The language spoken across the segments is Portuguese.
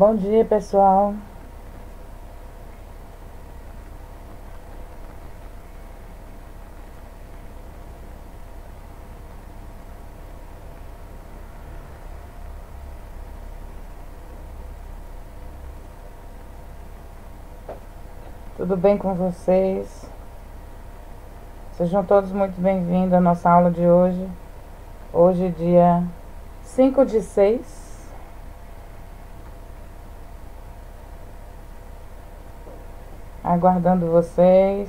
Bom dia, pessoal. Tudo bem com vocês? Sejam todos muito bem-vindos à nossa aula de hoje. Hoje, dia 5 de 6. Aguardando vocês.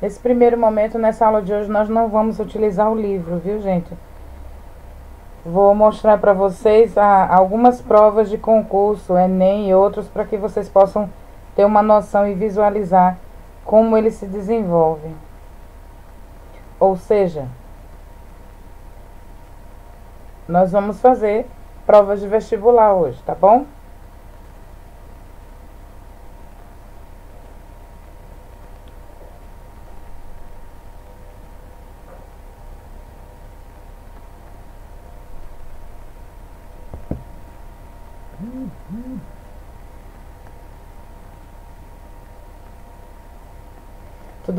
Nesse primeiro momento, nessa aula de hoje, nós não vamos utilizar o livro, viu, gente? Vou mostrar para vocês a, algumas provas de concurso, Enem e outros, para que vocês possam ter uma noção e visualizar como ele se desenvolve. Ou seja, nós vamos fazer provas de vestibular hoje, tá bom?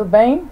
Tudo bem?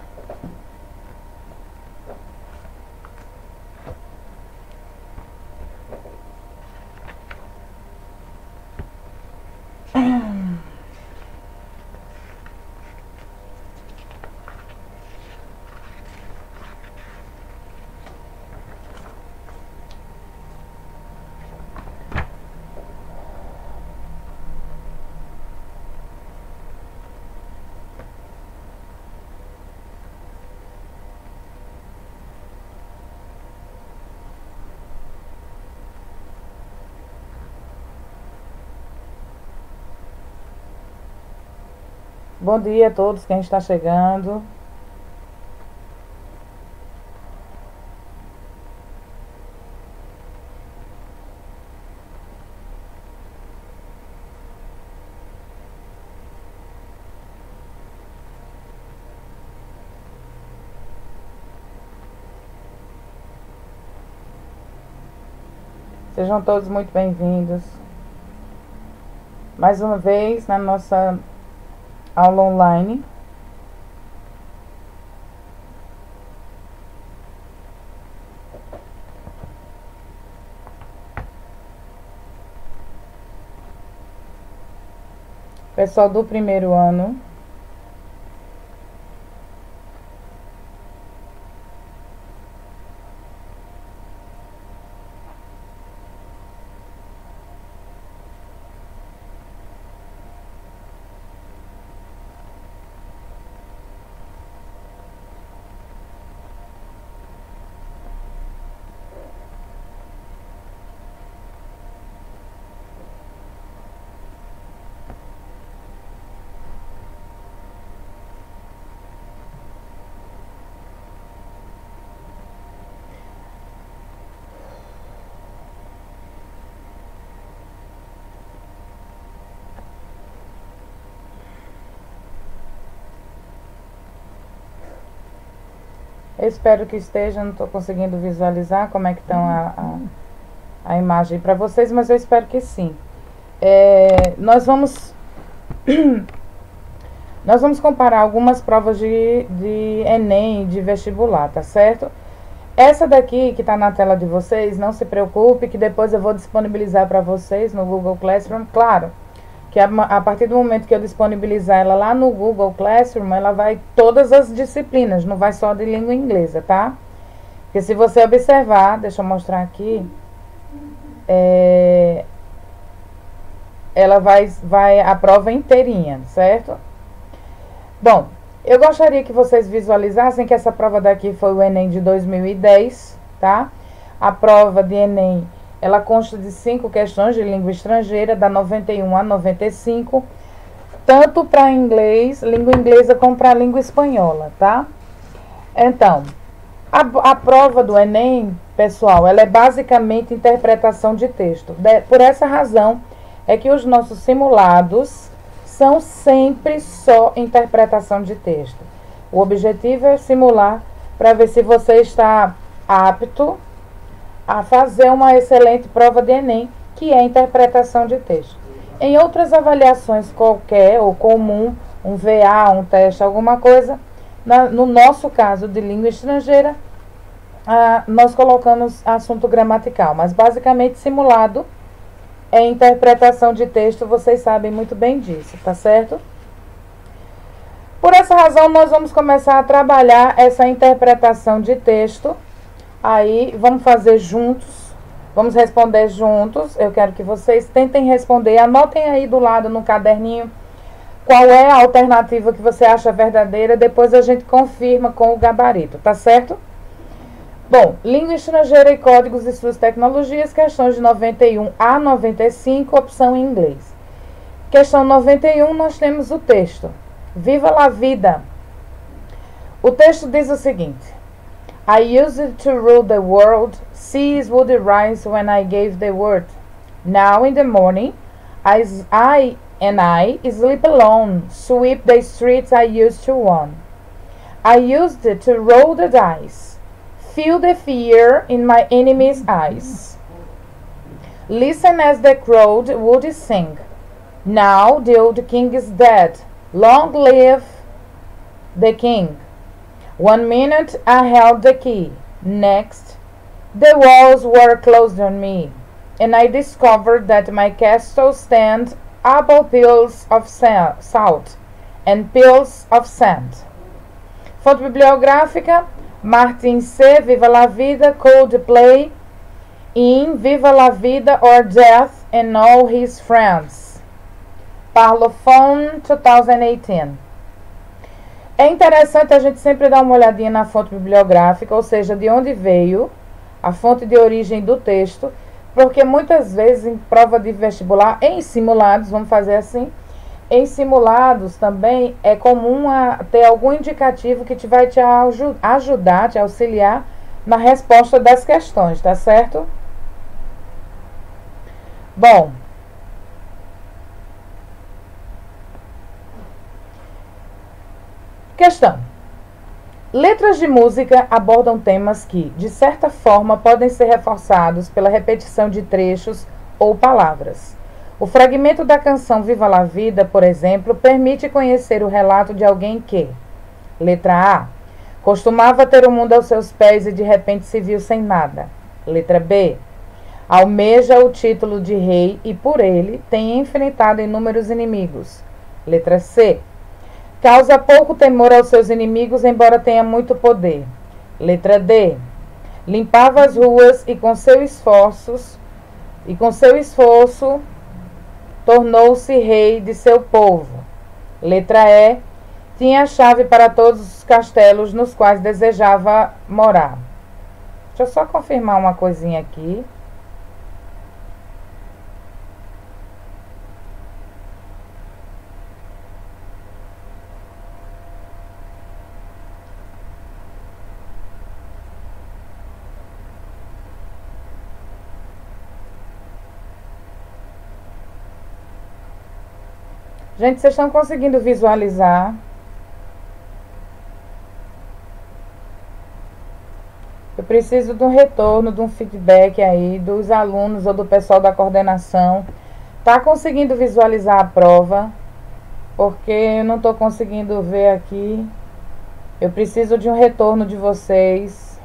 Bom dia a todos quem está chegando. Sejam todos muito bem-vindos. Mais uma vez na nossa aula online. Pessoal do primeiro ano. Espero que esteja, não estou conseguindo visualizar como é que estão a, a, a imagem para vocês, mas eu espero que sim. É, nós vamos nós vamos comparar algumas provas de, de Enem, de vestibular, tá certo? Essa daqui que está na tela de vocês, não se preocupe que depois eu vou disponibilizar para vocês no Google Classroom, claro que a, a, partir do momento que eu disponibilizar ela lá no Google Classroom, ela vai todas as disciplinas, não vai só de língua inglesa, tá? Porque se você observar, deixa eu mostrar aqui, é, ela vai, vai a prova inteirinha, certo? Bom, eu gostaria que vocês visualizassem que essa prova daqui foi o Enem de 2010, tá? A prova de Enem ela consta de cinco questões de língua estrangeira, da 91 a 95, tanto para inglês, língua inglesa, como para língua espanhola, tá? Então, a, a prova do Enem, pessoal, ela é basicamente interpretação de texto. De, por essa razão é que os nossos simulados são sempre só interpretação de texto. O objetivo é simular para ver se você está apto a fazer uma excelente prova de Enem, que é a interpretação de texto. Em outras avaliações qualquer ou comum, um VA, um teste, alguma coisa, na, no nosso caso de língua estrangeira, ah, nós colocamos assunto gramatical, mas basicamente simulado é interpretação de texto, vocês sabem muito bem disso, tá certo? Por essa razão, nós vamos começar a trabalhar essa interpretação de texto. Aí, vamos fazer juntos. Vamos responder juntos. Eu quero que vocês tentem responder. Anotem aí do lado no caderninho qual é a alternativa que você acha verdadeira. Depois a gente confirma com o gabarito, tá certo? Bom, língua estrangeira e códigos e suas tecnologias, questões de 91 a 95, opção em inglês. Questão 91, nós temos o texto. Viva la vida! O texto diz o seguinte: I used to rule the world, seas would rise when I gave the word. Now in the morning, I, I and I sleep alone, sweep the streets I used to own. I used to roll the dice, feel the fear in my enemy's eyes. Listen as the crowd would sing. Now the old king is dead. Long live the king. One minute I held the key. Next, the walls were closed on me, and I discovered that my castle stands upon pills of salt and pills of sand. Fonte bibliográfica: Martin C. Viva la Vida, Coldplay, in Viva la Vida or Death and All His Friends. Parlophone 2018. É interessante a gente sempre dar uma olhadinha na fonte bibliográfica, ou seja, de onde veio a fonte de origem do texto, porque muitas vezes em prova de vestibular, em simulados, vamos fazer assim, em simulados também é comum ter algum indicativo que te vai te ajudar, te auxiliar na resposta das questões, tá certo? Bom, Questão: Letras de música abordam temas que, de certa forma, podem ser reforçados pela repetição de trechos ou palavras. O fragmento da canção Viva la Vida, por exemplo, permite conhecer o relato de alguém que, letra A, costumava ter o mundo aos seus pés e de repente se viu sem nada. Letra B, almeja o título de rei e por ele tem enfrentado inúmeros inimigos. Letra C, Causa pouco temor aos seus inimigos, embora tenha muito poder. Letra D. Limpava as ruas e com seus esforços e com seu esforço tornou-se rei de seu povo. Letra E. Tinha a chave para todos os castelos nos quais desejava morar. Deixa eu só confirmar uma coisinha aqui. Gente, vocês estão conseguindo visualizar? Eu preciso de um retorno, de um feedback aí dos alunos ou do pessoal da coordenação. Tá conseguindo visualizar a prova? Porque eu não estou conseguindo ver aqui. Eu preciso de um retorno de vocês.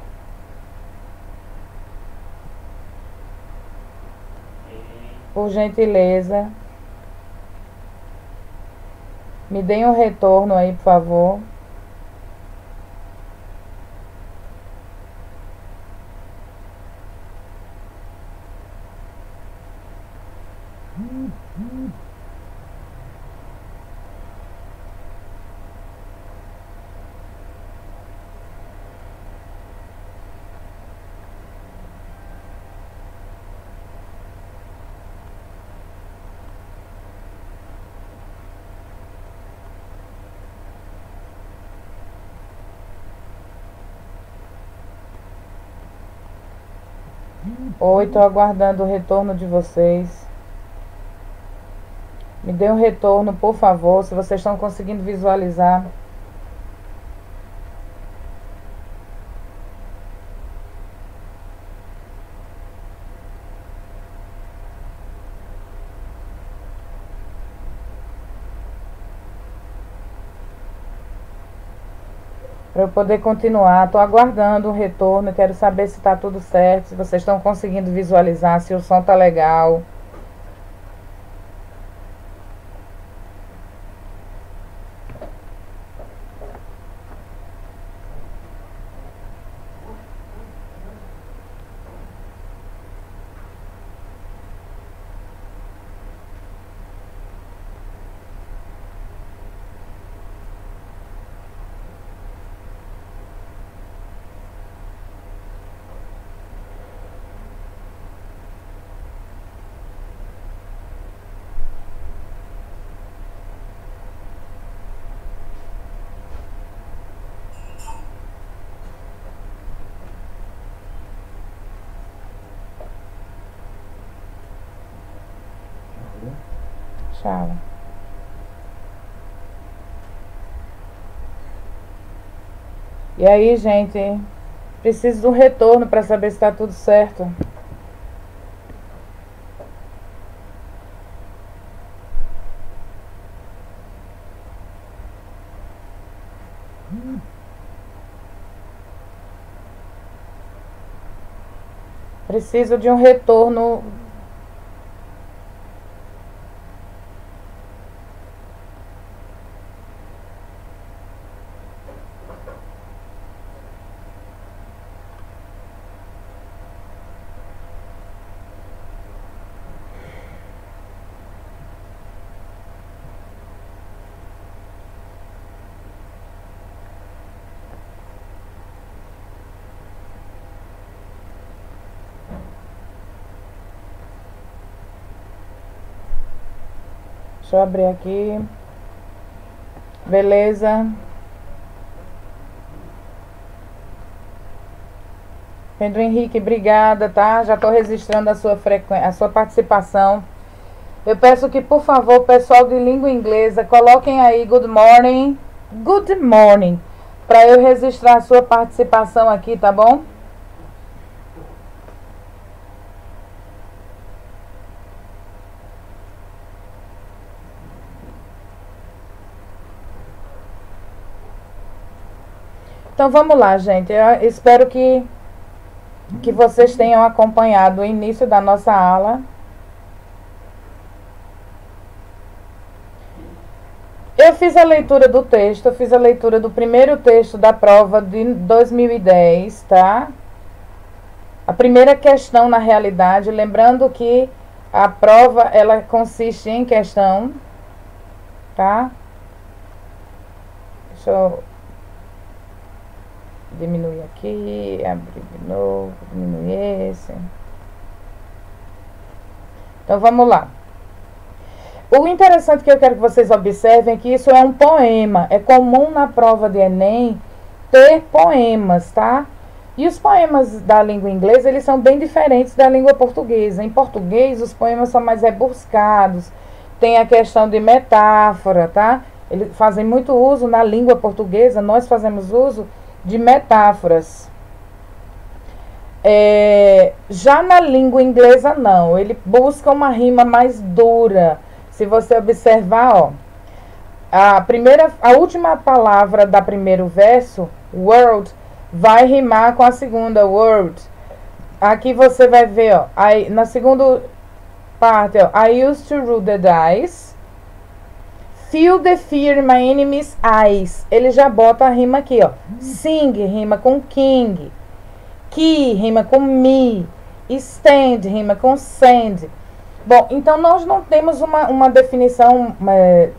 Por gentileza. Me deem um retorno aí, por favor. Oi, estou aguardando o retorno de vocês. Me dê um retorno, por favor, se vocês estão conseguindo visualizar. Para eu poder continuar. Estou aguardando o retorno, quero saber se está tudo certo, se vocês estão conseguindo visualizar, se o som está legal. Tchau. E aí, gente, preciso de um retorno para saber se está tudo certo. Preciso de um retorno Eu abrir aqui. Beleza. Pedro Henrique, obrigada, tá? Já estou registrando a sua, a sua participação. Eu peço que, por favor, pessoal de língua inglesa, coloquem aí good morning, good morning, para eu registrar a sua participação aqui, tá bom? Então vamos lá, gente. Eu espero que, que vocês tenham acompanhado o início da nossa aula. Eu fiz a leitura do texto, eu fiz a leitura do primeiro texto da prova de 2010, tá? A primeira questão, na realidade, lembrando que a prova, ela consiste em questão, tá? Deixa eu diminuir aqui, abrir de novo, diminuir esse. Então vamos lá. O interessante que eu quero que vocês observem é que isso é um poema. É comum na prova de Enem ter poemas, tá? E os poemas da língua inglesa, eles são bem diferentes da língua portuguesa. Em português, os poemas são mais rebuscados. Tem a questão de metáfora, tá? Eles fazem muito uso na língua portuguesa, nós fazemos uso de metáforas. É, já na língua inglesa, não. Ele busca uma rima mais dura. Se você observar, ó, a primeira, a última palavra da primeiro verso, world, vai rimar com a segunda world. Aqui você vai ver, ó, na segunda parte, ó, I used to rule the dice. Feel the fear my enemy's eyes. Ele já bota a rima aqui, ó. Sing rima com king. Key rima com me. Stand rima com send. Bom, então nós não temos uma, uma definição é,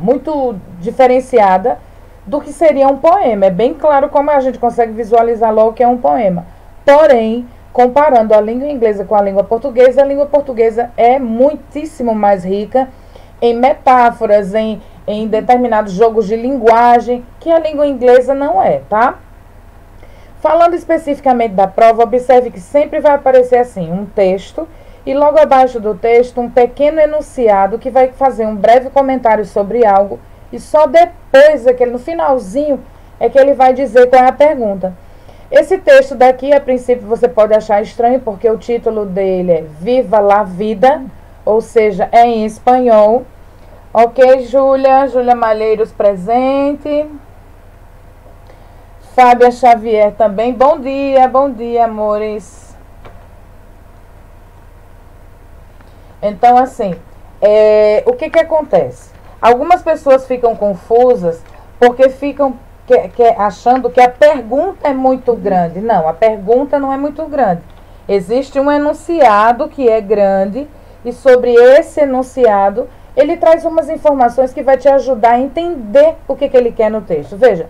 muito diferenciada do que seria um poema. É bem claro como a gente consegue visualizar logo que é um poema. Porém, comparando a língua inglesa com a língua portuguesa, a língua portuguesa é muitíssimo mais rica em metáforas, em, em determinados jogos de linguagem, que a língua inglesa não é, tá? Falando especificamente da prova, observe que sempre vai aparecer assim, um texto e logo abaixo do texto um pequeno enunciado que vai fazer um breve comentário sobre algo e só depois, aquele, no finalzinho, é que ele vai dizer qual é a pergunta. Esse texto daqui, a princípio, você pode achar estranho porque o título dele é Viva la Vida, ou seja, é em espanhol. Ok, Júlia, Júlia Malheiros presente. Fábia Xavier também. Bom dia, bom dia, amores. Então, assim, é, o que que acontece? Algumas pessoas ficam confusas porque ficam que, que, achando que a pergunta é muito grande. Não, a pergunta não é muito grande. Existe um enunciado que é grande e sobre esse enunciado ele traz umas informações que vai te ajudar a entender o que, que ele quer no texto. Veja,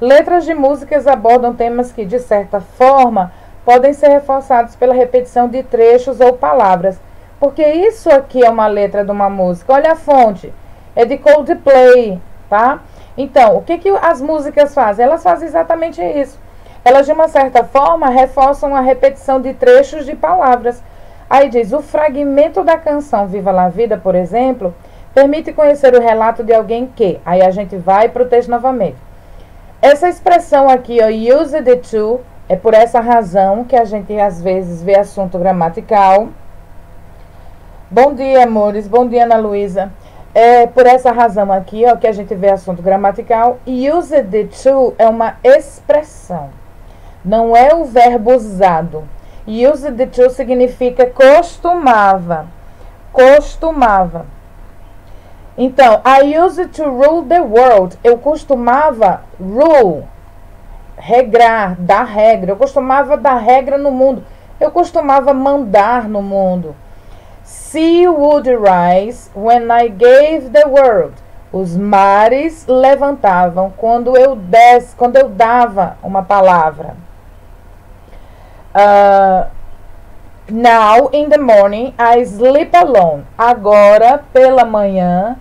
letras de músicas abordam temas que, de certa forma, podem ser reforçados pela repetição de trechos ou palavras. Porque isso aqui é uma letra de uma música. Olha a fonte. É de Coldplay, tá? Então, o que, que as músicas fazem? Elas fazem exatamente isso. Elas, de uma certa forma, reforçam a repetição de trechos de palavras. Aí diz: o fragmento da canção Viva la Vida, por exemplo, permite conhecer o relato de alguém que. Aí a gente vai para o texto novamente. Essa expressão aqui, ó, use the to, é por essa razão que a gente às vezes vê assunto gramatical. Bom dia, amores. Bom dia, Ana Luísa. É por essa razão aqui, ó, que a gente vê assunto gramatical. Use the to é uma expressão, não é o verbo usado. Used to significa costumava. Costumava. Então, I used to rule the world. Eu costumava rule, regrar, dar regra. Eu costumava dar regra no mundo. Eu costumava mandar no mundo. Sea would rise when I gave the world. Os mares levantavam quando eu des, quando eu dava uma palavra. Uh, now in the morning I sleep alone. Agora pela manhã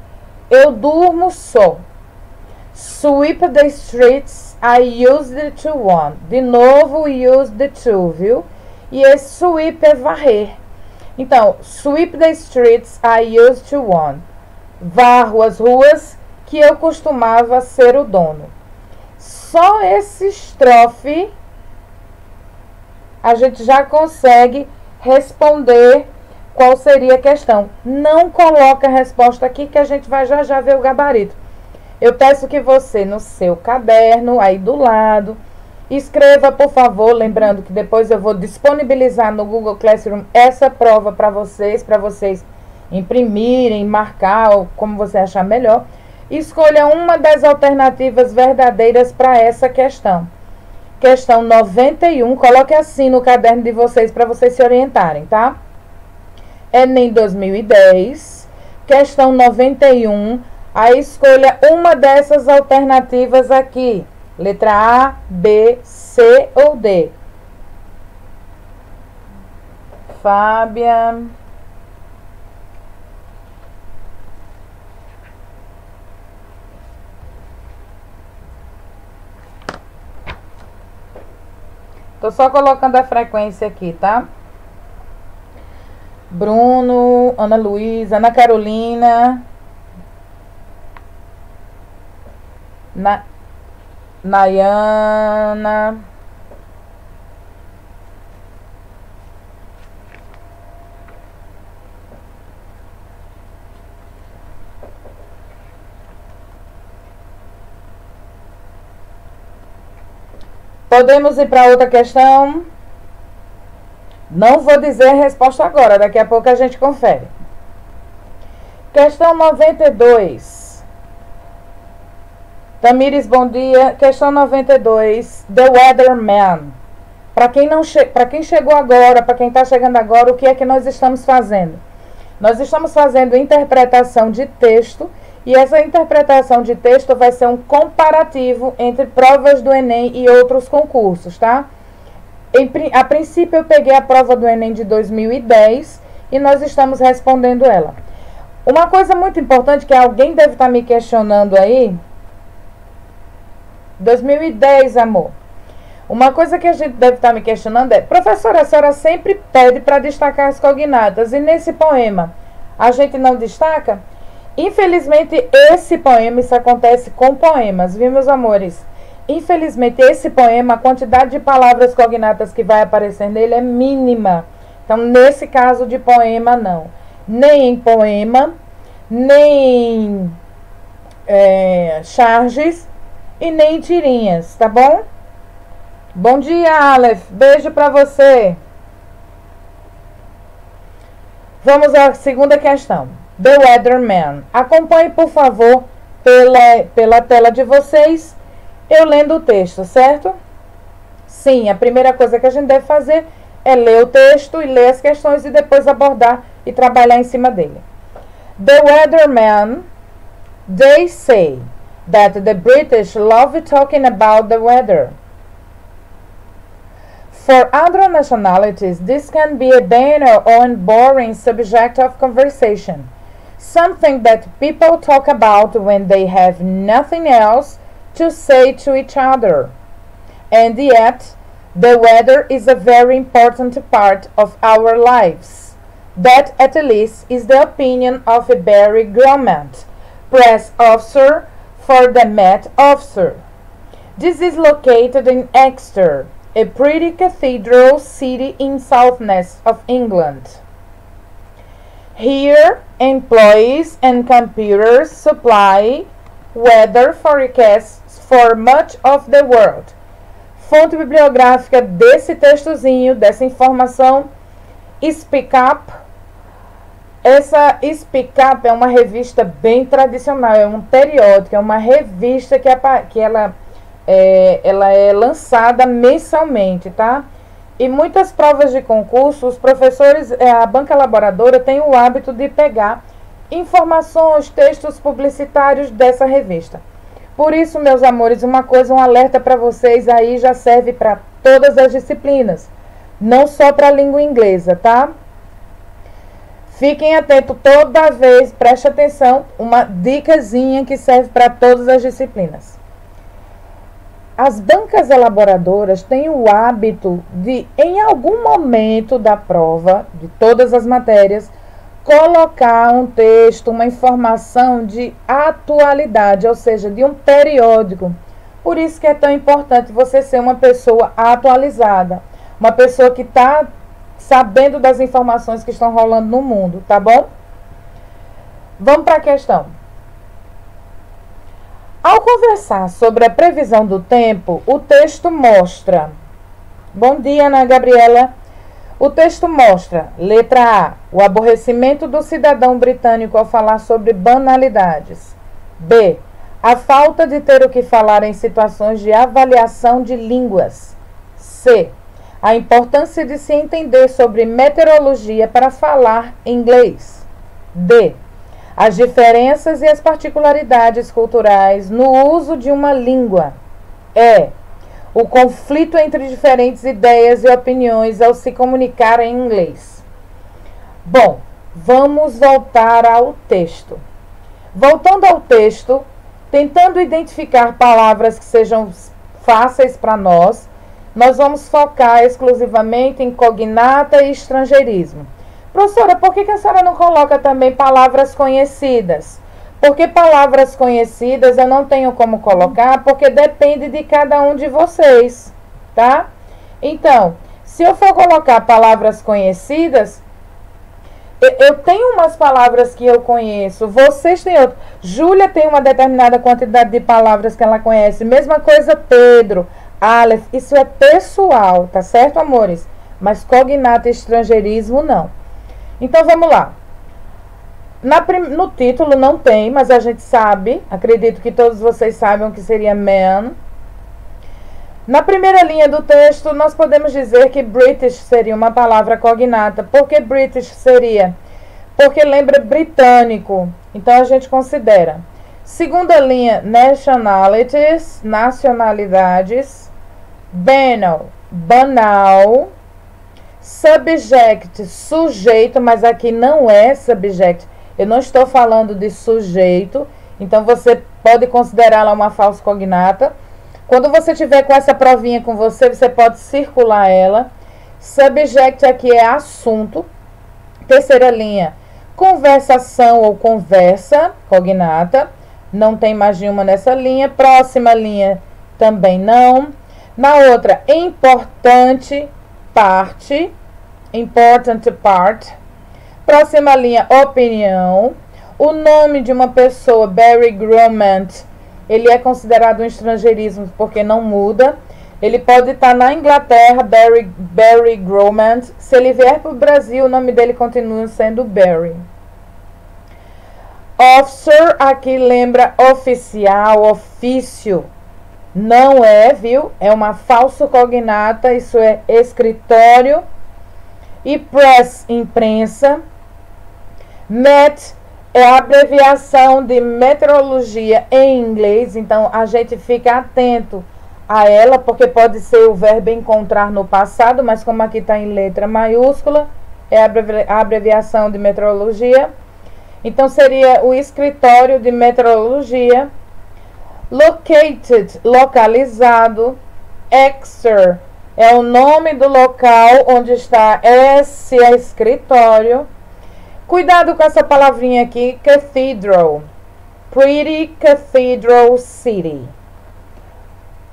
eu durmo só. Sweep the streets I use the to one. De novo use the to, viu? E esse sweep é varrer. Então, sweep the streets I used to one. Varro as ruas que eu costumava ser o dono. Só esse estrofe a gente já consegue responder qual seria a questão. Não coloca a resposta aqui que a gente vai já já ver o gabarito. Eu peço que você, no seu caderno, aí do lado, escreva, por favor, lembrando que depois eu vou disponibilizar no Google Classroom essa prova para vocês, para vocês imprimirem, marcar, como você achar melhor. Escolha uma das alternativas verdadeiras para essa questão. Questão 91, coloque assim no caderno de vocês para vocês se orientarem, tá? Enem 2010, questão 91, a escolha uma dessas alternativas aqui. Letra A, B, C ou D. Fábia. Tô só colocando a frequência aqui, tá? Bruno, Ana Luísa, Ana Carolina. Na, Nayana. Podemos ir para outra questão? Não vou dizer a resposta agora, daqui a pouco a gente confere. Questão 92. Tamires, bom dia. Questão 92. The Weatherman. Para quem, não para quem chegou agora, para quem está chegando agora, o que é que nós estamos fazendo? Nós estamos fazendo interpretação de texto e essa interpretação de texto vai ser um comparativo entre provas do Enem e outros concursos, tá? Em, a princípio, eu peguei a prova do Enem de 2010 e nós estamos respondendo ela. Uma coisa muito importante que alguém deve estar me questionando aí. 2010, amor. Uma coisa que a gente deve estar me questionando é: professora, a senhora sempre pede para destacar as cognatas e nesse poema a gente não destaca? Infelizmente, esse poema, isso acontece com poemas, viu, meus amores? Infelizmente, esse poema, a quantidade de palavras cognatas que vai aparecer nele é mínima. Então, nesse caso de poema, não. Nem em poema, nem em é, charges e nem em tirinhas, tá bom? Bom dia, Aleph. Beijo para você. Vamos à segunda questão. The Weatherman. Acompanhe, por favor, pela, pela tela de vocês, eu lendo o texto, certo? Sim, a primeira coisa que a gente deve fazer é ler o texto e ler as questões e depois abordar e trabalhar em cima dele. The Weatherman, they say that the British love talking about the weather. For other nationalities, this can be a banal or boring subject of conversation, something that people talk about when they have nothing else to say to each other. And yet, the weather is a very important part of our lives. That, at least, is the opinion of a Barry Gromant, press officer for the Met Officer. This is located in Exeter, a pretty cathedral city in southness of England. Here, employees and computers supply weather forecasts for much of the world. Fonte bibliográfica desse textozinho, dessa informação, Speak Up. Essa Speak Up é uma revista bem tradicional, é um periódico, é uma revista que, que ela, é, ela é lançada mensalmente, tá? E muitas provas de concurso, os professores, é, a banca elaboradora tem o hábito de pegar informações, textos publicitários dessa revista. Por isso, meus amores, uma coisa, um alerta para vocês aí já serve para todas as disciplinas, não só para a língua inglesa, tá? Fiquem atentos toda vez, preste atenção, uma dicasinha que serve para todas as disciplinas. As bancas elaboradoras têm o hábito de, em algum momento da prova, de todas as matérias, colocar um texto, uma informação de atualidade, ou seja, de um periódico. Por isso que é tão importante você ser uma pessoa atualizada, uma pessoa que está sabendo das informações que estão rolando no mundo, tá bom? Vamos para a questão. Ao conversar sobre a previsão do tempo, o texto mostra. Bom dia, Ana Gabriela. O texto mostra, letra A, o aborrecimento do cidadão britânico ao falar sobre banalidades. B, a falta de ter o que falar em situações de avaliação de línguas. C, a importância de se entender sobre meteorologia para falar inglês. D, as diferenças e as particularidades culturais no uso de uma língua. E, o conflito entre diferentes ideias e opiniões ao se comunicar em inglês. Bom, vamos voltar ao texto. Voltando ao texto, tentando identificar palavras que sejam fáceis para nós, nós vamos focar exclusivamente em cognata e estrangeirismo. Professora, por que, que a senhora não coloca também palavras conhecidas? Porque palavras conhecidas eu não tenho como colocar, porque depende de cada um de vocês, tá? Então, se eu for colocar palavras conhecidas, eu tenho umas palavras que eu conheço, vocês têm outras. Júlia tem uma determinada quantidade de palavras que ela conhece. Mesma coisa, Pedro, Aleph. Isso é pessoal, tá certo, amores? Mas cognato e estrangeirismo, não. Então, vamos lá. Na, no título não tem, mas a gente sabe, acredito que todos vocês saibam que seria man. Na primeira linha do texto, nós podemos dizer que British seria uma palavra cognata. Por que British seria? Porque lembra britânico. Então a gente considera. Segunda linha, nationalities, nacionalidades. Banal, banal. Subject, sujeito, mas aqui não é subject eu não estou falando de sujeito, então você pode considerá-la uma falsa cognata. Quando você tiver com essa provinha com você, você pode circular ela. Subject aqui é assunto. Terceira linha, conversação ou conversa, cognata. Não tem mais nenhuma nessa linha. Próxima linha, também não. Na outra, importante parte. Important part. Próxima linha, opinião. O nome de uma pessoa, Barry Grumman, ele é considerado um estrangeirismo porque não muda. Ele pode estar na Inglaterra, Barry, Barry Gromand. Se ele vier para o Brasil, o nome dele continua sendo Barry. Officer aqui lembra oficial, ofício. Não é, viu? É uma falso cognata, isso é escritório. E press, imprensa. Met é a abreviação de meteorologia em inglês, então a gente fica atento a ela, porque pode ser o verbo encontrar no passado, mas como aqui está em letra maiúscula, é a abreviação de meteorologia. Então seria o escritório de meteorologia. Located, localizado. Exeter é o nome do local onde está esse escritório. Cuidado com essa palavrinha aqui, cathedral. Pretty Cathedral City.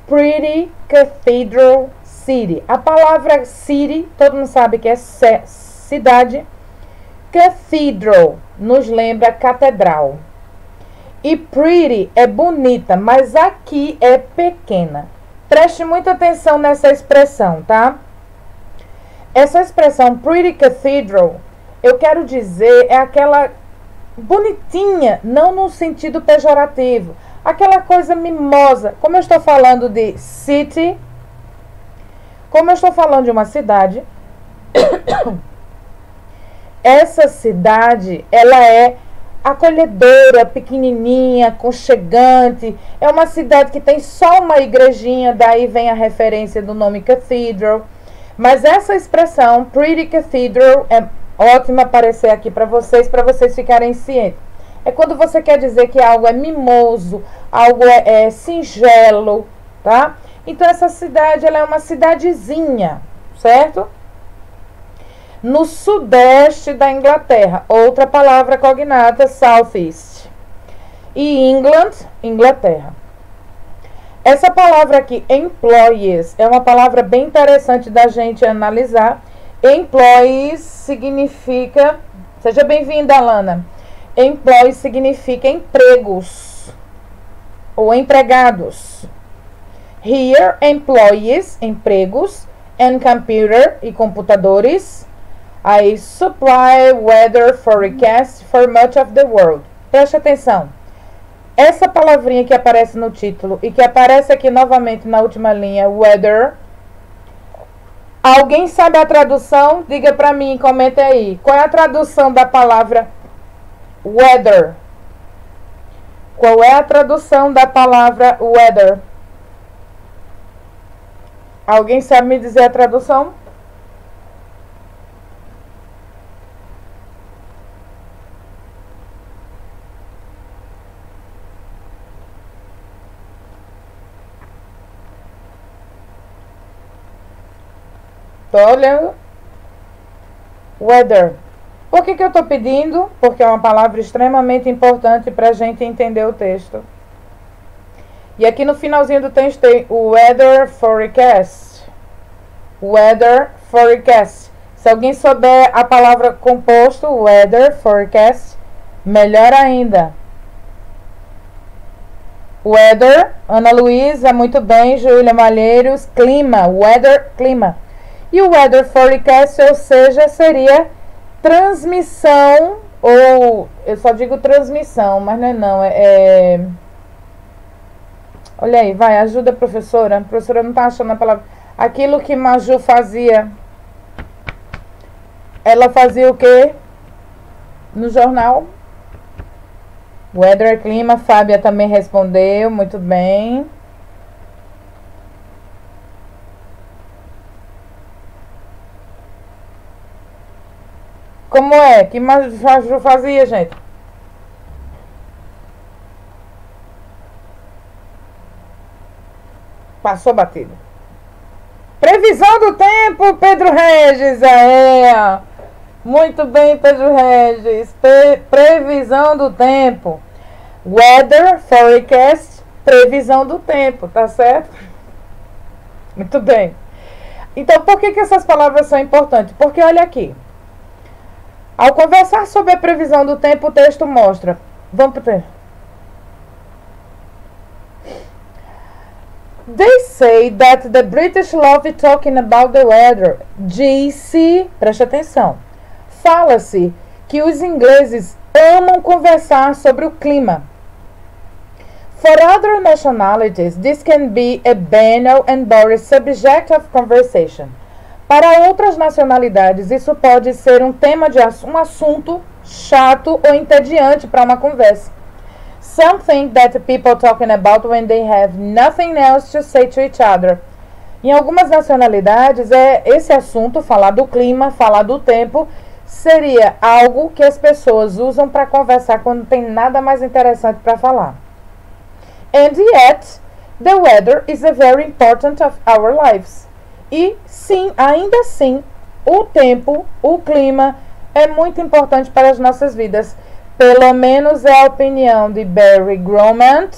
Pretty Cathedral City. A palavra city, todo mundo sabe que é cidade. Cathedral nos lembra catedral. E pretty é bonita, mas aqui é pequena. Preste muita atenção nessa expressão, tá? Essa expressão pretty cathedral, eu quero dizer, é aquela bonitinha, não no sentido pejorativo, aquela coisa mimosa. Como eu estou falando de city, como eu estou falando de uma cidade, essa cidade, ela é acolhedora, pequenininha, conchegante. É uma cidade que tem só uma igrejinha, daí vem a referência do nome cathedral. Mas essa expressão, pretty cathedral, é ótima aparecer aqui para vocês, para vocês ficarem cientes. É quando você quer dizer que algo é mimoso, algo é, é singelo, tá? Então essa cidade, ela é uma cidadezinha, certo? No sudeste da Inglaterra. Outra palavra cognata, southeast. E England, Inglaterra. Essa palavra aqui, employees, é uma palavra bem interessante da gente analisar. Employees significa. Seja bem-vinda, Alana. Employees significa empregos ou empregados. Here, employees, empregos, and computer e computadores I supply weather forecast for much of the world. Preste atenção. Essa palavrinha que aparece no título e que aparece aqui novamente na última linha, weather. Alguém sabe a tradução? Diga para mim, comente aí. Qual é a tradução da palavra weather? Qual é a tradução da palavra weather? Alguém sabe me dizer a tradução? Olhando. Weather. Por que, que eu estou pedindo? Porque é uma palavra extremamente importante para a gente entender o texto. E aqui no finalzinho do texto tem o weather forecast. Weather forecast. Se alguém souber a palavra composto, weather forecast, melhor ainda. Weather, Ana Luísa, muito bem, Júlia Malheiros, clima, weather, clima. E o weather forecast, ou seja, seria transmissão, ou eu só digo transmissão, mas não é não, é, é... Olha aí, vai, ajuda a professora. A professora não está achando a palavra. Aquilo que Maju fazia. Ela fazia o quê? No jornal? Weather Clima, Fábia também respondeu, muito bem. Como é? Que mais fazia, gente? Passou batido. Previsão do tempo, Pedro Regis. É. Muito bem, Pedro Regis. Pre previsão do tempo. Weather forecast, previsão do tempo, tá certo? Muito bem. Então, por que, que essas palavras são importantes? Porque olha aqui. Ao conversar sobre a previsão do tempo, o texto mostra. Vamos para o They say that the British love talking about the weather. Diz-se, preste atenção, fala-se que os ingleses amam conversar sobre o clima. For other nationalities, this can be a banal and boring subject of conversation. Para outras nacionalidades, isso pode ser um tema de um assunto chato ou entediante para uma conversa. Something that people talking about when they have nothing else to say to each other. Em algumas nacionalidades, é esse assunto, falar do clima, falar do tempo, seria algo que as pessoas usam para conversar quando tem nada mais interessante para falar. And yet, the weather is a very important of our lives. E sim, ainda assim, o tempo, o clima é muito importante para as nossas vidas. Pelo menos é a opinião de Barry Gromant,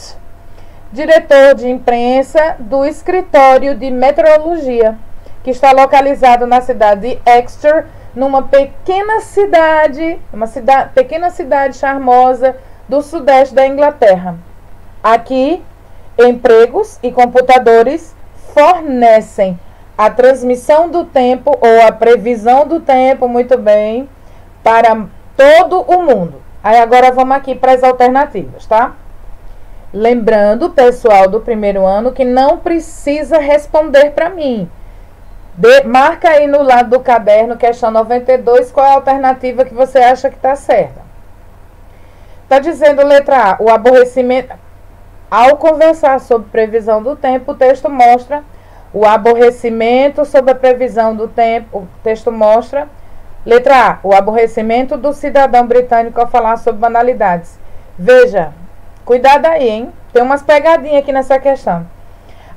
diretor de imprensa do escritório de meteorologia, que está localizado na cidade de Exeter, numa pequena cidade, uma cidade, pequena cidade charmosa do sudeste da Inglaterra. Aqui, empregos e computadores fornecem a transmissão do tempo ou a previsão do tempo, muito bem, para todo o mundo. Aí agora vamos aqui para as alternativas, tá? Lembrando, pessoal do primeiro ano, que não precisa responder para mim. De, marca aí no lado do caderno, questão 92, qual é a alternativa que você acha que está certa. Está dizendo letra A, o aborrecimento. Ao conversar sobre previsão do tempo, o texto mostra o aborrecimento sobre a previsão do tempo. O texto mostra Letra A. O aborrecimento do cidadão britânico ao falar sobre banalidades. Veja, cuidado aí, hein? Tem umas pegadinhas aqui nessa questão.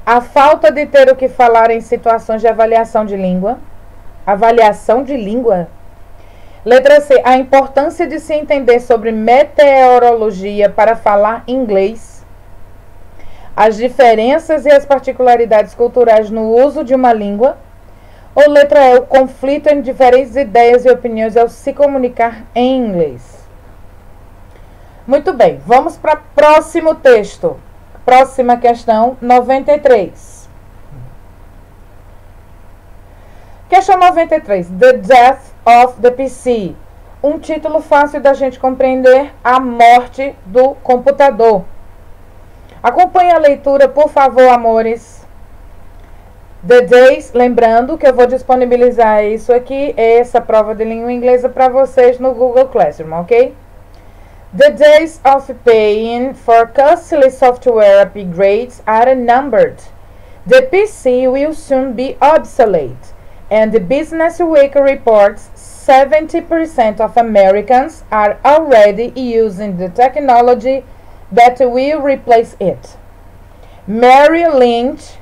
A falta de ter o que falar em situações de avaliação de língua. Avaliação de língua. Letra C. A importância de se entender sobre meteorologia para falar inglês. As diferenças e as particularidades culturais no uso de uma língua. Ou letra E, o conflito entre diferentes ideias e opiniões ao se comunicar em inglês. Muito bem, vamos para o próximo texto. Próxima questão, 93. Questão 93. The Death of the PC. Um título fácil da gente compreender, a morte do computador. Acompanhe a leitura, por favor, amores. The Days, lembrando que eu vou disponibilizar isso aqui, essa prova de língua inglesa para vocês no Google Classroom, ok? The days of paying for costly software upgrades are numbered. The PC will soon be obsolete, and the Business Week reports 70% of Americans are already using the technology that will replace it. Mary Lynch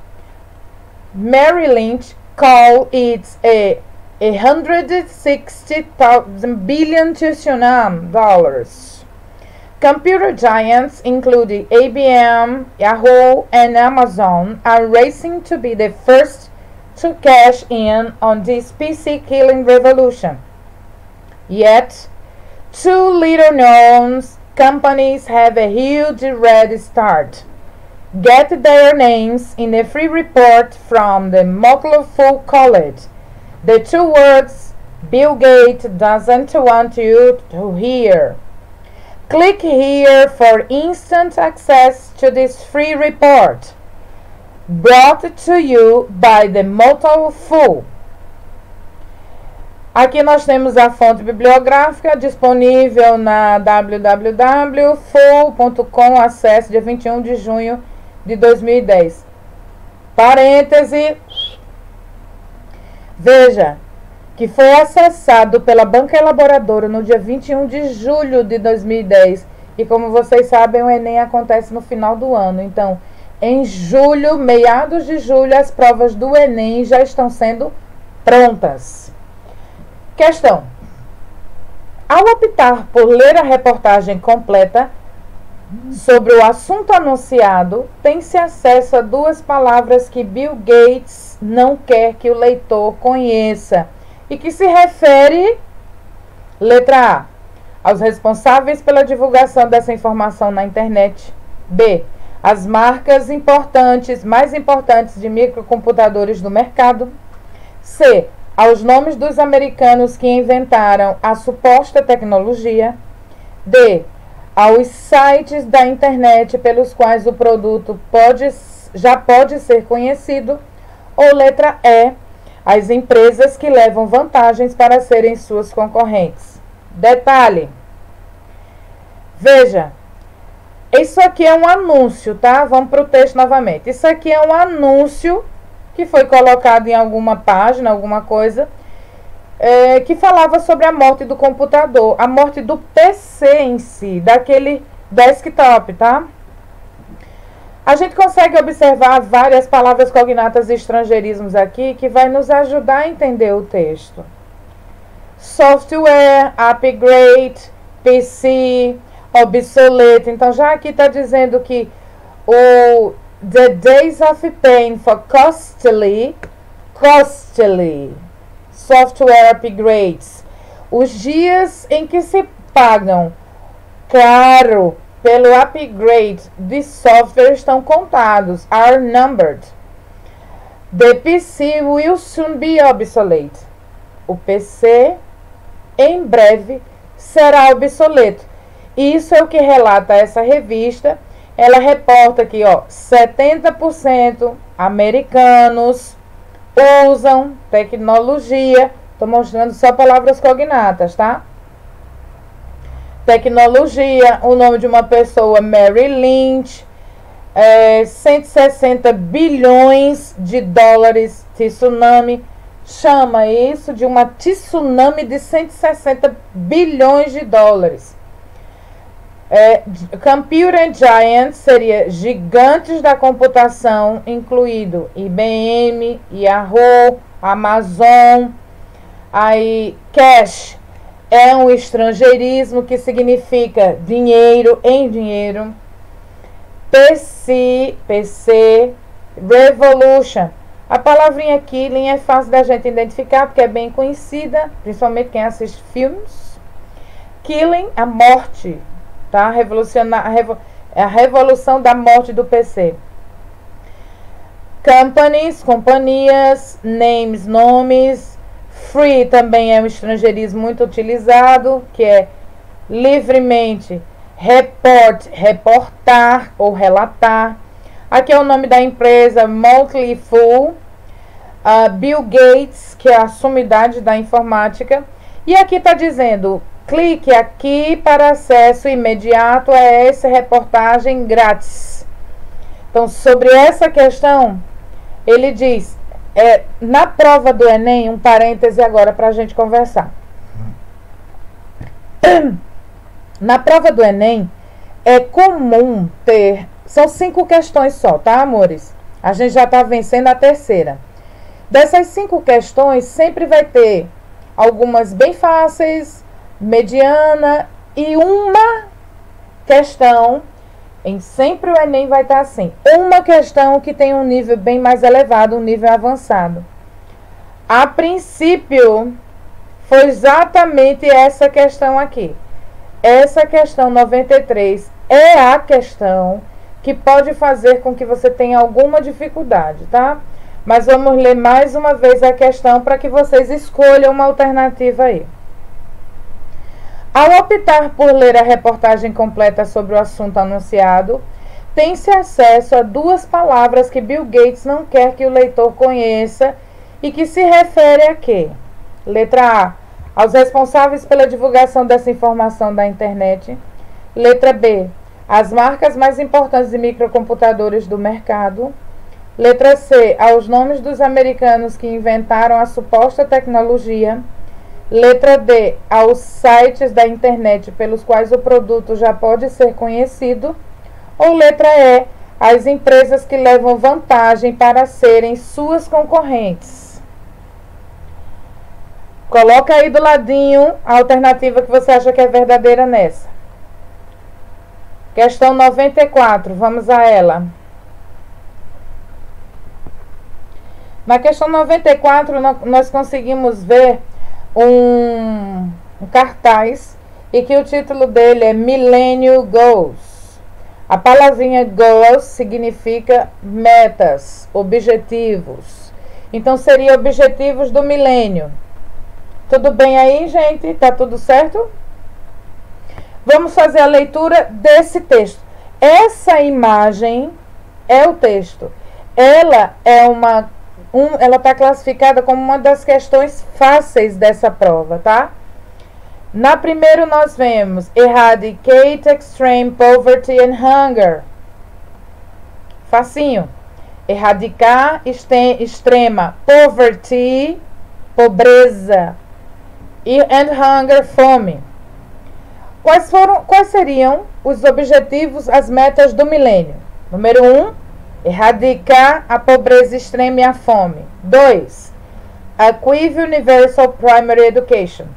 Mary Lynch called it a 160,000 billion trillion dollars. Computer giants including IBM, Yahoo, and Amazon are racing to be the first to cash in on this PC killing revolution. Yet, two little known companies have a huge red start get their names in a free report from the Motley Fool College. The two words Bill Gates doesn't want you to hear. Click here for instant access to this free report. Brought to you by the Motley Fool. Aqui nós temos a fonte bibliográfica disponível na www.full.com, acesso dia 21 de junho de 2010. Parêntese. Veja que foi acessado pela banca elaboradora no dia 21 de julho de 2010. E como vocês sabem, o Enem acontece no final do ano. Então, em julho, meados de julho, as provas do Enem já estão sendo prontas. Questão: Ao optar por ler a reportagem completa, Sobre o assunto anunciado, tem-se acesso a duas palavras que Bill Gates não quer que o leitor conheça e que se refere, letra A, aos responsáveis pela divulgação dessa informação na internet, B, as marcas importantes, mais importantes de microcomputadores do mercado. C. Aos nomes dos americanos que inventaram a suposta tecnologia. D. Aos sites da internet pelos quais o produto pode, já pode ser conhecido. Ou letra E. As empresas que levam vantagens para serem suas concorrentes. Detalhe. Veja, isso aqui é um anúncio, tá? Vamos para o texto novamente. Isso aqui é um anúncio que foi colocado em alguma página, alguma coisa, é, que falava sobre a morte do computador, a morte do PC em si, daquele desktop, tá? A gente consegue observar várias palavras cognatas e estrangeirismos aqui que vai nos ajudar a entender o texto. Software, upgrade, PC, obsoleto. Então, já aqui está dizendo que o The Days of Pain for Costly, Costly Software Upgrades, os dias em que se pagam caro pelo upgrade de software estão contados, are numbered. The PC will soon be obsolete. O PC em breve será obsoleto. Isso é o que relata essa revista. Ela reporta que, ó, 70% americanos usam tecnologia. Estou mostrando só palavras cognatas, tá? Tecnologia, o nome de uma pessoa, Mary Lynch, é, 160 bilhões de dólares tsunami. Chama isso de uma tsunami de 160 bilhões de dólares. É, Computer Giants seria gigantes da computação, incluído IBM, Yahoo, Amazon. Aí, cash é um estrangeirismo que significa dinheiro em dinheiro. PC, PC, Revolution. A palavrinha killing é fácil da gente identificar porque é bem conhecida, principalmente quem assiste filmes. Killing, a morte, tá? Revolucionar, revo, a revolução da morte do PC. Companies, companhias, names, nomes. Free também é um estrangeirismo muito utilizado, que é livremente report, reportar ou relatar. Aqui é o nome da empresa Motley Fool. Uh, Bill Gates, que é a sumidade da informática. E aqui está dizendo Clique aqui para acesso imediato a essa reportagem grátis. Então, sobre essa questão, ele diz, é, na prova do Enem, um parêntese agora para a gente conversar. Na prova do Enem, é comum ter. São cinco questões só, tá, amores? A gente já está vencendo a terceira. Dessas cinco questões, sempre vai ter algumas bem fáceis, mediana e uma questão, em sempre o Enem vai estar assim, uma questão que tem um nível bem mais elevado, um nível avançado. A princípio, foi exatamente essa questão aqui. Essa questão 93 é a questão que pode fazer com que você tenha alguma dificuldade, tá? Mas vamos ler mais uma vez a questão para que vocês escolham uma alternativa aí. Ao optar por ler a reportagem completa sobre o assunto anunciado, tem-se acesso a duas palavras que Bill Gates não quer que o leitor conheça e que se refere a quê? Letra A. Aos responsáveis pela divulgação dessa informação da internet. Letra B. As marcas mais importantes de microcomputadores do mercado. Letra C. Aos nomes dos americanos que inventaram a suposta tecnologia. Letra D. Aos sites da internet pelos quais o produto já pode ser conhecido. Ou letra E. As empresas que levam vantagem para serem suas concorrentes. Coloca aí do ladinho a alternativa que você acha que é verdadeira nessa. Questão 94, vamos a ela. Na questão 94, nós conseguimos ver um, um cartaz e que o título dele é Millennial Goals. A palavrinha goals significa metas, objetivos. Então seria objetivos do milênio. Tudo bem aí, gente? Tá tudo certo? Vamos fazer a leitura desse texto. Essa imagem é o texto. Ela é uma um, ela está classificada como uma das questões fáceis dessa prova, tá? Na primeira nós vemos Eradicate extreme poverty and hunger. Facinho. Erradicar extrema poverty, pobreza e and hunger, fome. Quais foram, quais seriam os objetivos, as metas do milênio? Número 1, um, erradicar a pobreza extrema e a fome. 2. Achieve Universal Primary Education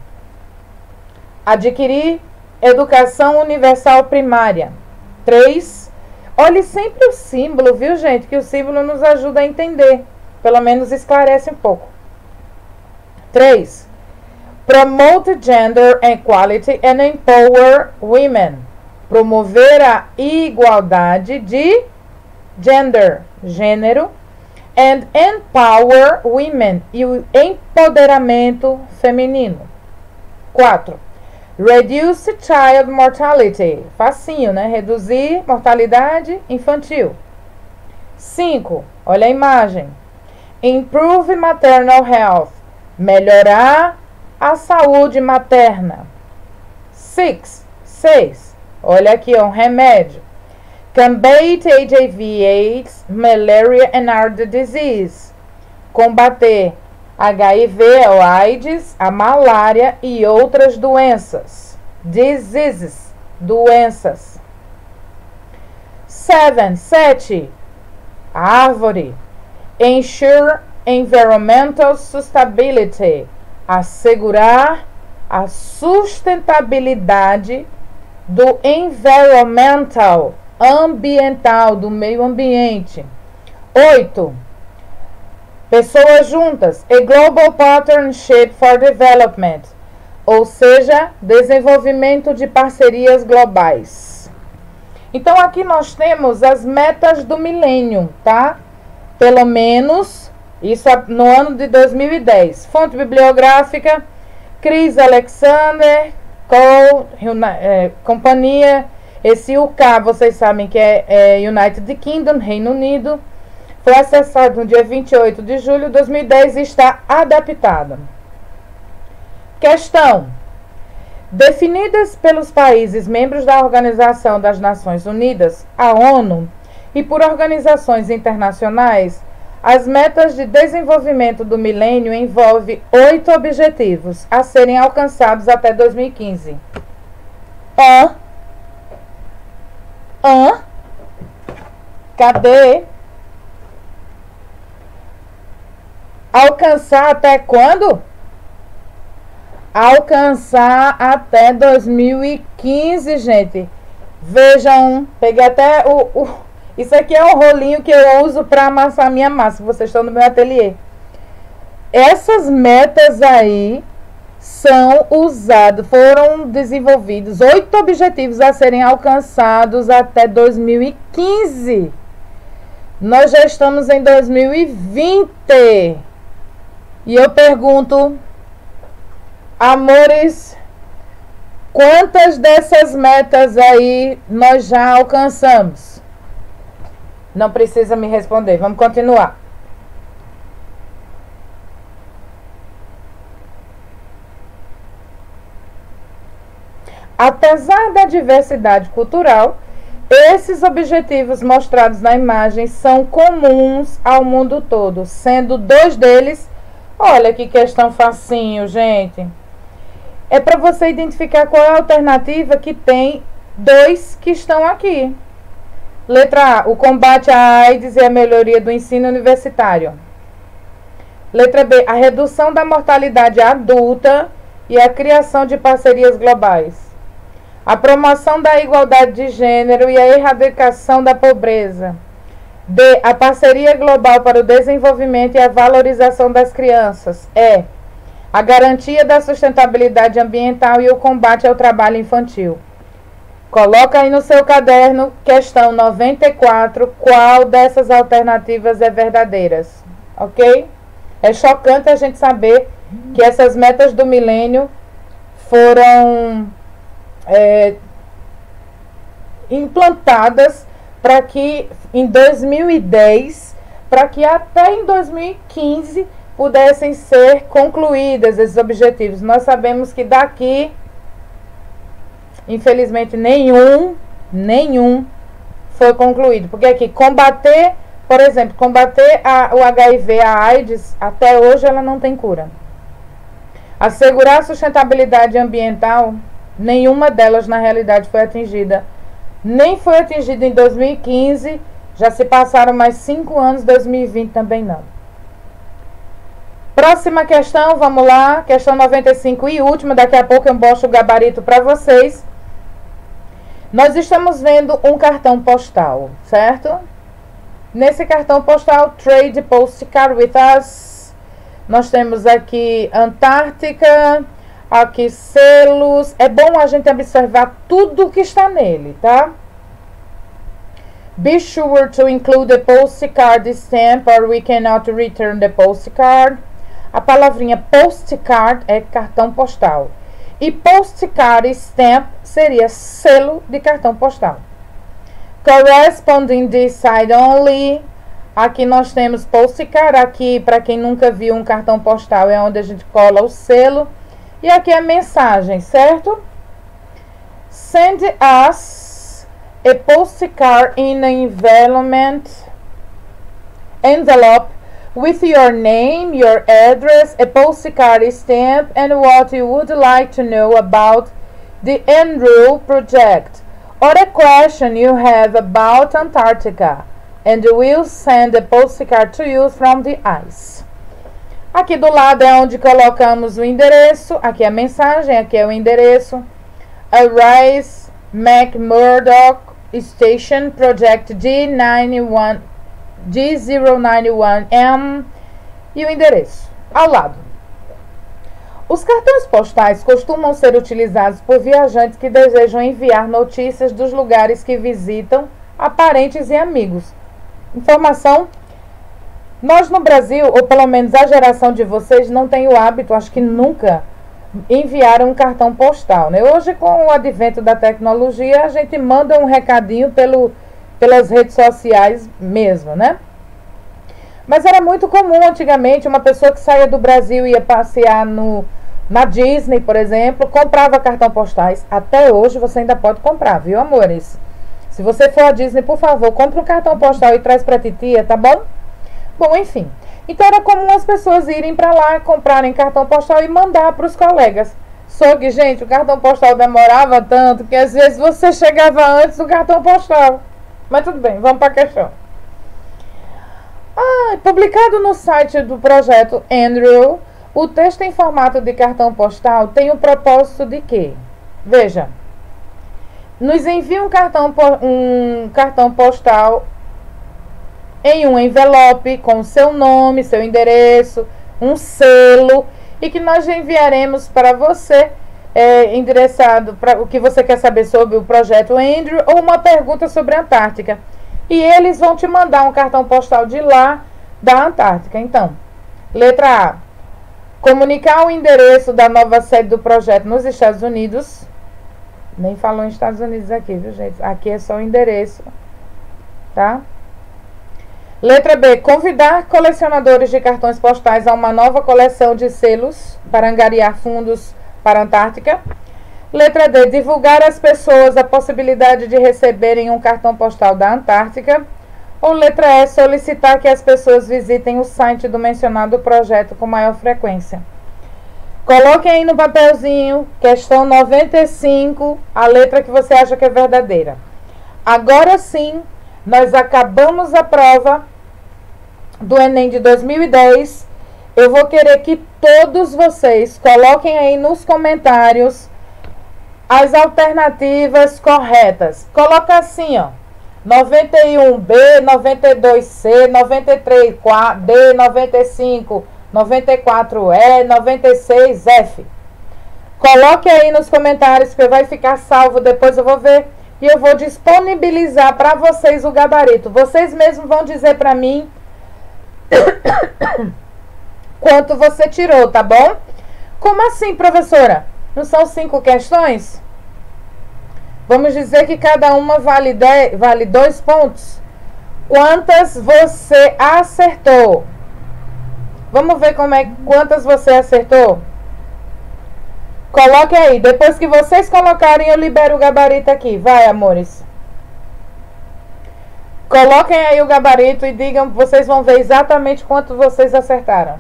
adquirir educação universal primária. 3. Olhe sempre o símbolo, viu, gente? Que o símbolo nos ajuda a entender. Pelo menos esclarece um pouco. 3. Promote gender equality and empower women. Promover a igualdade de gender, gênero, and empower women e o empoderamento feminino. 4 Reduce child mortality. Facinho, né? Reduzir mortalidade infantil. 5. Olha a imagem. Improve maternal health. Melhorar a saúde materna. 6. 6. Olha aqui, ó, um remédio. Combat HIV, AIDS, malaria and heart disease. Combater HIV é o AIDS, a malária e outras doenças. Diseases, doenças. Seven, sete, árvore. Ensure environmental sustainability, assegurar a sustentabilidade do environmental, ambiental, do meio ambiente. Oito, Pessoas juntas, a Global Partnership for Development, ou seja, desenvolvimento de parcerias globais. Então aqui nós temos as metas do milênio, tá? Pelo menos isso no ano de 2010. Fonte bibliográfica: Chris Alexander, Cole, é, companhia. Esse UK, vocês sabem que é, é United Kingdom, Reino Unido. Foi acessado no dia 28 de julho de 2010 e está adaptada. Questão: Definidas pelos países membros da Organização das Nações Unidas, a ONU, e por organizações internacionais, as metas de desenvolvimento do milênio envolvem oito objetivos a serem alcançados até 2015. Hã? Hã? Cadê? Alcançar até quando? Alcançar até 2015, gente. Vejam, peguei até o, o isso aqui é um rolinho que eu uso para amassar minha massa. Vocês estão no meu ateliê. Essas metas aí são usados, foram desenvolvidos oito objetivos a serem alcançados até 2015. Nós já estamos em 2020. E eu pergunto, amores, quantas dessas metas aí nós já alcançamos? Não precisa me responder, vamos continuar. Apesar da diversidade cultural, esses objetivos mostrados na imagem são comuns ao mundo todo, sendo dois deles Olha que questão facinho, gente. É para você identificar qual é a alternativa que tem dois que estão aqui. Letra A, o combate à AIDS e a melhoria do ensino universitário. Letra B, a redução da mortalidade adulta e a criação de parcerias globais. A promoção da igualdade de gênero e a erradicação da pobreza. D. A parceria global para o desenvolvimento e a valorização das crianças. E. A garantia da sustentabilidade ambiental e o combate ao trabalho infantil. Coloca aí no seu caderno, questão 94, qual dessas alternativas é verdadeiras, ok? É chocante a gente saber que essas metas do milênio foram é, implantadas para que em 2010, para que até em 2015 pudessem ser concluídas esses objetivos. Nós sabemos que daqui Infelizmente, nenhum, nenhum foi concluído. Porque aqui, combater, por exemplo, combater a, o HIV, a AIDS, até hoje ela não tem cura. Assegurar a sustentabilidade ambiental, nenhuma delas na realidade foi atingida. Nem foi atingida em 2015, já se passaram mais cinco anos, 2020 também não. Próxima questão, vamos lá, questão 95 e última, daqui a pouco eu mostro o gabarito para vocês. Nós estamos vendo um cartão postal, certo? Nesse cartão postal, Trade Postcard with Us, nós temos aqui Antártica, aqui selos. É bom a gente observar tudo que está nele, tá? Be sure to include the postcard stamp or we cannot return the postcard. A palavrinha postcard é cartão postal. E postcard stamp seria selo de cartão postal. Corresponding this side only. Aqui nós temos postcard. Aqui, para quem nunca viu um cartão postal, é onde a gente cola o selo. E aqui é mensagem, certo? Send us a postcard in an envelopment envelope with your name, your address, a postcard stamp, and what you would like to know about the NRUL project or a question you have about Antarctica, and we'll send a postcard to you from the ice. Aqui do lado é onde colocamos o endereço, aqui é a mensagem, aqui é o endereço. Arise McMurdoch Station Project D91 G091M e o endereço ao lado. Os cartões postais costumam ser utilizados por viajantes que desejam enviar notícias dos lugares que visitam a parentes e amigos. Informação: nós no Brasil, ou pelo menos a geração de vocês, não tem o hábito, acho que nunca, enviaram um cartão postal. Né? Hoje, com o advento da tecnologia, a gente manda um recadinho pelo pelas redes sociais mesmo, né? Mas era muito comum antigamente uma pessoa que saía do Brasil e ia passear no, na Disney, por exemplo, comprava cartão postais. Até hoje você ainda pode comprar, viu, amores? Se você for à Disney, por favor, compre um cartão postal e traz pra titia, tá bom? Bom, enfim. Então era comum as pessoas irem para lá, comprarem cartão postal e mandar para os colegas. Só que, gente, o cartão postal demorava tanto que às vezes você chegava antes do cartão postal. Mas tudo bem, vamos para a questão. Ah, publicado no site do projeto Andrew, o texto em formato de cartão postal tem o propósito de quê? Veja, nos envia um cartão, um cartão postal em um envelope com seu nome, seu endereço, um selo e que nós enviaremos para você é, endereçado para o que você quer saber sobre o projeto Andrew ou uma pergunta sobre a Antártica. E eles vão te mandar um cartão postal de lá da Antártica. Então, letra A. Comunicar o endereço da nova sede do projeto nos Estados Unidos. Nem falou em Estados Unidos aqui, viu, gente? Aqui é só o endereço. Tá? Letra B. Convidar colecionadores de cartões postais a uma nova coleção de selos para angariar fundos para a Antártica. Letra D. Divulgar às pessoas a possibilidade de receberem um cartão postal da Antártica. Ou letra E. Solicitar que as pessoas visitem o site do mencionado projeto com maior frequência. Coloquem aí no papelzinho, questão 95, a letra que você acha que é verdadeira. Agora sim, nós acabamos a prova do Enem de 2010 eu vou querer que todos vocês coloquem aí nos comentários as alternativas corretas. Coloca assim, ó. 91B, 92C, 93D, 95, 94E, 96F. Coloque aí nos comentários que vai ficar salvo. Depois eu vou ver e eu vou disponibilizar para vocês o gabarito. Vocês mesmos vão dizer para mim quanto você tirou, tá bom? Como assim, professora? Não são cinco questões? Vamos dizer que cada uma vale, dez, vale dois pontos. Quantas você acertou? Vamos ver como é quantas você acertou? Coloque aí. Depois que vocês colocarem, eu libero o gabarito aqui. Vai, amores. Coloquem aí o gabarito e digam, vocês vão ver exatamente quanto vocês acertaram.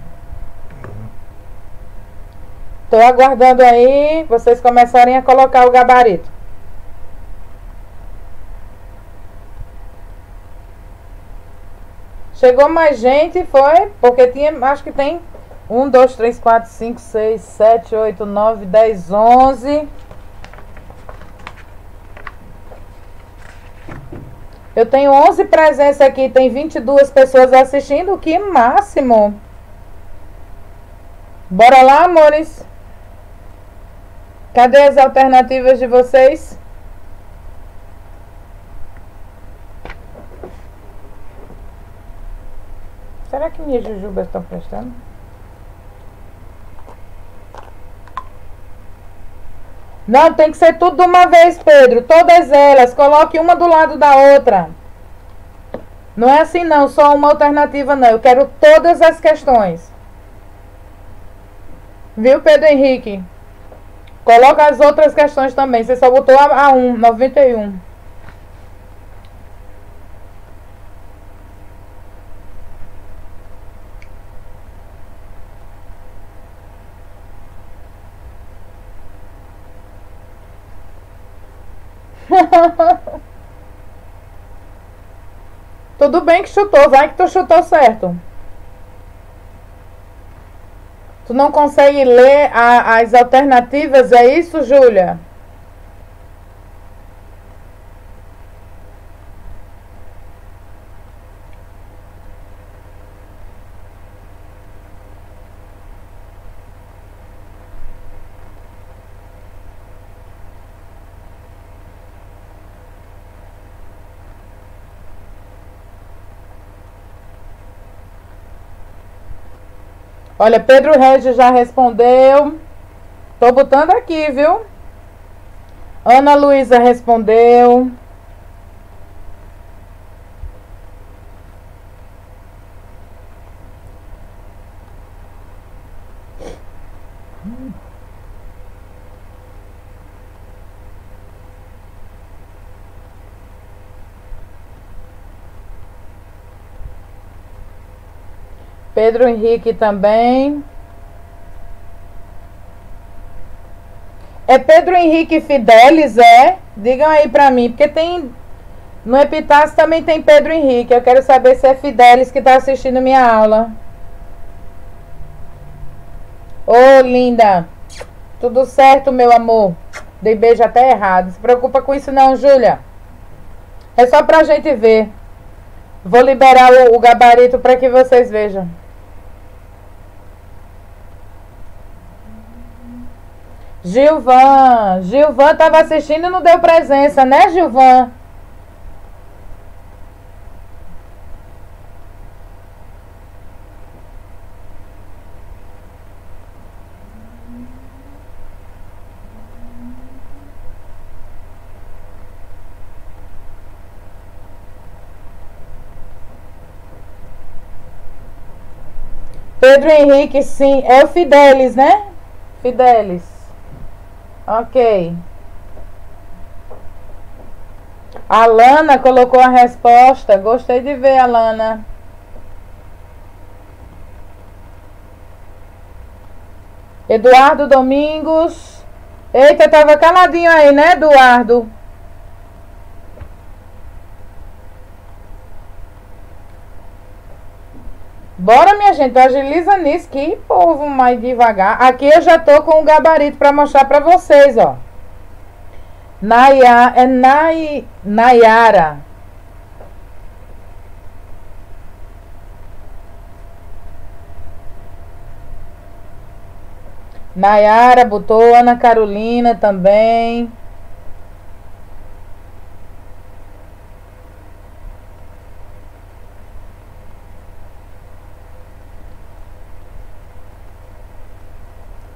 Estou aguardando aí vocês começarem a colocar o gabarito. Chegou mais gente, foi? Porque tinha, acho que tem 1, 2, 3, 4, 5, 6, 7, 8, 9, 10, 11. Eu tenho 11 presenças aqui, tem 22 pessoas assistindo. Que máximo! Bora lá, amores? Cadê as alternativas de vocês? Será que minhas jujubas estão prestando? Não, tem que ser tudo de uma vez, Pedro. Todas elas. Coloque uma do lado da outra. Não é assim, não. Só uma alternativa, não. Eu quero todas as questões. Viu, Pedro Henrique? Coloca as outras questões também. Você só botou a, a 1, 91. Tudo bem que chutou, vai que tu chutou certo. Tu não consegue ler a, as alternativas, é isso, Júlia? Olha, Pedro Regis já respondeu. Tô botando aqui, viu? Ana Luísa respondeu. Pedro Henrique também. É Pedro Henrique Fidelis, é? Digam aí pra mim, porque tem. No Epitácio também tem Pedro Henrique. Eu quero saber se é Fidelis que tá assistindo minha aula. Ô, oh, linda. Tudo certo, meu amor. Dei beijo até errado. Se preocupa com isso não, Júlia. É só pra gente ver. Vou liberar o, o gabarito para que vocês vejam. Gilvan. Gilvan estava assistindo e não deu presença, né, Gilvan? Pedro Henrique, sim. É o Fidelis, né? Fidelis. Ok. A Lana colocou a resposta. Gostei de ver, Alana. Eduardo Domingos. Eita, tava caladinho aí, né, Eduardo? Bora, minha gente, agiliza nisso. Que povo mais devagar. Aqui eu já tô com o gabarito para mostrar para vocês, ó. Naya, é Nay, Nayara. Nayara botou, Ana Carolina também.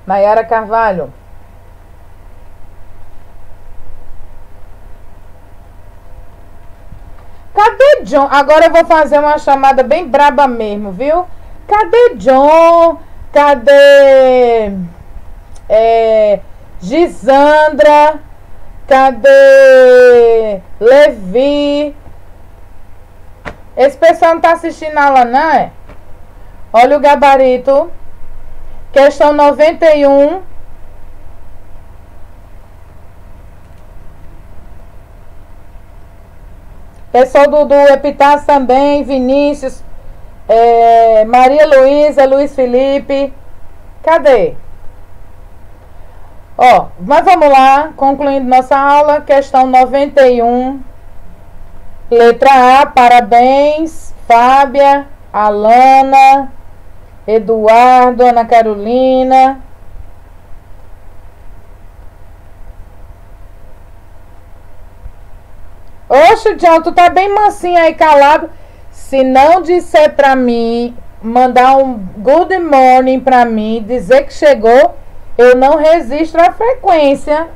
Nayara Carvalho. Cadê John? Agora eu vou fazer uma chamada bem braba mesmo, viu? Cadê John? Cadê é, Gisandra? Cadê Levi? Esse pessoal não tá assistindo aula, não é? Olha o gabarito. Questão 91. Pessoal do, do Epitácio também, Vinícius, é, Maria Luísa, Luiz Felipe. Cadê? Ó, mas vamos lá, concluindo nossa aula, questão 91. Letra A, parabéns, Fábia, Alana, Eduardo, Ana Carolina. Oxe, John, tu tá bem mansinho aí, calado. Se não disser pra mim, mandar um good morning pra mim, dizer que chegou, eu não registro a frequência.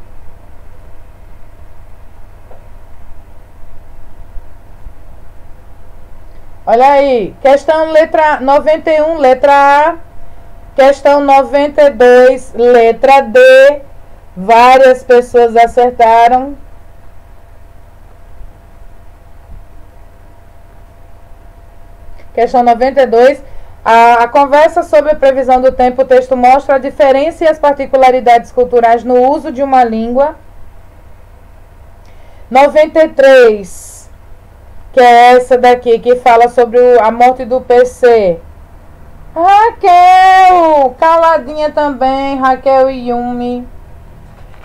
Olha aí, questão letra 91, letra A. Questão 92, letra D. Várias pessoas acertaram. Questão 92. A, a conversa sobre a previsão do tempo, o texto mostra a diferença e as particularidades culturais no uso de uma língua. 93, que é essa daqui, que fala sobre o, a morte do PC. Raquel, caladinha também, Raquel e Yumi.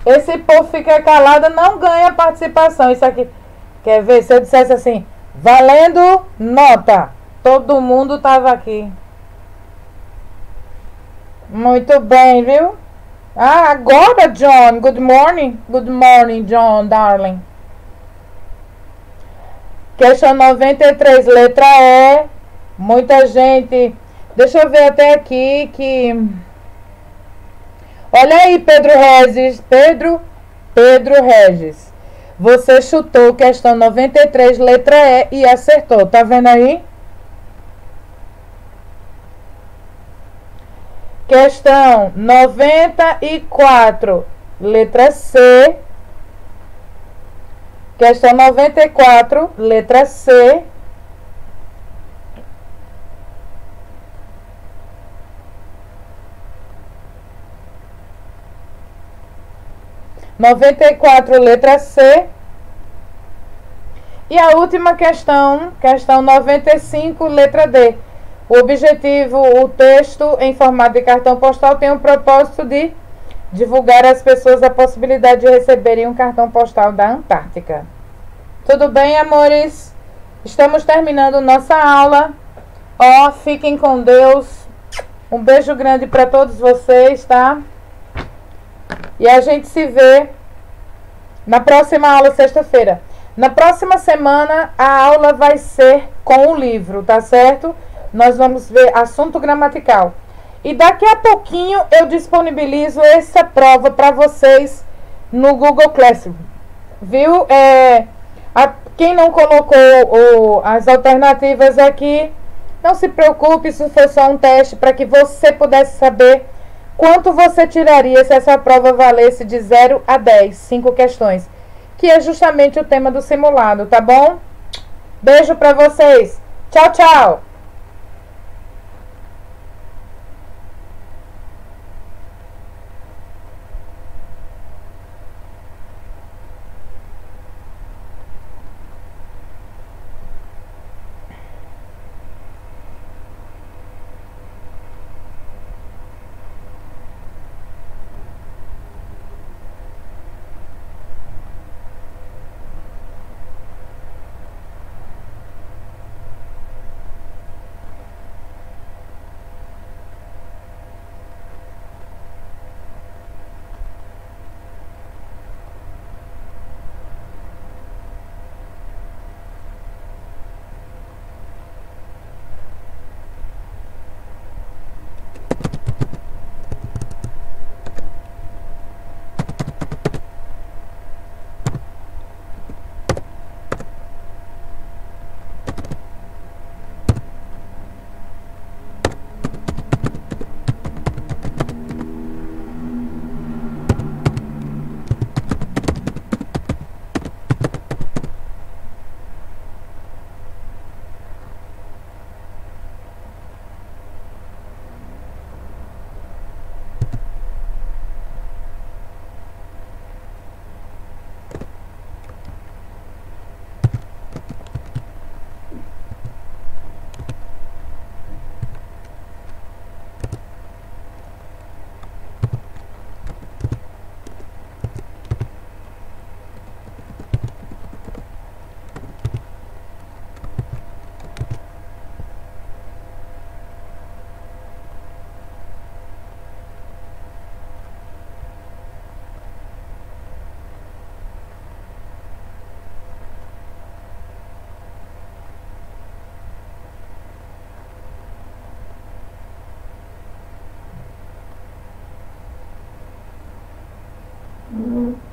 Esse povo fica calado, não ganha participação. Isso aqui, quer ver? Se eu dissesse assim, valendo nota. Todo mundo tava aqui. Muito bem, viu? Ah, agora, John. Good morning. Good morning, John, darling. Questão 93, letra E. Muita gente. Deixa eu ver até aqui que. Olha aí, Pedro Regis. Pedro, Pedro Regis. Você chutou questão 93, letra E e acertou. Tá vendo aí? Questão 94, letra C. Questão 94, letra C. Noventa e quatro, letra C. E a última questão, questão noventa e cinco, letra D. O objetivo, o texto em formato de cartão postal tem o propósito de divulgar às pessoas a possibilidade de receberem um cartão postal da Antártica. Tudo bem, amores? Estamos terminando nossa aula. Ó, oh, fiquem com Deus. Um beijo grande para todos vocês, tá? E a gente se vê na próxima aula, sexta-feira. Na próxima semana, a aula vai ser com o livro, tá certo? nós vamos ver assunto gramatical. E daqui a pouquinho eu disponibilizo essa prova para vocês no Google Classroom. Viu? É, a, quem não colocou o, as alternativas aqui, não se preocupe, isso foi só um teste para que você pudesse saber quanto você tiraria se essa prova valesse de 0 a 10, 5 questões, que é justamente o tema do simulado, tá bom? Beijo para vocês. Tchau, tchau. Mm-hmm.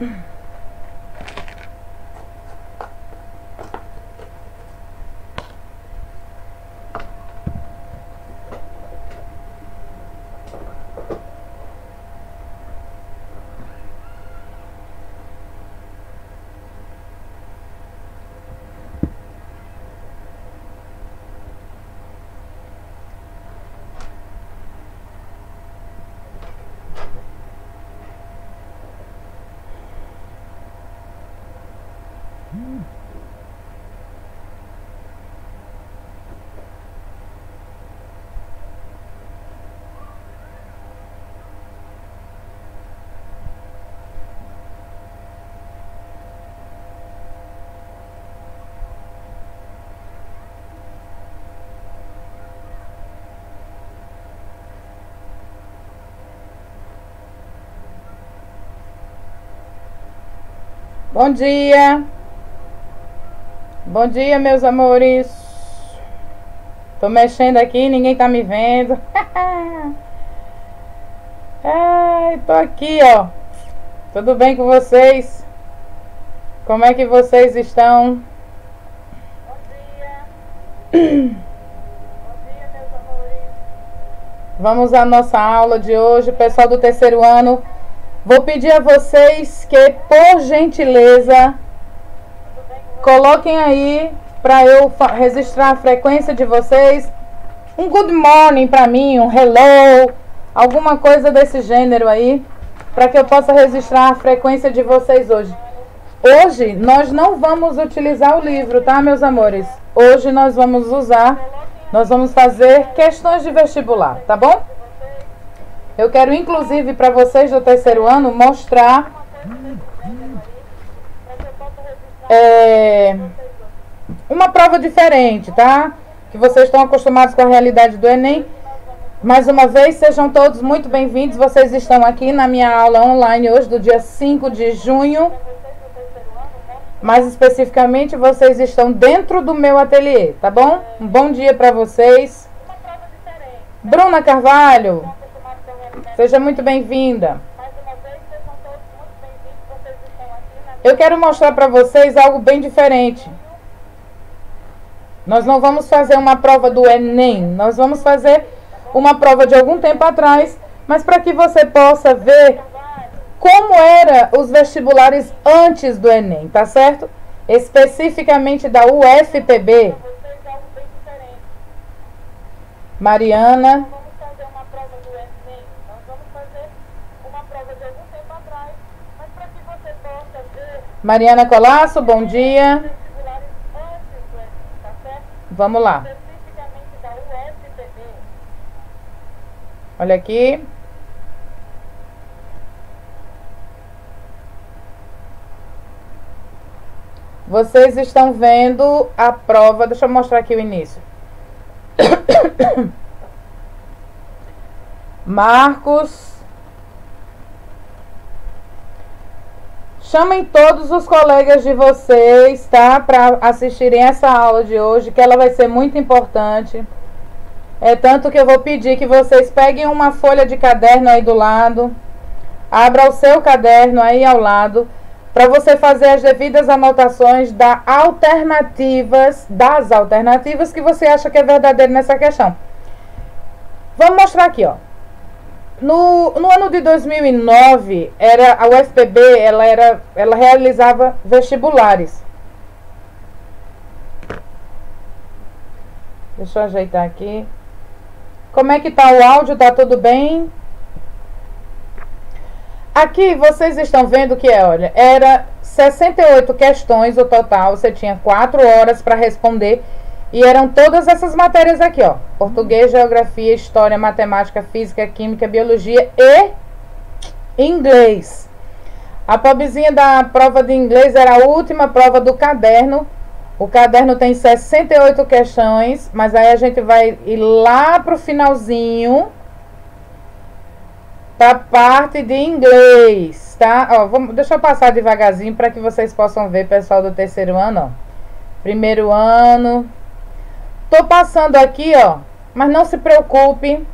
Mm-hmm. Bom dia. Bom dia, meus amores. Tô mexendo aqui, ninguém tá me vendo. Ai, tô aqui, ó. Tudo bem com vocês? Como é que vocês estão? Bom dia. Bom dia, meus amores. Vamos à nossa aula de hoje, pessoal do terceiro ano. Vou pedir a vocês que, por gentileza, coloquem aí para eu registrar a frequência de vocês. Um good morning para mim, um hello, alguma coisa desse gênero aí, para que eu possa registrar a frequência de vocês hoje. Hoje nós não vamos utilizar o livro, tá, meus amores? Hoje nós vamos usar, nós vamos fazer questões de vestibular, tá bom? Eu quero, inclusive, para vocês do terceiro ano, mostrar é, uma prova diferente, tá? Que vocês estão acostumados com a realidade do Enem. Mais uma vez, sejam todos muito bem-vindos. Vocês estão aqui na minha aula online hoje, do dia 5 de junho. Mais especificamente, vocês estão dentro do meu ateliê, tá bom? Um bom dia para vocês. Bruna Carvalho, Seja muito bem-vinda. Eu quero mostrar para vocês algo bem diferente. Nós não vamos fazer uma prova do Enem, nós vamos fazer uma prova de algum tempo atrás, mas para que você possa ver como era os vestibulares antes do Enem, tá certo? Especificamente da UFPB. Mariana Mariana Colasso, bom dia. Vamos lá. Olha aqui. Vocês estão vendo a prova. Deixa eu mostrar aqui o início. Marcos Chamem todos os colegas de vocês, tá? Para assistirem essa aula de hoje, que ela vai ser muito importante. É tanto que eu vou pedir que vocês peguem uma folha de caderno aí do lado, abra o seu caderno aí ao lado, para você fazer as devidas anotações da alternativas, das alternativas que você acha que é verdadeiro nessa questão. Vamos mostrar aqui, ó. No, no ano de 2009, era, a UFPB ela, era, ela realizava vestibulares. Deixa eu ajeitar aqui. Como é que tá o áudio? Tá tudo bem? Aqui vocês estão vendo que é, olha, era 68 questões o total, você tinha 4 horas para responder e eram todas essas matérias aqui, ó. Português, geografia, história, matemática, física, química, biologia e inglês. A pobrezinha da prova de inglês era a última prova do caderno. O caderno tem 68 questões, mas aí a gente vai ir lá pro finalzinho para parte de inglês, tá? Ó, vamos, deixa eu passar devagarzinho para que vocês possam ver, pessoal do terceiro ano, ó. Primeiro ano, Tô passando aqui, ó, mas não se preocupe.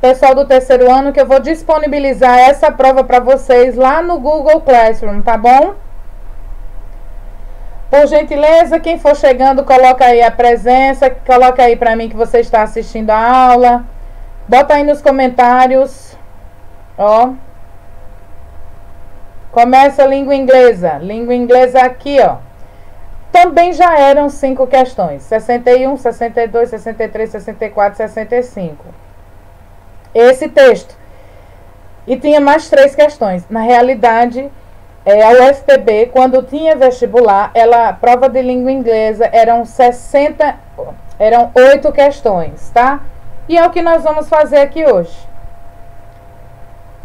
pessoal do terceiro ano, que eu vou disponibilizar essa prova para vocês lá no Google Classroom, tá bom? Por gentileza, quem for chegando, coloca aí a presença, coloca aí para mim que você está assistindo a aula. Bota aí nos comentários. Ó. Começa a língua inglesa. Língua inglesa aqui, ó. Também já eram cinco questões: 61, 62, 63, 64, 65. Esse texto. E tinha mais três questões. Na realidade, é, a UFPB, quando tinha vestibular, ela, prova de língua inglesa eram 60, eram oito questões, tá? E é o que nós vamos fazer aqui hoje.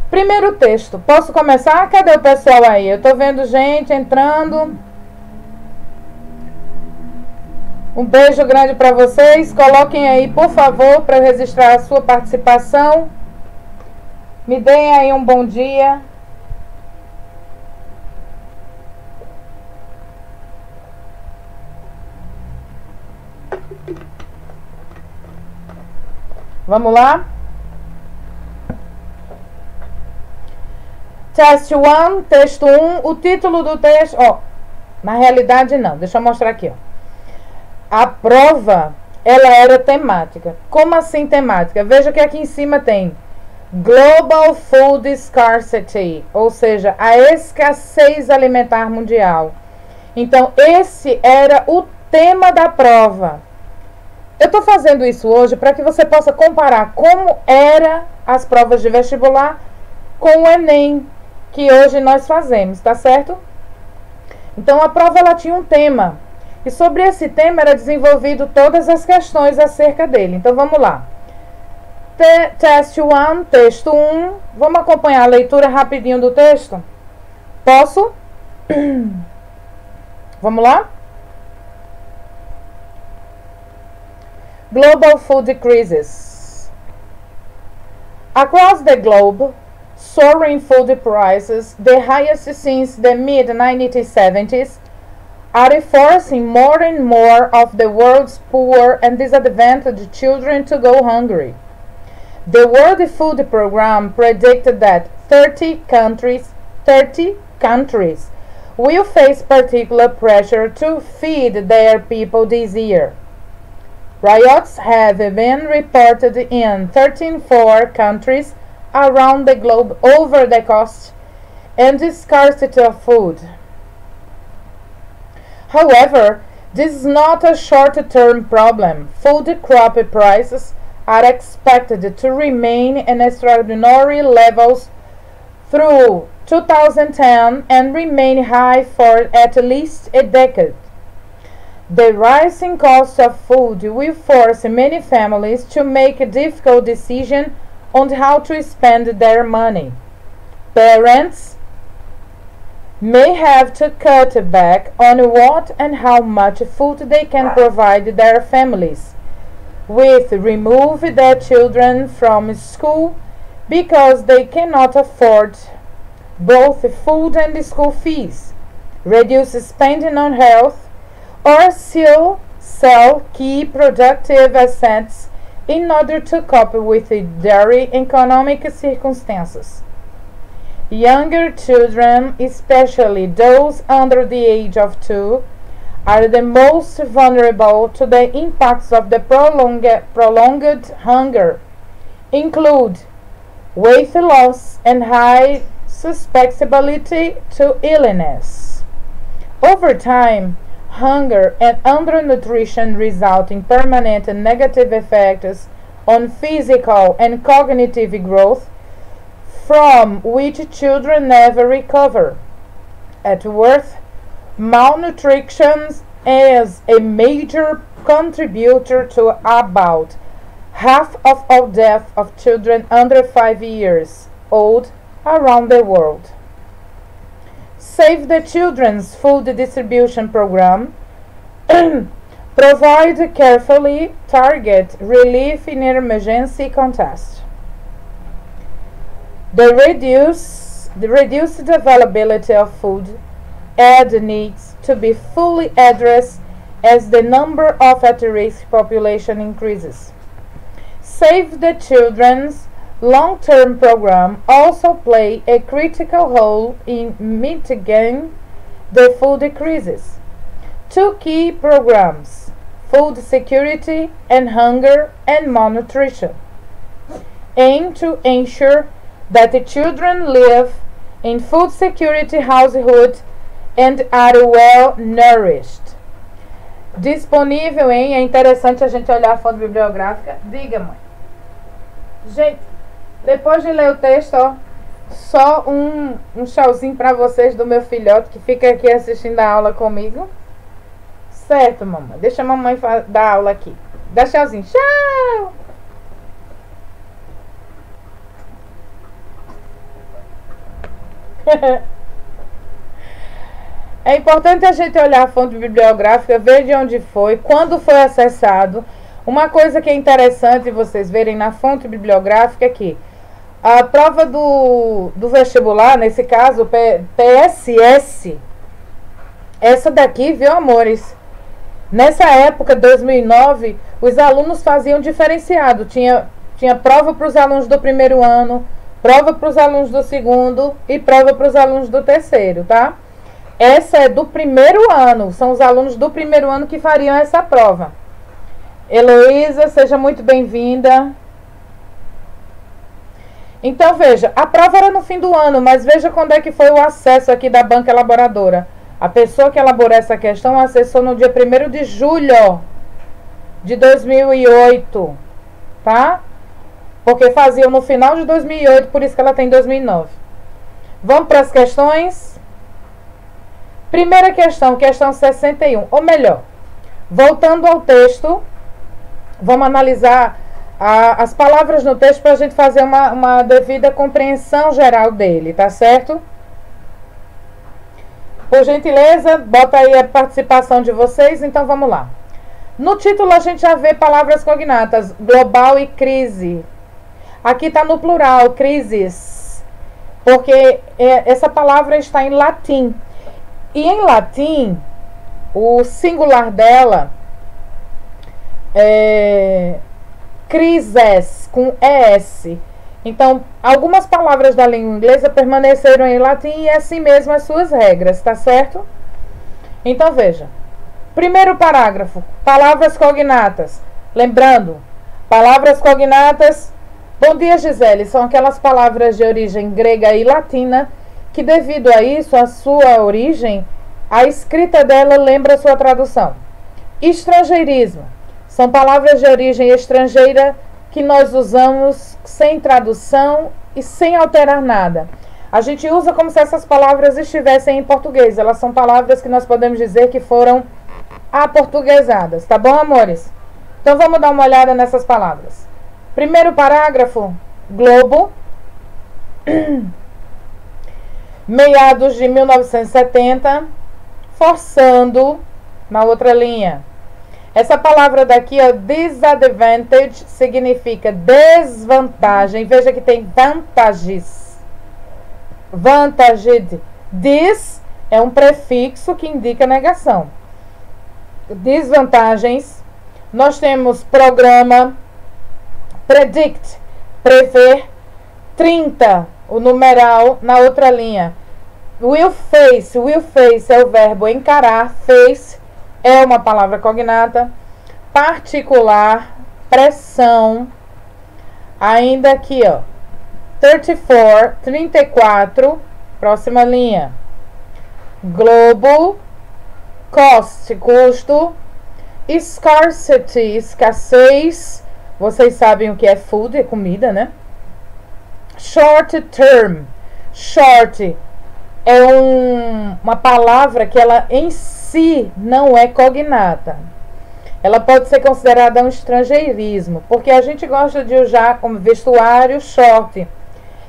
Primeiro texto. Posso começar? Cadê o pessoal aí? Eu tô vendo gente entrando. Um beijo grande para vocês. Coloquem aí, por favor, para registrar a sua participação. Me deem aí um bom dia. Vamos lá? Teste 1, texto 1. O título do texto, ó, na realidade não. Deixa eu mostrar aqui, ó. A prova, ela era temática. Como assim temática? Veja que aqui em cima tem Global Food Scarcity, ou seja, a escassez alimentar mundial. Então, esse era o tema da prova. Eu estou fazendo isso hoje para que você possa comparar como era as provas de vestibular com o Enem, que hoje nós fazemos, tá certo? Então a prova ela tinha um tema. E sobre esse tema era desenvolvido todas as questões acerca dele. Então vamos lá. Te teste 1, texto 1. Vamos acompanhar a leitura rapidinho do texto? Posso? vamos lá? Global food crisis. Across the globe, soaring food prices, the highest since the mid 1970s, are forcing more and more of the world's poor and disadvantaged children to go hungry. The World Food Programme predicted that 30 countries, 30 countries will face particular pressure to feed their people this year. Riots have been reported in 13 four countries around the globe over the cost and the scarcity of food. However, this is not a short-term problem. Food crop prices are expected to remain in extraordinary levels through 2010 and remain high for at least a decade. The rising cost of food will force many families to make a difficult decision on how to spend their money. Parents may have to cut back on what and how much food they can provide their families, with remove their children from school because they cannot afford both the food and the school fees, reduce spending on health, or still sell key productive assets in order to cope with the dairy economic circumstances. Younger children, especially those under the age of two, are the most vulnerable to the impacts of the prolonged, prolonged hunger, include weight loss and high susceptibility to illness. Over time, hunger, and undernutrition result in permanent negative effects on physical and cognitive growth, from which children never recover. At worth, malnutrition is a major contributor to about half of all deaths of children under 5 years old around the world. Save the Children's Food Distribution Program provide carefully target relief in emergency context. The reduce the reduced availability of food aid needs to be fully addressed as the number of at-risk population increases. Save the Children's long-term program also play a critical role in mitigating the food crisis. Two key programs, food security and hunger and malnutrition, aim to ensure that the children live in food security household and are well nourished. Disponível em. É interessante a gente olhar a fonte bibliográfica. Diga, mãe. Gente, depois de ler o texto, ó, só um, um tchauzinho para vocês do meu filhote que fica aqui assistindo a aula comigo. Certo, mamãe. Deixa a mamãe dar aula aqui. Dá tchauzinho. Tchau! é importante a gente olhar a fonte bibliográfica, ver de onde foi, quando foi acessado. Uma coisa que é interessante vocês verem na fonte bibliográfica é que a prova do, do vestibular, nesse caso, PSS, essa daqui, viu, amores? Nessa época, 2009, os alunos faziam diferenciado. Tinha, tinha prova para os alunos do primeiro ano, prova para os alunos do segundo e prova para os alunos do terceiro, tá? Essa é do primeiro ano, são os alunos do primeiro ano que fariam essa prova. Heloísa, seja muito bem-vinda. Então, veja, a prova era no fim do ano, mas veja quando é que foi o acesso aqui da banca elaboradora. A pessoa que elaborou essa questão acessou no dia 1 de julho de 2008, tá? Porque faziam no final de 2008, por isso que ela tem 2009. Vamos para as questões? Primeira questão, questão 61. Ou melhor, voltando ao texto, vamos analisar a, as palavras no texto para a gente fazer uma, uma devida compreensão geral dele, tá certo? Por gentileza, bota aí a participação de vocês, então vamos lá. No título a gente já vê palavras cognatas, global e crise. Aqui está no plural, crises, porque é, essa palavra está em latim. E em latim, o singular dela é crises, com ES. Então, algumas palavras da língua inglesa permaneceram em latim e é assim mesmo as suas regras, tá certo? Então, veja. Primeiro parágrafo, palavras cognatas. Lembrando, palavras cognatas Bom dia, Gisele. São aquelas palavras de origem grega e latina que, devido a isso, a sua origem, a escrita dela lembra sua tradução. Estrangeirismo. São palavras de origem estrangeira que nós usamos sem tradução e sem alterar nada. A gente usa como se essas palavras estivessem em português. Elas são palavras que nós podemos dizer que foram aportuguesadas, tá bom, amores? Então vamos dar uma olhada nessas palavras. Primeiro parágrafo, Globo. Meados de 1970, forçando na outra linha. Essa palavra daqui, ó, disadvantage, significa desvantagem. Veja que tem vantagens. Vantaged. Dis é um prefixo que indica negação. Desvantagens. Nós temos programa, predict, prever, 30, o numeral na outra linha. Will face, will face é o verbo encarar, face é uma palavra cognata, particular, pressão, ainda aqui, ó, 34, 34, próxima linha. Globo, cost, custo, scarcity, escassez, vocês sabem o que é food, é comida, né? Short term. Short é um, uma palavra que ela em si não é cognata. Ela pode ser considerada um estrangeirismo, porque a gente gosta de usar como vestuário short.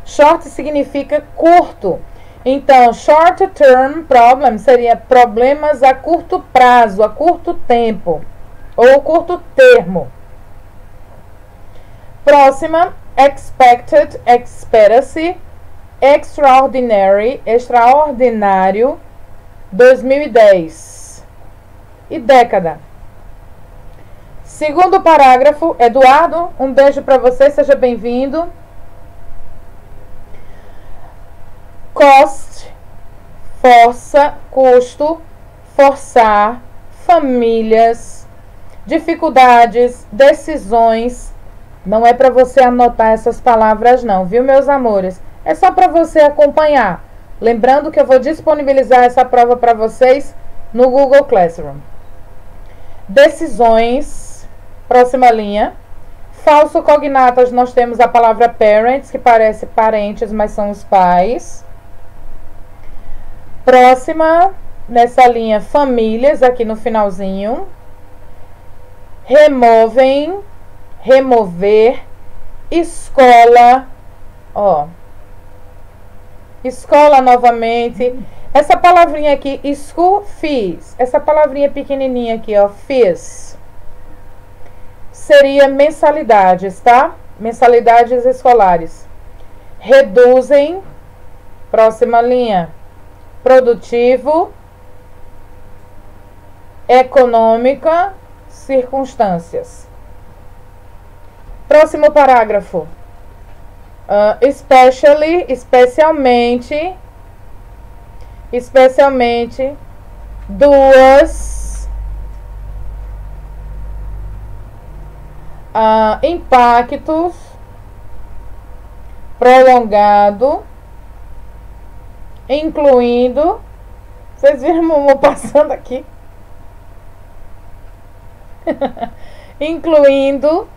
Short significa curto. Então, short term problem seria problemas a curto prazo, a curto tempo, ou curto termo. Próxima, expected, expectancy, extraordinary, extraordinário, 2010. E década. Segundo parágrafo, Eduardo, um beijo para você, seja bem-vindo. cost, força, custo, forçar, famílias, dificuldades, decisões. Não é para você anotar essas palavras não, viu, meus amores? É só para você acompanhar. Lembrando que eu vou disponibilizar essa prova para vocês no Google Classroom. Decisões, próxima linha. Falso cognatas, nós temos a palavra parents, que parece parentes, mas são os pais. Próxima, nessa linha, famílias, aqui no finalzinho. Removem, remover, escola, ó. Escola novamente. Essa palavrinha aqui, school fees. Essa palavrinha pequenininha aqui, ó, fees. Seria mensalidades, tá? Mensalidades escolares. Reduzem. Próxima linha. Produtivo. Econômica. Circunstâncias. Próximo parágrafo. Uh, especially, especialmente especialmente duas uh, impactos prolongado, incluindo. Vocês viram o passando aqui? incluindo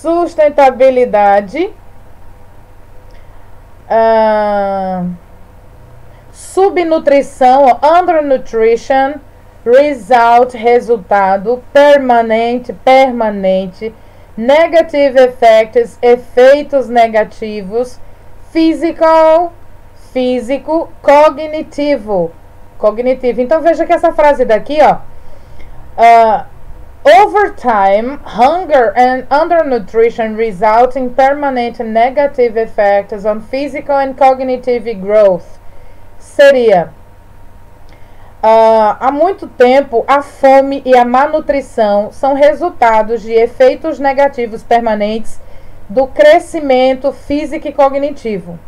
sustentabilidade. Uh, subnutrição, undernutrition, result, resultado, permanente, permanente, negative effects, efeitos negativos, physical, físico, cognitivo, cognitivo. Então veja que essa frase daqui, ó, uh, over time, hunger and undernutrition result in permanent negative effects on physical and cognitive growth seria Uh, há muito tempo, a fome e a malnutrição são resultados de efeitos negativos permanentes do crescimento físico e cognitivo.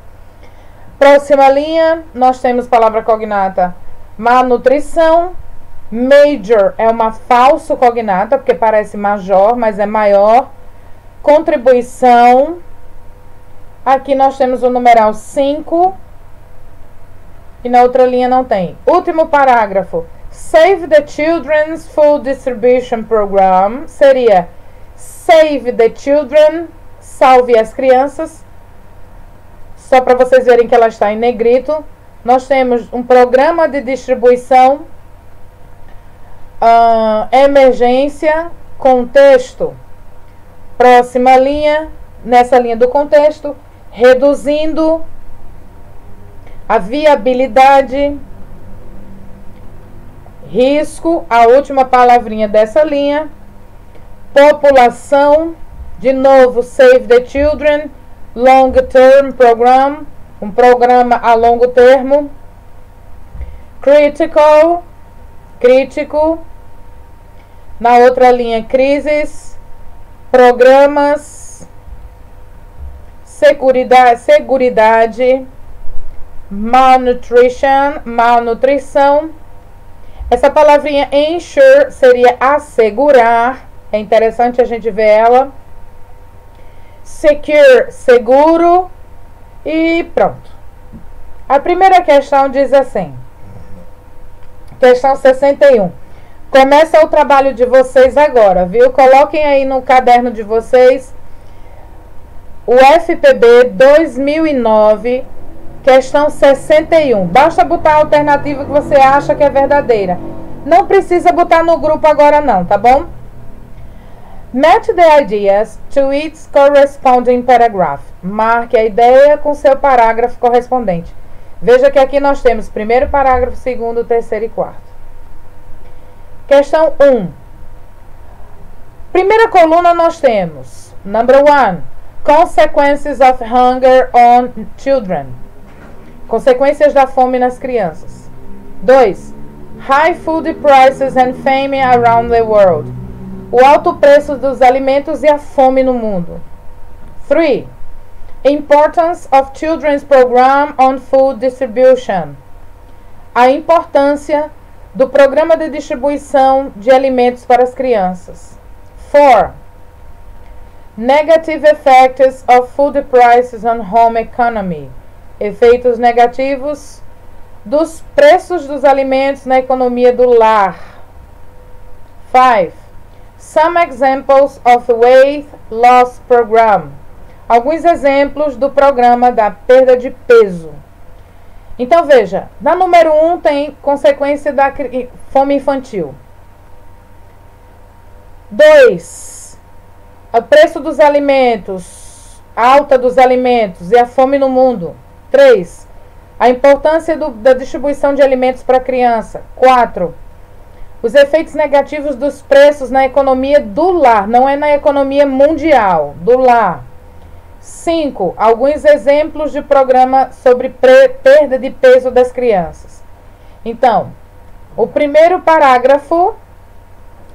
Próxima linha, nós temos palavra cognata malnutrição. Major é uma falso cognata, porque parece major, mas é maior. Contribuição. Aqui nós temos o numeral 5 e na outra linha não tem. Último parágrafo. Save the Children's Food Distribution Program seria Save the Children, salve as crianças. Só para vocês verem que ela está em negrito. Nós temos um programa de distribuição, uh, emergência, contexto. Próxima linha, nessa linha do contexto, reduzindo a viabilidade, risco, a última palavrinha dessa linha, população, de novo, Save the Children, Long Term Program, um programa a longo termo, critical, crítico, na outra linha, crises, programas, seguridade, seguridade malnutrition, malnutrição. Essa palavrinha ensure seria assegurar. É interessante a gente ver ela. Secure, seguro. E pronto. A primeira questão diz assim. Questão 61. Começa o trabalho de vocês agora, viu? Coloquem aí no caderno de vocês o FPB 2009 Questão 61. Basta botar a alternativa que você acha que é verdadeira. Não precisa botar no grupo agora não, tá bom? Match the ideas to its corresponding paragraph. Marque a ideia com seu parágrafo correspondente. Veja que aqui nós temos primeiro parágrafo, segundo, terceiro e quarto. Questão 1. Primeira coluna nós temos, number one, consequences of hunger on children. Consequências da fome nas crianças. 2. High food prices and famine around the world. O alto preço dos alimentos e a fome no mundo. 3. Importance of Children's Program on Food Distribution. A importância do programa de distribuição de alimentos para as crianças. 4. Negative effects of food prices on home economy. Efeitos negativos dos preços dos alimentos na economia do lar. 5. Some examples of weight loss program. Alguns exemplos do programa da perda de peso. Então veja, na número 1 um, tem consequência da fome infantil. 2. O preço dos alimentos, alta dos alimentos e a fome no mundo. 3. A importância do, da distribuição de alimentos para a criança. 4. Os efeitos negativos dos preços na economia do lar, não é na economia mundial, do lar. 5. Alguns exemplos de programa sobre perda de peso das crianças. Então, o primeiro parágrafo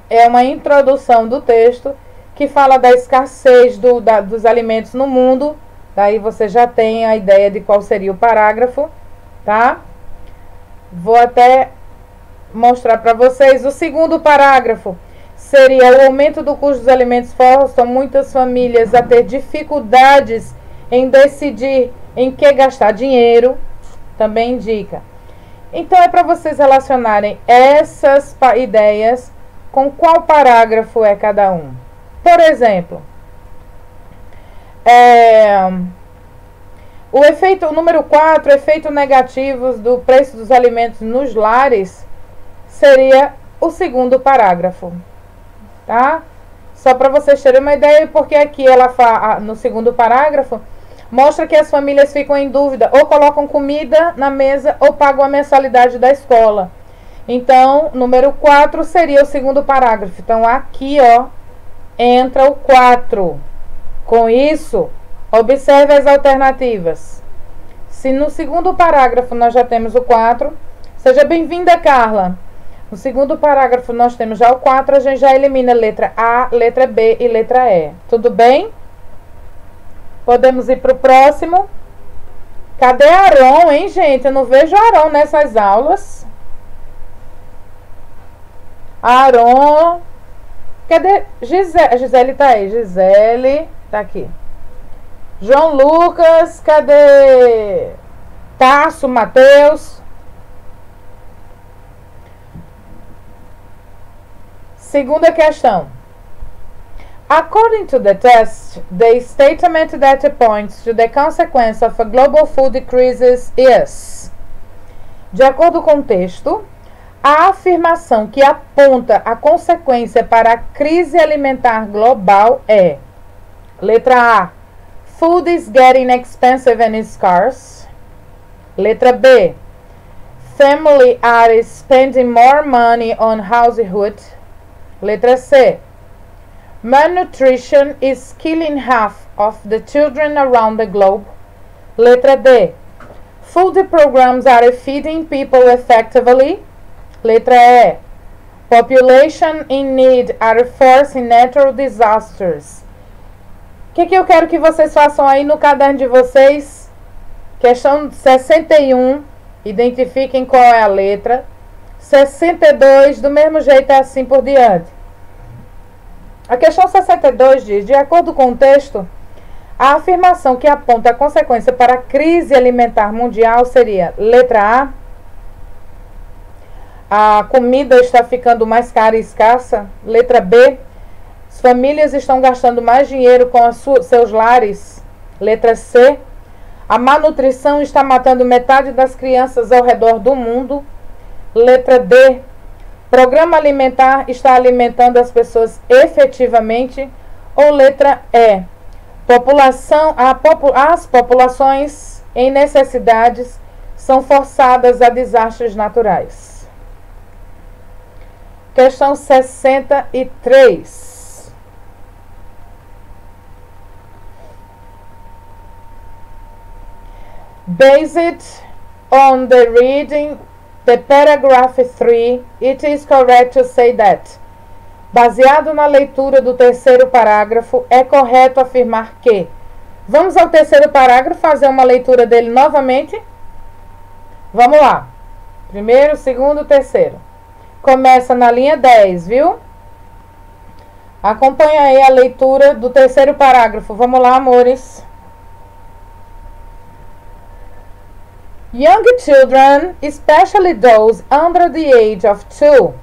é uma introdução do texto que fala da escassez do, da, dos alimentos no mundo. Daí você já tem a ideia de qual seria o parágrafo, tá? Vou até mostrar para vocês o segundo parágrafo seria o aumento do custo dos alimentos forçam muitas famílias a ter dificuldades em decidir em que gastar dinheiro, também indica. Então é para vocês relacionarem essas ideias com qual parágrafo é cada um. Por exemplo, é, o efeito o número 4, efeitos negativos do preço dos alimentos nos lares, seria o segundo parágrafo tá? Só para vocês terem uma ideia, porque aqui ela fala, no segundo parágrafo, mostra que as famílias ficam em dúvida, ou colocam comida na mesa ou pagam a mensalidade da escola. Então, número 4 seria o segundo parágrafo. Então, aqui, ó, entra o 4. Com isso, observe as alternativas. Se no segundo parágrafo nós já temos o 4, seja bem-vinda, Carla. No segundo parágrafo, nós temos já o 4, a gente já elimina letra A, letra B e letra E. Tudo bem? Podemos ir para o próximo. Cadê Aron, hein, gente? Eu não vejo Aron nessas aulas. Aron. Cadê? Gisele, Gisele tá aí. Gisele tá aqui. João Lucas, cadê? Tasso, Matheus. Segunda questão. According to the test, the statement that points to the consequence of a global food crisis is. De acordo com o texto, a afirmação que aponta a consequência para a crise alimentar global é: letra A. Food is getting expensive and scarce. Letra B. Family are spending more money on household. Letra C. Malnutrition is killing half of the children around the globe. Letra D. Food programs are feeding people effectively. Letra E. Population in need are forcing natural disasters. O que, que eu quero que vocês façam aí no caderno de vocês? Questão 61. Identifiquem qual é a letra. 62, do mesmo jeito é assim por diante. A questão 62 diz: de acordo com o texto, a afirmação que aponta a consequência para a crise alimentar mundial seria: letra A. A comida está ficando mais cara e escassa. Letra B. As famílias estão gastando mais dinheiro com seus lares. Letra C. A malnutrição está matando metade das crianças ao redor do mundo. Letra D. Programa alimentar está alimentando as pessoas efetivamente. Ou letra E. População, a as populações em necessidades são forçadas a desastres naturais. Questão 63. Based on the reading The paragraph 3, it is correct to say that. Baseado na leitura do terceiro parágrafo, é correto afirmar que Vamos ao terceiro parágrafo, fazer uma leitura dele novamente. Vamos lá. Primeiro, segundo, terceiro. Começa na linha 10, viu? Acompanha aí a leitura do terceiro parágrafo. Vamos lá, amores. Young children, especially those under the age of two,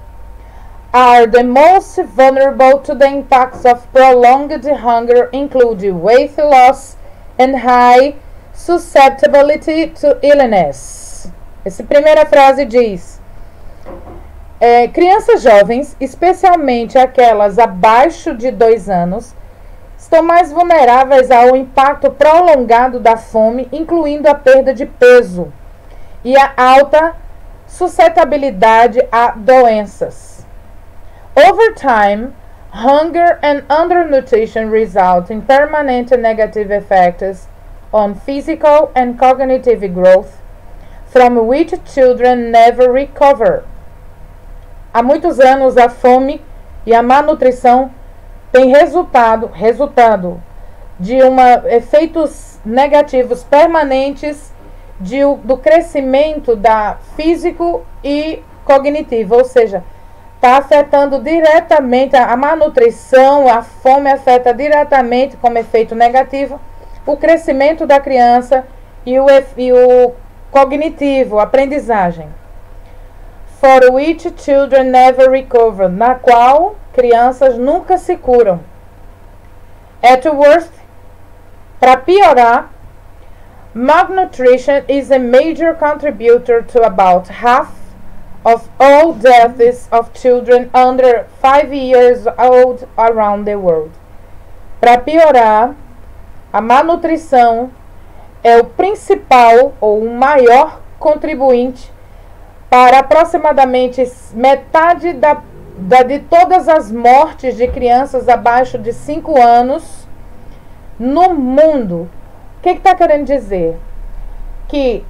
are the most vulnerable to the impacts of prolonged hunger, including weight loss and high susceptibility to illness. Essa primeira frase diz: é, crianças jovens, especialmente aquelas abaixo de dois anos, estão mais vulneráveis ao impacto prolongado da fome, incluindo a perda de peso e a alta suscetibilidade a doenças. Over time, hunger and undernutrition result in permanent negative effects on physical and cognitive growth, from which children never recover. Há muitos anos, a fome e a má nutrição têm resultado, resultado de uma, efeitos negativos permanentes de, do crescimento da físico e cognitivo, ou seja, está afetando diretamente a, a malnutrição, a fome afeta diretamente como efeito negativo o crescimento da criança e o, e o cognitivo, aprendizagem for which children never recover, na qual crianças nunca se curam. At worst, para piorar, malnutrition is a major contributor to about half of all deaths of children under 5 years old around the world. Para piorar, a malnutrição é o principal ou o maior contribuinte para aproximadamente metade da, da, de todas as mortes de crianças abaixo de 5 anos no mundo. O que está que querendo dizer? Que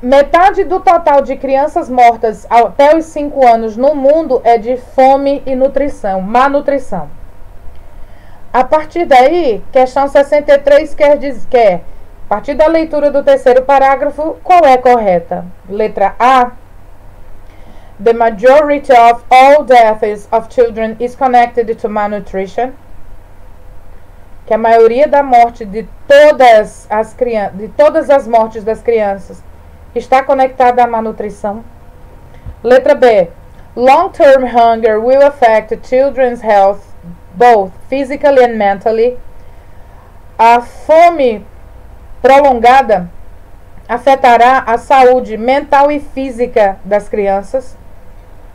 metade do total de crianças mortas até os 5 anos no mundo é de fome e nutrição, má nutrição. A partir daí, questão 63 quer dizer, quer, a partir da leitura do terceiro parágrafo, qual é correta? Letra A The majority of all deaths of children is connected to malnutrition. Que a maioria da morte de todas as crianças, de todas as mortes das crianças está conectada à malnutrição. Letra B. Long-term hunger will affect children's health both physically and mentally. A fome prolongada afetará a saúde mental e física das crianças.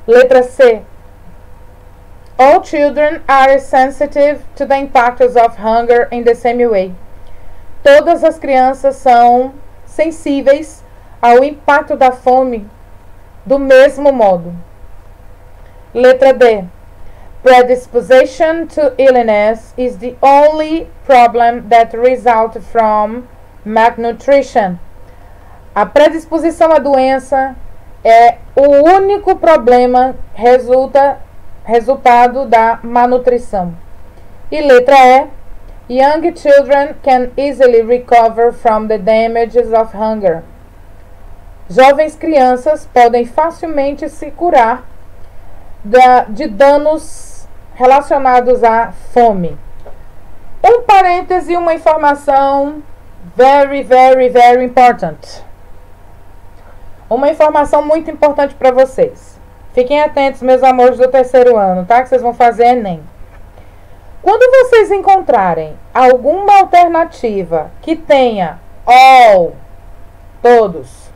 Letra C. All children are sensitive to the impacts of hunger in the same way. Todas as crianças são sensíveis ao impacto da fome do mesmo modo. Letra D. Predisposition to illness is the only problem that results from malnutrition. A predisposição à doença é o único problema resulta resultado da malnutrição. E letra E, young children can easily recover from the damages of hunger. Jovens crianças podem facilmente se curar da, de danos relacionados à fome. Um parêntese, uma informação very, very, very important. Uma informação muito importante para vocês. Fiquem atentos, meus amores do terceiro ano, tá? Que vocês vão fazer Enem. Quando vocês encontrarem alguma alternativa que tenha all, todos,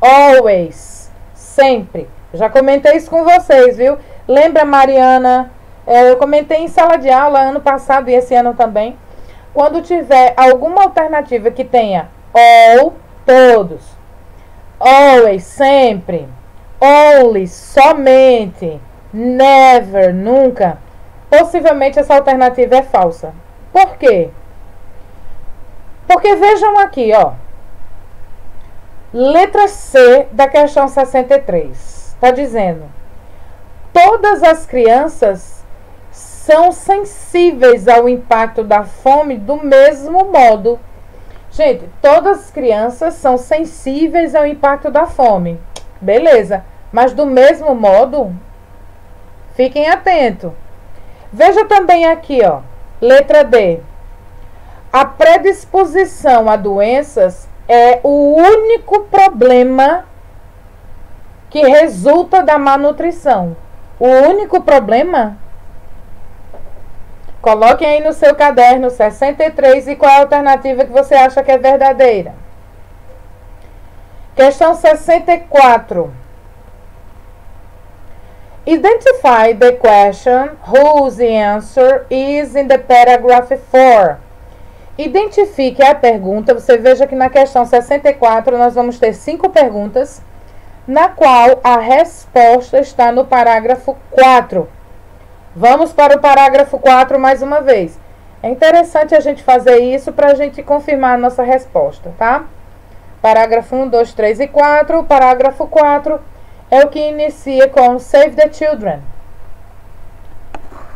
always, sempre, já comentei isso com vocês, viu? Lembra, Mariana? É, eu comentei em sala de aula ano passado e esse ano também. Quando tiver alguma alternativa que tenha all, todos, always, sempre, only, somente, never, nunca, possivelmente essa alternativa é falsa. Por quê? Porque vejam aqui, ó. Letra C da questão 63. Está dizendo: todas as crianças são sensíveis ao impacto da fome do mesmo modo. Gente, todas as crianças são sensíveis ao impacto da fome. Beleza. Mas do mesmo modo, fiquem atentos. Veja também aqui, ó, letra D. A predisposição a doenças é o único problema que resulta da malnutrição. O único problema? Coloquem aí no seu caderno 63 e qual é a alternativa que você acha que é verdadeira. Questão 64. Identify the question whose answer is in the paragraph 4. Identifique a pergunta. Você veja que na questão 64 nós vamos ter cinco perguntas, na qual a resposta está no parágrafo 4. Vamos para o parágrafo 4 mais uma vez. É interessante a gente fazer isso para a gente confirmar a nossa resposta, tá? Parágrafo 1, 2, 3 e 4. Parágrafo 4 é o que inicia com Save the Children.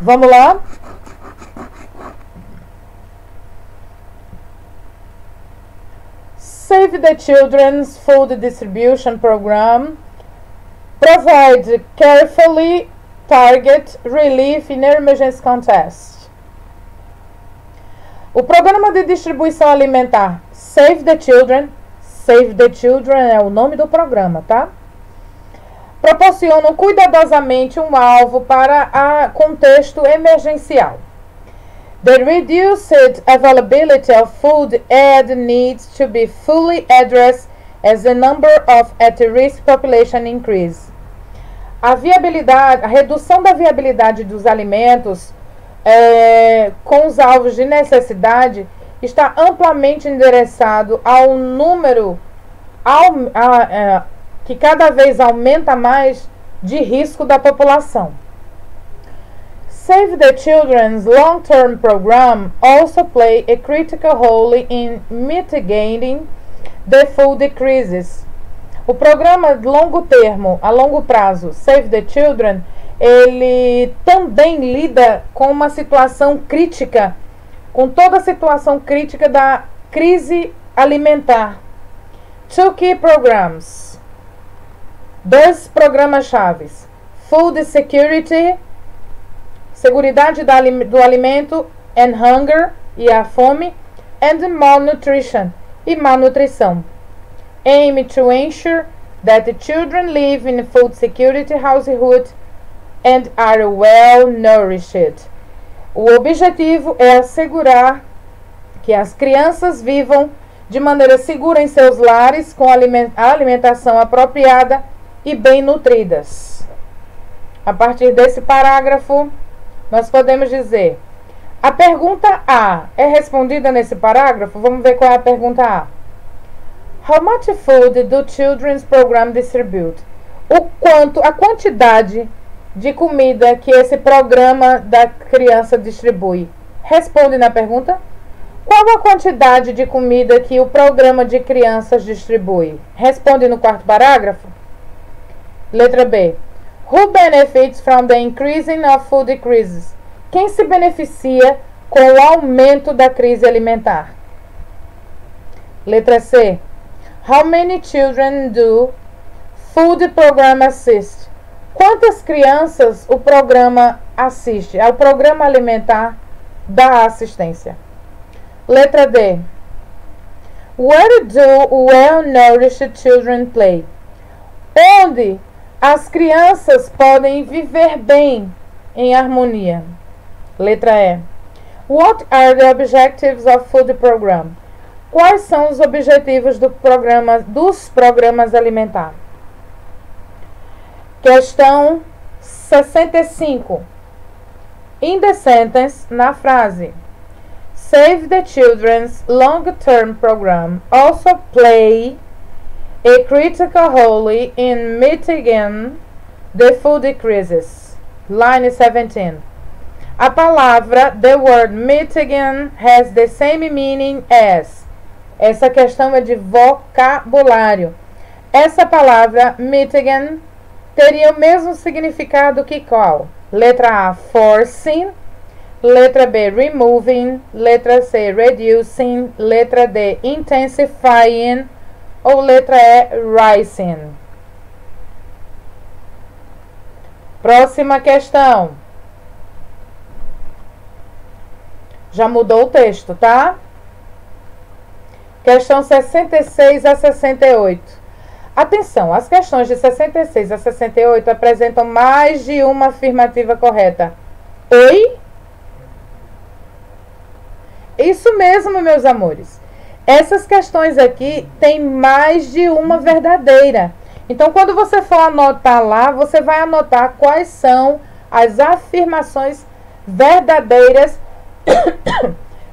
Vamos lá? Save the Children's Food Distribution Program provide carefully target relief in emergency contest. O programa de distribuição alimentar Save the Children, Save the Children é o nome do programa, tá? Proporcionam cuidadosamente um alvo para a contexto emergencial. The reduced availability of food aid needs to be fully addressed as the number of at-risk population increase. A viabilidade, a redução da viabilidade dos alimentos é, com os alvos de necessidade está amplamente endereçado ao número ao, a, a, é, que cada vez aumenta mais de risco da população. Save the Children's long-term program also play a critical role in mitigating the food crisis. O programa de longo termo, a longo prazo, Save the Children, ele também lida com uma situação crítica, com toda a situação crítica da crise alimentar. Two key programs. Dois programas chaves. Food Security seguridade do alimento and hunger e a fome and malnutrition e malnutrição. Aim to ensure that the children live in food security household and are well nourished. O objetivo é assegurar que as crianças vivam de maneira segura em seus lares com alimentação apropriada e bem nutridas. A partir desse parágrafo, nós podemos dizer: a pergunta A é respondida nesse parágrafo? Vamos ver qual é a pergunta A. How much food do children's program distribute? O quanto, a quantidade de comida que esse programa da criança distribui? Responde na pergunta. Qual a quantidade de comida que o programa de crianças distribui? Responde no quarto parágrafo. Letra B. Who benefits from the increasing of food crisis? Quem se beneficia com o aumento da crise alimentar? Letra C. How many children do food program assist? Quantas crianças o programa assiste? É o programa alimentar da assistência. Letra D. Where do well-nourished children play? Onde as crianças podem viver bem em harmonia. Letra E. What are the objectives of food program? Quais são os objetivos do programa, dos programas alimentares? Questão 65. In the sentence, na frase, Save the Children's long-term program also play a critical role in mitigating the food crisis. Line 17. A palavra, the word mitigating, has the same meaning as. Essa questão é de vocabulário. Essa palavra, mitigating, teria o mesmo significado que qual? Letra A, forcing. Letra B, removing. Letra C, reducing. Letra D, intensifying. Ou letra E, rising. Próxima questão. Já mudou o texto, tá? Questão 66 a 68. Atenção, as questões de 66 a 68 apresentam mais de uma afirmativa correta. Oi? Isso mesmo, meus amores. Essas questões aqui têm mais de uma verdadeira. Então, quando você for anotar lá, você vai anotar quais são as afirmações verdadeiras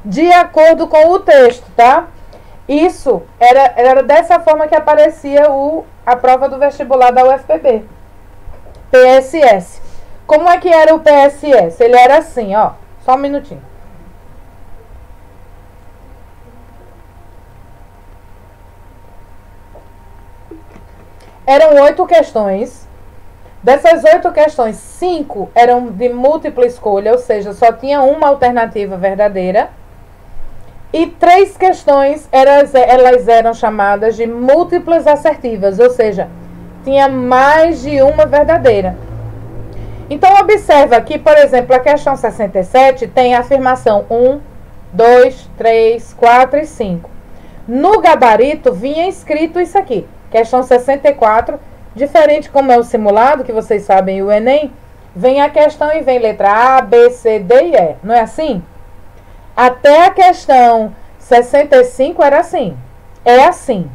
de acordo com o texto, tá? Isso era, era dessa forma que aparecia o, a prova do vestibular da UFPB. PSS. Como é que era o PSS? Ele era assim, ó. Só um minutinho. Eram oito questões. Dessas oito questões, cinco eram de múltipla escolha, ou seja, só tinha uma alternativa verdadeira. E três questões elas, elas eram chamadas de múltiplas assertivas, ou seja, tinha mais de uma verdadeira. Então, observa aqui, por exemplo, a questão 67 tem a afirmação 1, 2, 3, 4 e 5. No gabarito vinha escrito isso aqui. Questão 64, diferente como é o simulado, que vocês sabem, o Enem, vem a questão e vem letra A, B, C, D e E. Não é assim? Até a questão 65 era assim. É assim.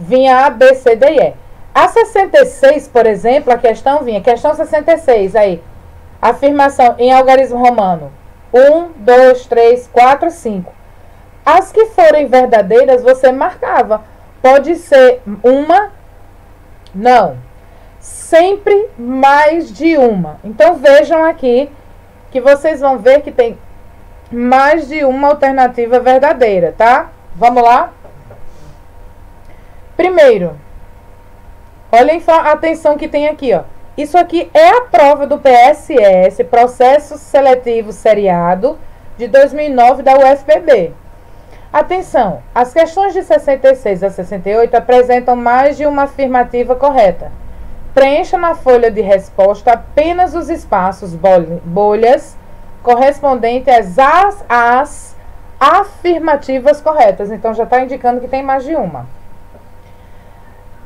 Vinha A, B, C, D e E. A 66, por exemplo, a questão vinha, questão 66, aí. Afirmação em algarismo romano. 1, 2, 3, 4, 5. As que forem verdadeiras, você marcava. Pode ser uma, não. Sempre mais de uma. Então vejam aqui que vocês vão ver que tem mais de uma alternativa verdadeira, tá? Vamos lá? Primeiro, olhem a atenção que tem aqui, ó. Isso aqui é a prova do PSS, Processo Seletivo Seriado, de 2009 da UFPB. Atenção, as questões de 66 a 68 apresentam mais de uma afirmativa correta. Preencha na folha de resposta apenas os espaços bolhas correspondentes às, às afirmativas corretas. Então já está indicando que tem mais de uma.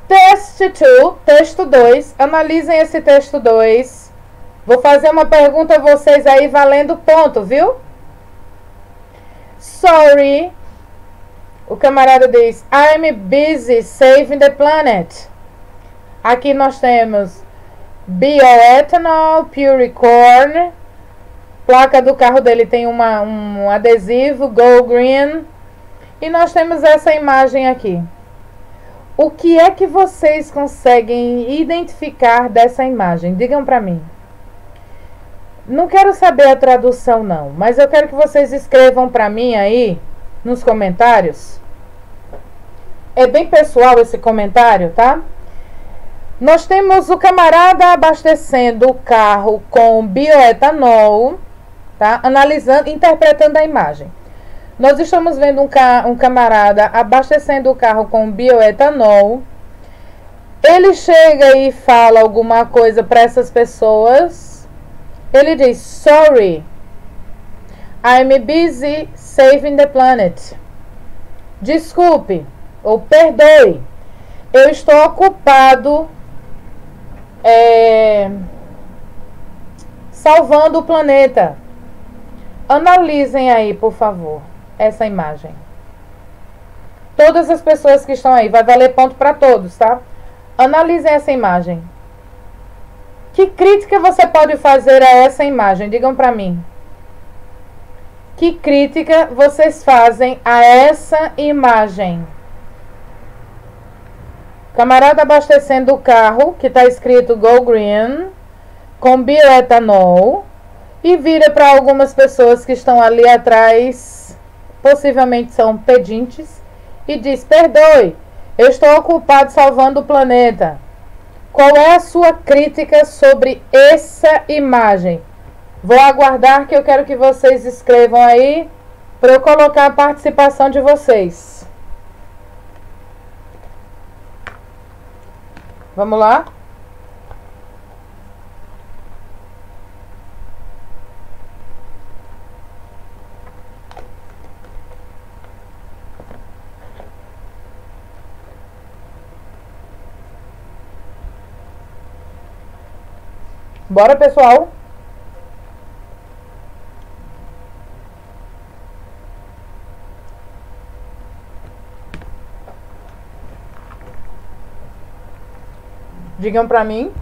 Teste 2, texto 2. Analisem esse texto 2. Vou fazer uma pergunta a vocês aí valendo ponto, viu? Sorry, o camarada diz: I'm busy saving the planet. Aqui nós temos bioethanol, pure corn. Placa do carro dele tem uma, um adesivo Go Green. E nós temos essa imagem aqui. O que é que vocês conseguem identificar dessa imagem? Digam para mim. Não quero saber a tradução não, mas eu quero que vocês escrevam para mim aí nos comentários. É bem pessoal esse comentário, tá? Nós temos o camarada abastecendo o carro com bioetanol, tá? Analisando, interpretando a imagem. Nós estamos vendo um, ca um camarada abastecendo o carro com bioetanol. Ele chega e fala alguma coisa para essas pessoas. Ele diz: Sorry, I'm busy saving the planet. Desculpe ou perdoe, eu estou ocupado é, salvando o planeta. Analisem aí, por favor, essa imagem. Todas as pessoas que estão aí, vai valer ponto para todos, tá? Analisem essa imagem. Que crítica você pode fazer a essa imagem? Digam para mim. Que crítica vocês fazem a essa imagem? Camarada abastecendo o carro, que está escrito Go Green, com bioetanol, e vira para algumas pessoas que estão ali atrás, possivelmente são pedintes, e diz: Perdoe, eu estou ocupado salvando o planeta. Qual é a sua crítica sobre essa imagem? Vou aguardar que eu quero que vocês escrevam aí para eu colocar a participação de vocês. Vamos lá? Bora, pessoal! Digam para mim.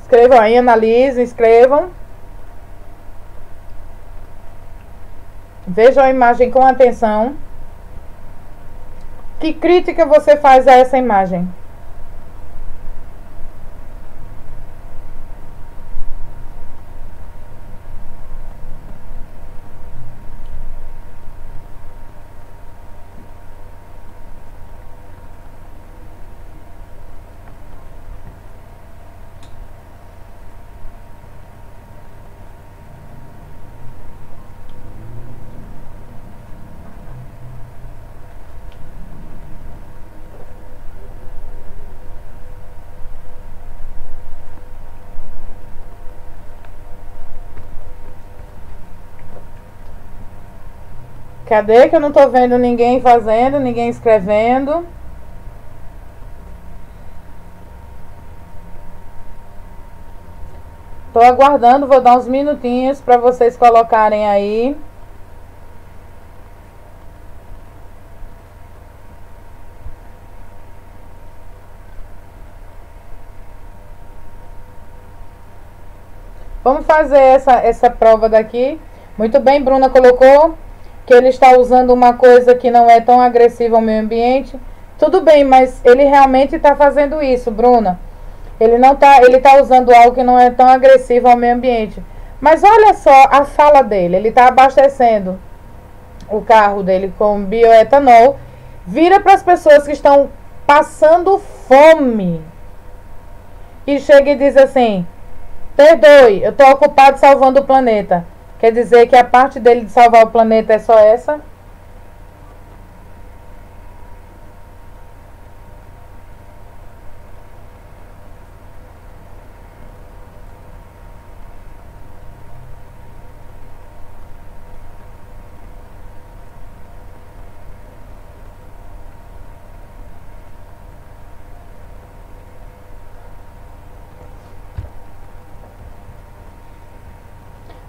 Escrevam aí, analisem, escrevam. Vejam a imagem com atenção. Que crítica você faz a essa imagem? Cadê que eu não tô vendo ninguém fazendo, ninguém escrevendo? Tô aguardando, vou dar uns minutinhos para vocês colocarem aí. Vamos fazer essa, essa prova daqui. Muito bem, Bruna colocou que ele está usando uma coisa que não é tão agressiva ao meio ambiente. Tudo bem, mas ele realmente está fazendo isso, Bruna. Ele não tá, ele está usando algo que não é tão agressivo ao meio ambiente. Mas olha só a fala dele. Ele está abastecendo o carro dele com bioetanol. Vira para as pessoas que estão passando fome e chega e diz assim: Perdoe, eu estou ocupado salvando o planeta. Quer dizer que a parte dele de salvar o planeta é só essa?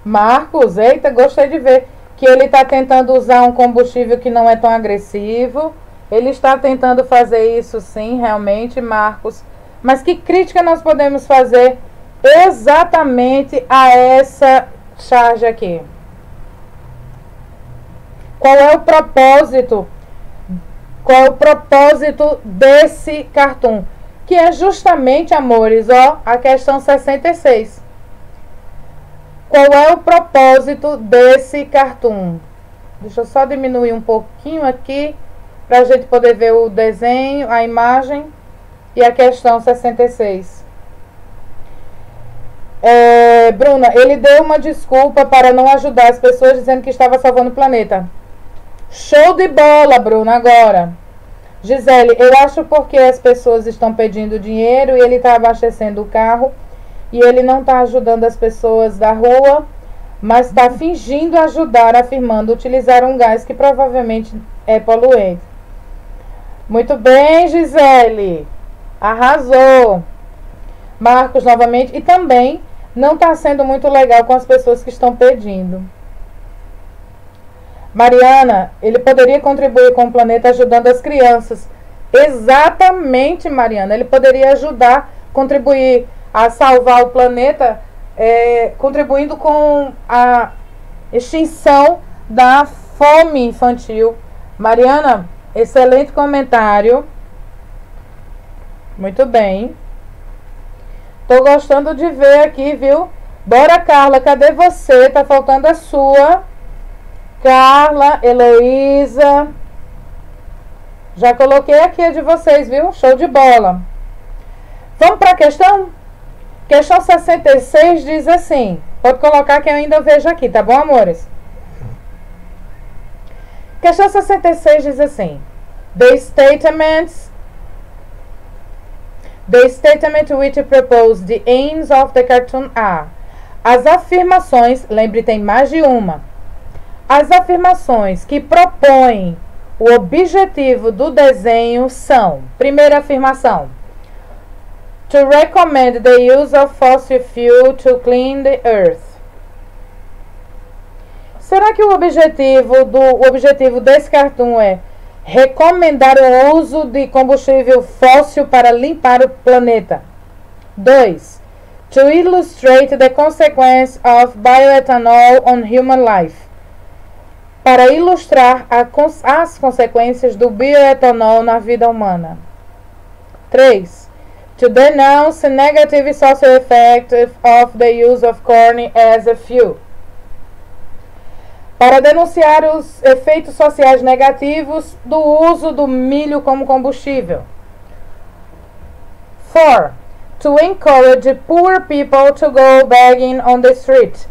Marcos, eita, gostei de ver que ele está tentando usar um combustível que não é tão agressivo. Ele está tentando fazer isso sim, realmente, Marcos. Mas que crítica nós podemos fazer exatamente a essa charge aqui? Qual é o propósito? Qual é o propósito desse cartoon? Que é justamente, amores, ó, a questão 66. Qual é o propósito desse cartoon? Deixa eu só diminuir um pouquinho aqui para a gente poder ver o desenho, a imagem e a questão 66. É, Bruna, ele deu uma desculpa para não ajudar as pessoas dizendo que estava salvando o planeta. Show de bola, Bruna, agora. Gisele, eu acho porque as pessoas estão pedindo dinheiro e ele está abastecendo o carro e ele não está ajudando as pessoas da rua, mas está fingindo ajudar, afirmando utilizar um gás que provavelmente é poluente. Muito bem, Gisele. Arrasou. Marcos, novamente. E também não está sendo muito legal com as pessoas que estão pedindo. Mariana, ele poderia contribuir com o planeta ajudando as crianças. Exatamente, Mariana. Ele poderia ajudar, contribuir a salvar o planeta, é, contribuindo com a extinção da fome infantil. Mariana, excelente comentário. Muito bem. Tô gostando de ver aqui, viu? Bora, Carla, cadê você? Tá faltando a sua. Carla, Heloísa. Já coloquei aqui a de vocês, viu? Show de bola. Vamos para a questão? Questão 66 diz assim. Pode colocar que eu ainda vejo aqui, tá bom, amores? Questão 66 diz assim: The statements The statement which propose the aims of the cartoon are as afirmações, lembre tem mais de uma. As afirmações que propõem o objetivo do desenho são: primeira afirmação, to recommend the use of fossil fuel to clean the earth. Será que o objetivo do o objetivo desse cartoon é recomendar o uso de combustível fóssil para limpar o planeta? 2. To illustrate the consequence of bioethanol on human life. Para ilustrar as consequências do bioetanol na vida humana. 3 to denounce the negative social effect of the use of corn as a fuel. Para denunciar os efeitos sociais negativos do uso do milho como combustível. 4. To encourage poor people to go begging on the street.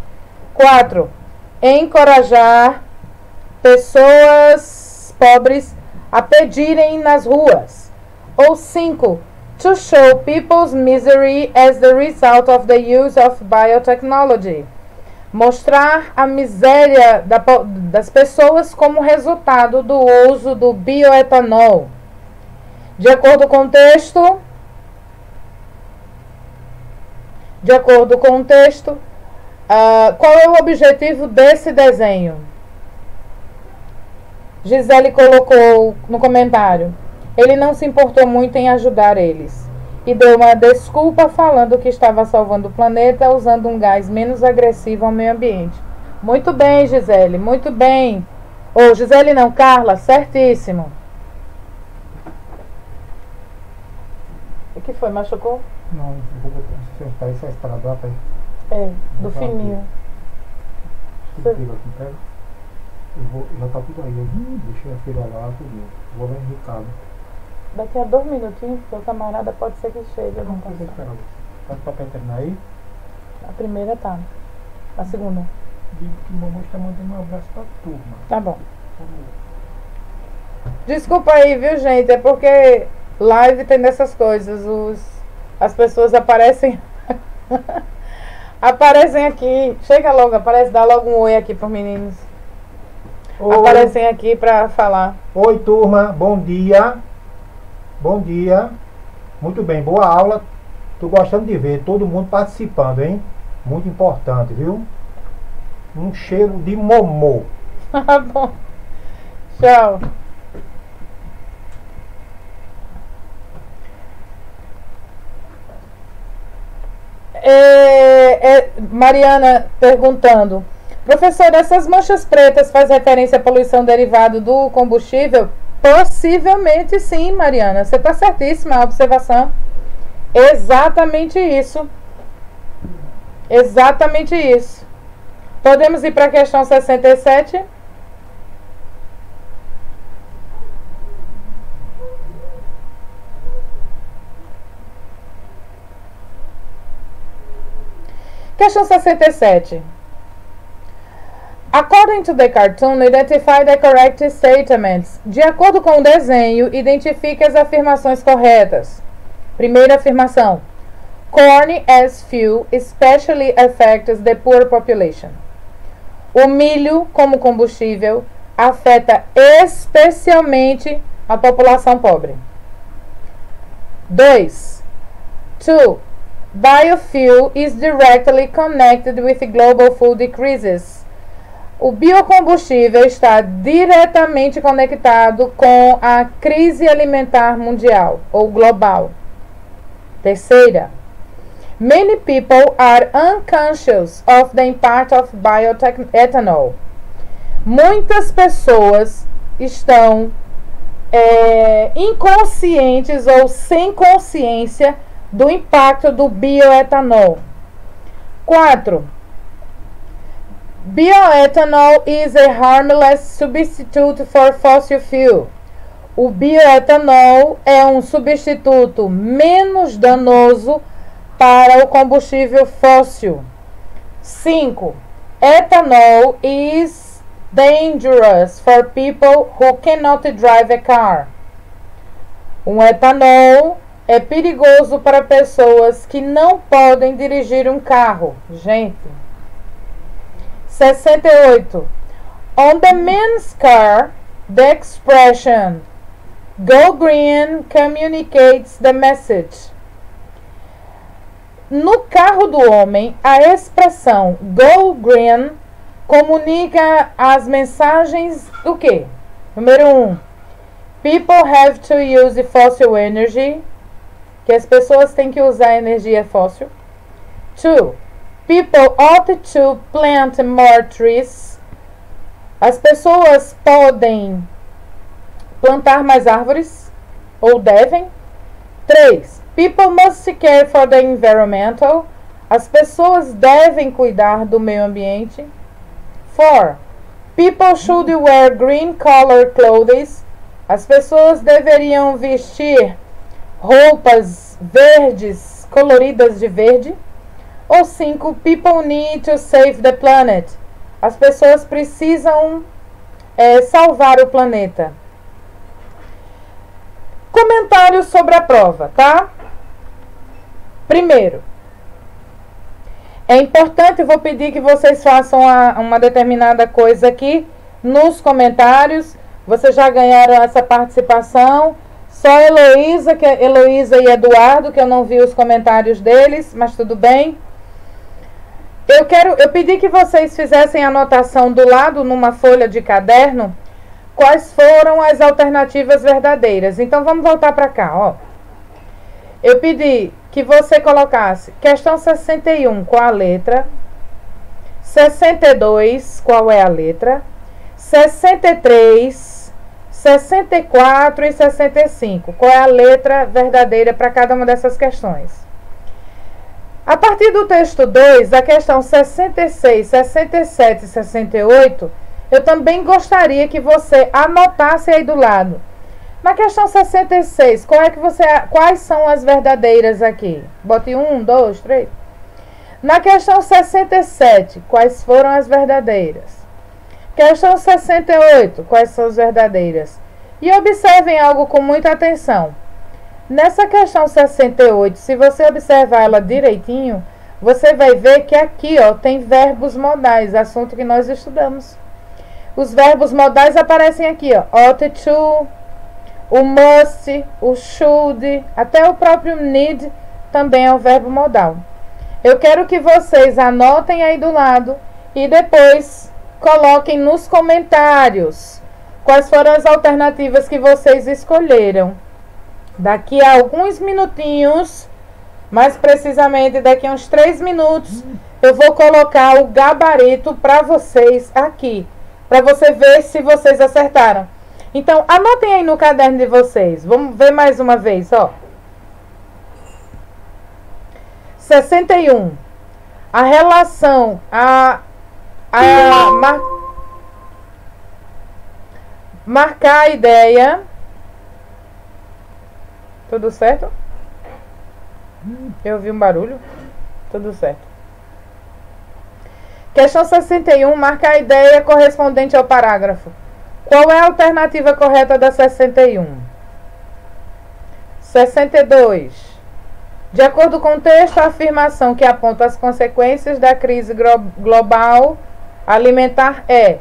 4. Encorajar pessoas pobres a pedirem nas ruas. Ou 5 to show people's misery as the result of the use of biotechnology. Mostrar a miséria da, das pessoas como resultado do uso do bioetanol. De acordo com o texto, de acordo com o texto, uh, qual é o objetivo desse desenho? Gisele colocou no comentário. Ele não se importou muito em ajudar eles e deu uma desculpa falando que estava salvando o planeta usando um gás menos agressivo ao meio ambiente. Muito bem, Gisele, muito bem. Ou oh, Gisele não, Carla, certíssimo. O que foi? Machucou? Não, vou acertar essa estrada aí. É, do fininho. Você... Eu vou, já tá tudo aí. Eu deixei a feira lá, tudo. Vou ver Ricardo. Daqui a dois minutinhos, seu camarada pode ser que chegue. Não precisa esperar. Tá de papel terminar aí? A primeira tá. A segunda? Digo que o mamãe está mandando um abraço pra turma. Tá bom. Desculpa aí, viu, gente? É porque live tem dessas coisas. Os, as pessoas aparecem. aparecem aqui. Chega logo, aparece, dá logo um oi aqui pros meninos. Oi. Aparecem aqui pra falar. Oi, turma. Bom dia. Bom dia. Muito bem, boa aula. Tô gostando de ver todo mundo participando, hein? Muito importante, viu? Um cheiro de momô. Tá bom. Tchau. É, é, Mariana perguntando, professor, essas manchas pretas faz referência à poluição derivada do combustível? Possivelmente sim, Mariana. Você está certíssima a observação. Exatamente isso. Exatamente isso. Podemos ir para a questão 67? Questão 67. According to the cartoon, identify the correct statements. De acordo com o desenho, identifique as afirmações corretas. Primeira afirmação. Corn as fuel especially affects the poor population. O milho como combustível afeta especialmente a população pobre. 2. 2. Biofuel is directly connected with global food crisis. O biocombustível está diretamente conectado com a crise alimentar mundial ou global. Terceira, many people are unconscious of the impact of bioethanol. Muitas pessoas estão é, inconscientes ou sem consciência do impacto do bioetanol. 4. Bioethanol is a harmless substitute for fossil fuel. O bioetanol é um substituto menos danoso para o combustível fóssil. 5. Ethanol is dangerous for people who cannot drive a car. Um etanol é perigoso para pessoas que não podem dirigir um carro. Gente. 68. On the men's car, the expression Go Green communicates the message. No carro do homem, a expressão Go Green comunica as mensagens do que? Número 1. Um, people have to use fossil energy. Que as pessoas têm que usar energia fóssil. 2. People ought to plant more trees. As pessoas podem plantar mais árvores ou devem. 3. People must care for the environmental. As pessoas devem cuidar do meio ambiente. 4. People should wear green color clothes. As pessoas deveriam vestir roupas verdes, coloridas de verde. Ou 5. People need to save the planet. As pessoas precisam é, salvar o planeta. Comentários sobre a prova, tá? Primeiro, é importante, vou pedir que vocês façam a, uma determinada coisa aqui nos comentários. Vocês já ganharam essa participação. Só Heloísa, que é Heloísa e Eduardo, que eu não vi os comentários deles, mas tudo bem. Eu quero, eu pedi que vocês fizessem anotação do lado numa folha de caderno quais foram as alternativas verdadeiras. Então vamos voltar para cá, ó. Eu pedi que você colocasse questão 61, qual a letra? 62, qual é a letra? 63, 64 e 65. Qual é a letra verdadeira para cada uma dessas questões? A partir do texto 2, a questão 66, 67 e 68 eu também gostaria que você anotasse aí do lado. Na questão 66, qual é que você, quais são as verdadeiras aqui? Bote um, dois, três. Na questão 67, quais foram as verdadeiras? Questão 68, quais são as verdadeiras? E observem algo com muita atenção. Nessa questão 68, se você observar ela direitinho, você vai ver que aqui ó, tem verbos modais, assunto que nós estudamos. Os verbos modais aparecem aqui, ó. Ought to, o must, o should, até o próprio need também é o verbo modal. Eu quero que vocês anotem aí do lado e depois coloquem nos comentários quais foram as alternativas que vocês escolheram. Daqui a alguns minutinhos, mais precisamente daqui a uns três minutos, eu vou colocar o gabarito para vocês aqui para você ver se vocês acertaram. Então, anotem aí no caderno de vocês. Vamos ver mais uma vez, ó. 61. A relação a a mar, marcar a ideia. Tudo certo? Eu ouvi um barulho. Tudo certo. Questão 61 marca a ideia correspondente ao parágrafo. Qual é a alternativa correta da 61? 62. De acordo com o texto, a afirmação que aponta as consequências da crise global alimentar é.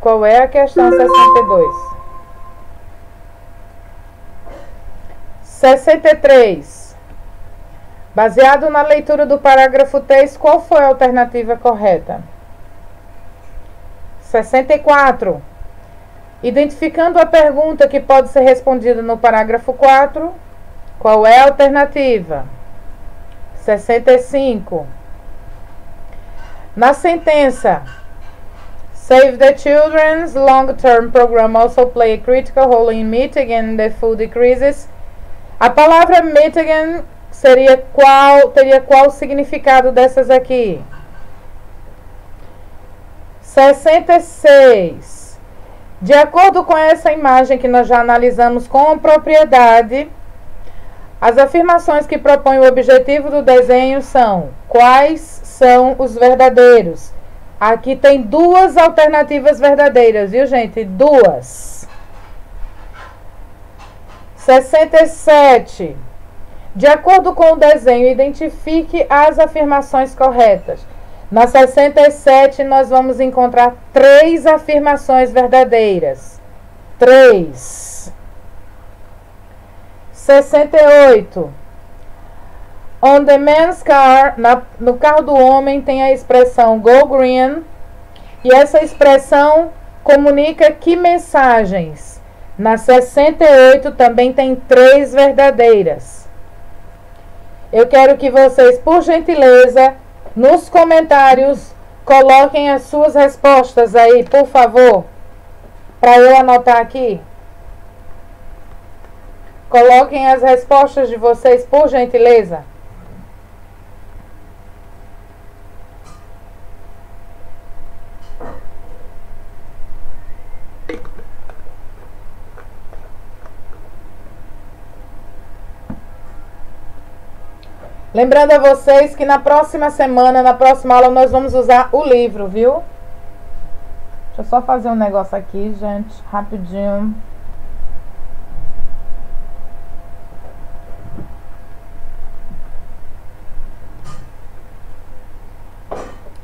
Qual é a questão 62? 63. Baseado na leitura do parágrafo 3, qual foi a alternativa correta? 64. Identificando a pergunta que pode ser respondida no parágrafo 4, qual é a alternativa? 65. Na sentença, Save the Children's long-term program also play a critical role in mitigating the food crisis. A palavra mitigate seria qual, teria qual significado dessas aqui? 66. De acordo com essa imagem que nós já analisamos com propriedade, As afirmações que propõem o objetivo do desenho são: quais são os verdadeiros? Aqui tem duas alternativas verdadeiras, viu, gente? Duas. 67. De acordo com o desenho, identifique as afirmações corretas. Na 67, nós vamos encontrar três afirmações verdadeiras. Três. 68. On the man's car, na, no carro do homem, tem a expressão go green. E essa expressão comunica que mensagens? Na 68 também tem três verdadeiras. Eu quero que vocês, por gentileza, nos comentários, coloquem as suas respostas aí, por favor, para eu anotar aqui. Coloquem as respostas de vocês, por gentileza. Lembrando a vocês que na próxima semana, na próxima aula, nós vamos usar o livro, viu? Deixa eu só fazer um negócio aqui, gente, rapidinho.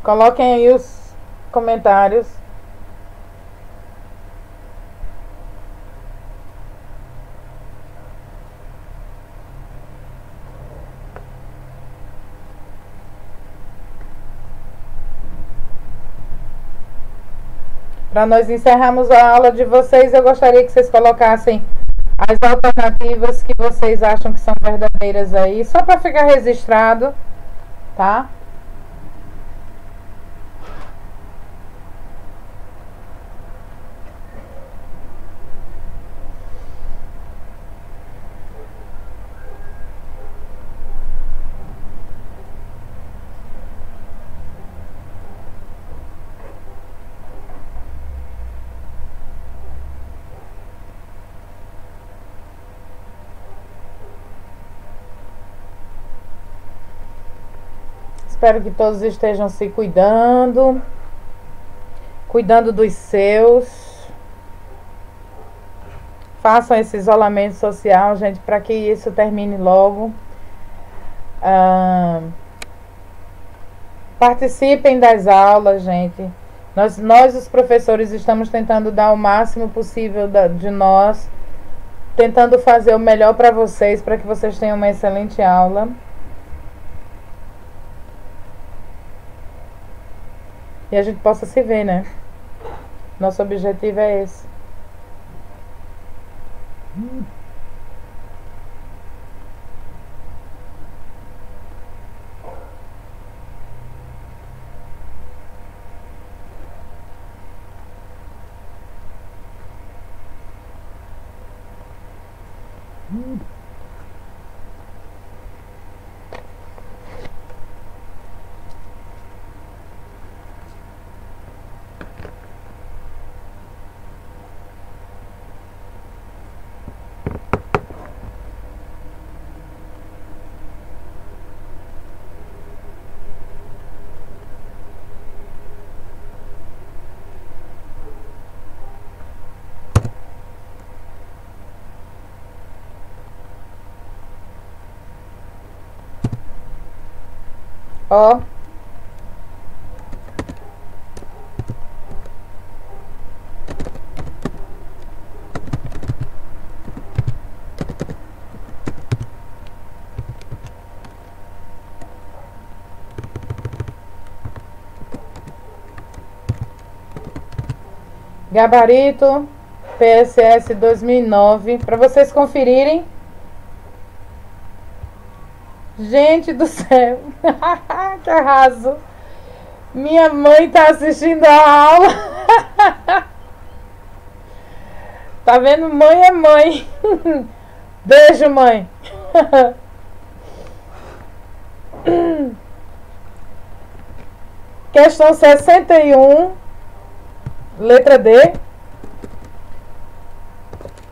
Coloquem aí os comentários. Para nós encerrarmos a aula de vocês, eu gostaria que vocês colocassem as alternativas que vocês acham que são verdadeiras aí, só para ficar registrado, tá? Espero que todos estejam se cuidando, cuidando dos seus. Façam esse isolamento social, gente, para que isso termine logo. Ah, participem das aulas, gente. Nós, nós, os professores, estamos tentando dar o máximo possível da, de nós, tentando fazer o melhor para vocês, para que vocês tenham uma excelente aula. E a gente possa se ver, né? Nosso objetivo é esse. Hum. Ó. Gabarito PSS 2009 para vocês conferirem Gente do céu, que arraso. Minha mãe tá assistindo a aula. tá vendo? Mãe é mãe. Beijo, mãe. Questão 61, letra D.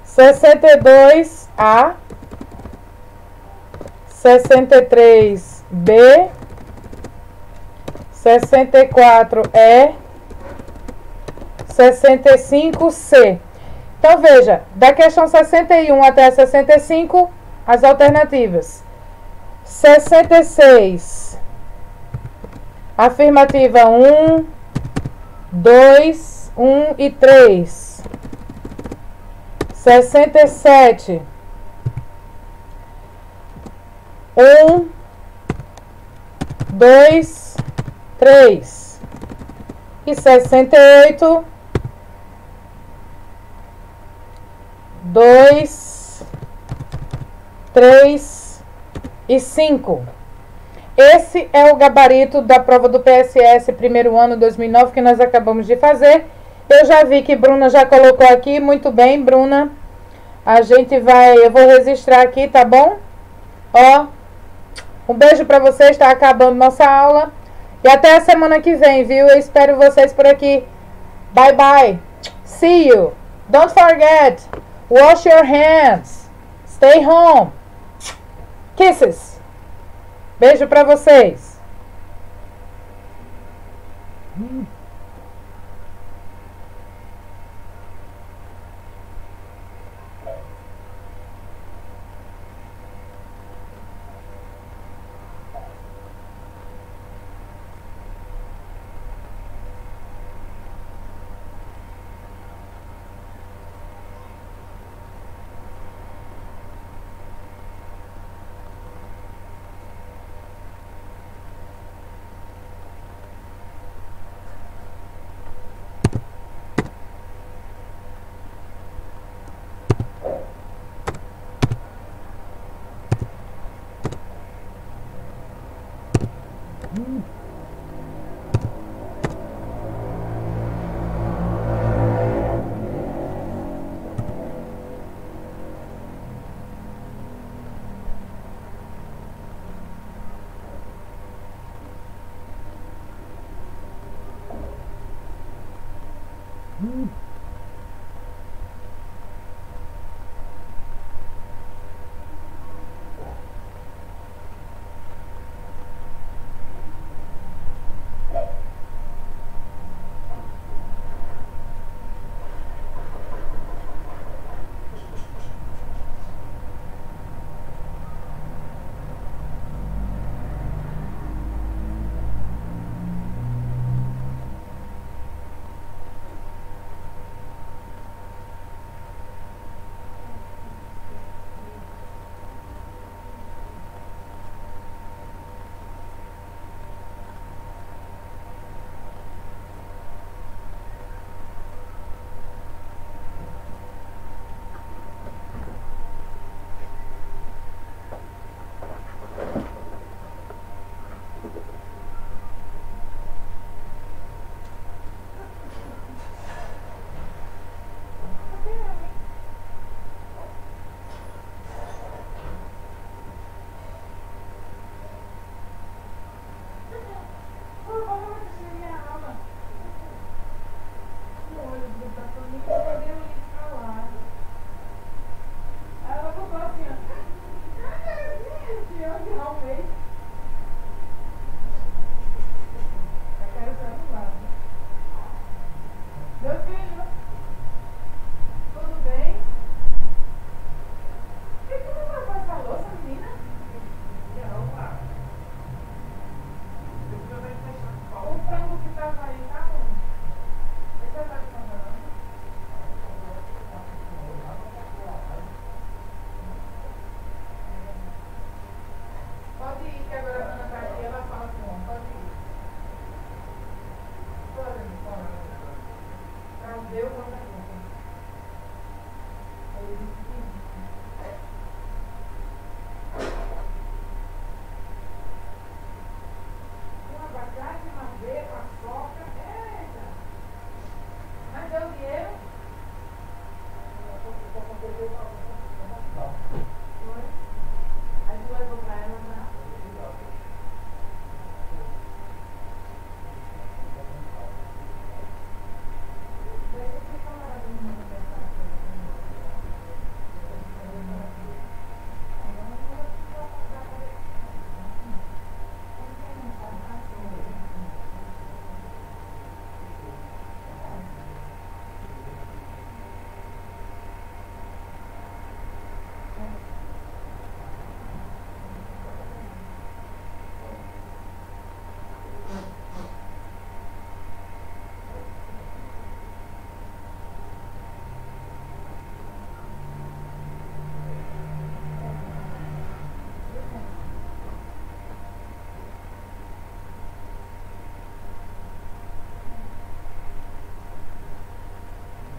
62A 63B, 64E, 65C. Então veja, da questão 61 até 65, as alternativas. 66. Afirmativa 1, 2, 1 e 3. 67. 1, 2, 3. E 68. 2, 3 e 5. Esse é o gabarito da prova do PSS primeiro ano 2009 que nós acabamos de fazer. Eu já vi que Bruna já colocou aqui. Muito bem, Bruna. A gente vai... Eu vou registrar aqui, tá bom? Ó. Um beijo para vocês. Está acabando nossa aula. E até a semana que vem, viu? Eu espero vocês por aqui. Bye, bye. See you. Don't forget. Wash your hands. Stay home. Kisses. Beijo para vocês.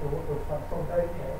我我我 tôi.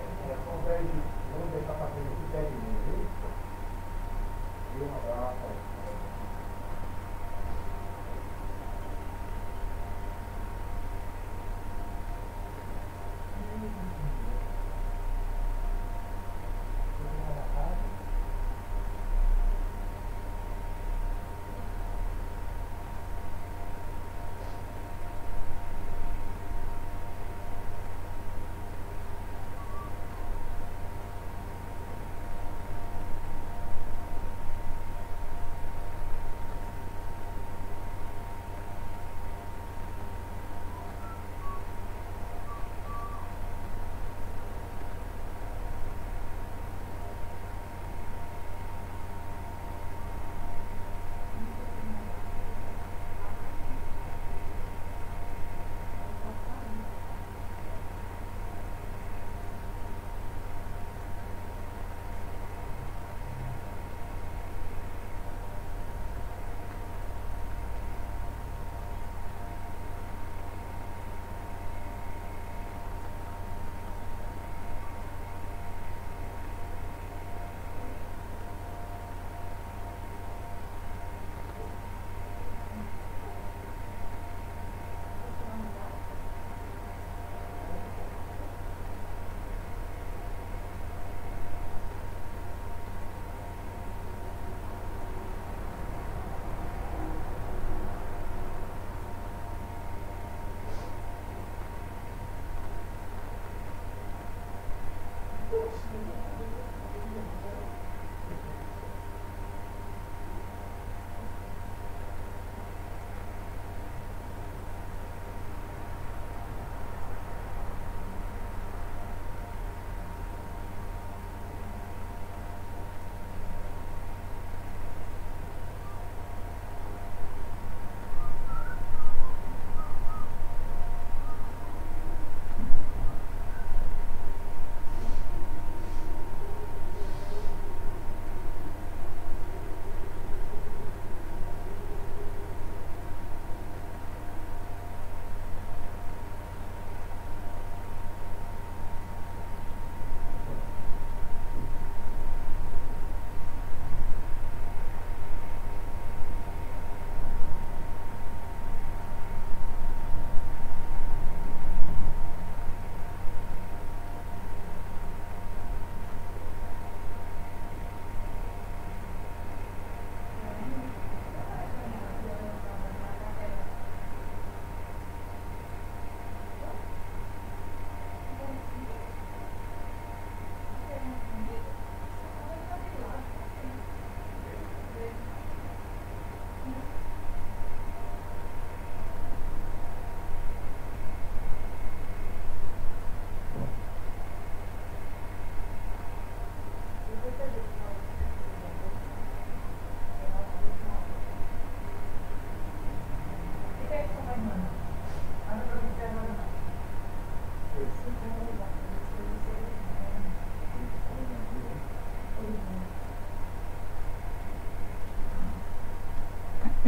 Thank you.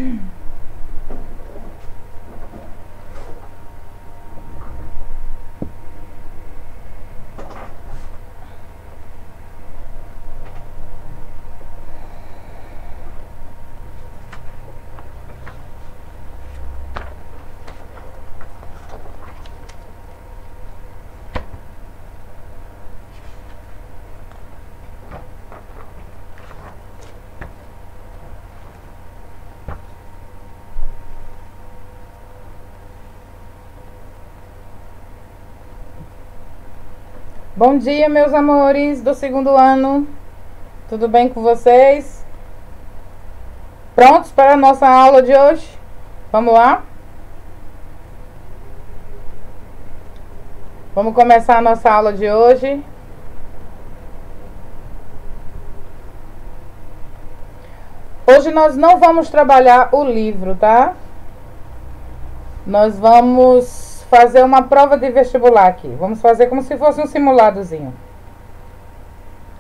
Mm-hmm. Bom dia, meus amores do segundo ano. Tudo bem com vocês? Prontos para a nossa aula de hoje? Vamos lá? Vamos começar a nossa aula de hoje. Hoje nós não vamos trabalhar o livro, tá? Nós vamos fazer uma prova de vestibular aqui. Vamos fazer como se fosse um simuladozinho.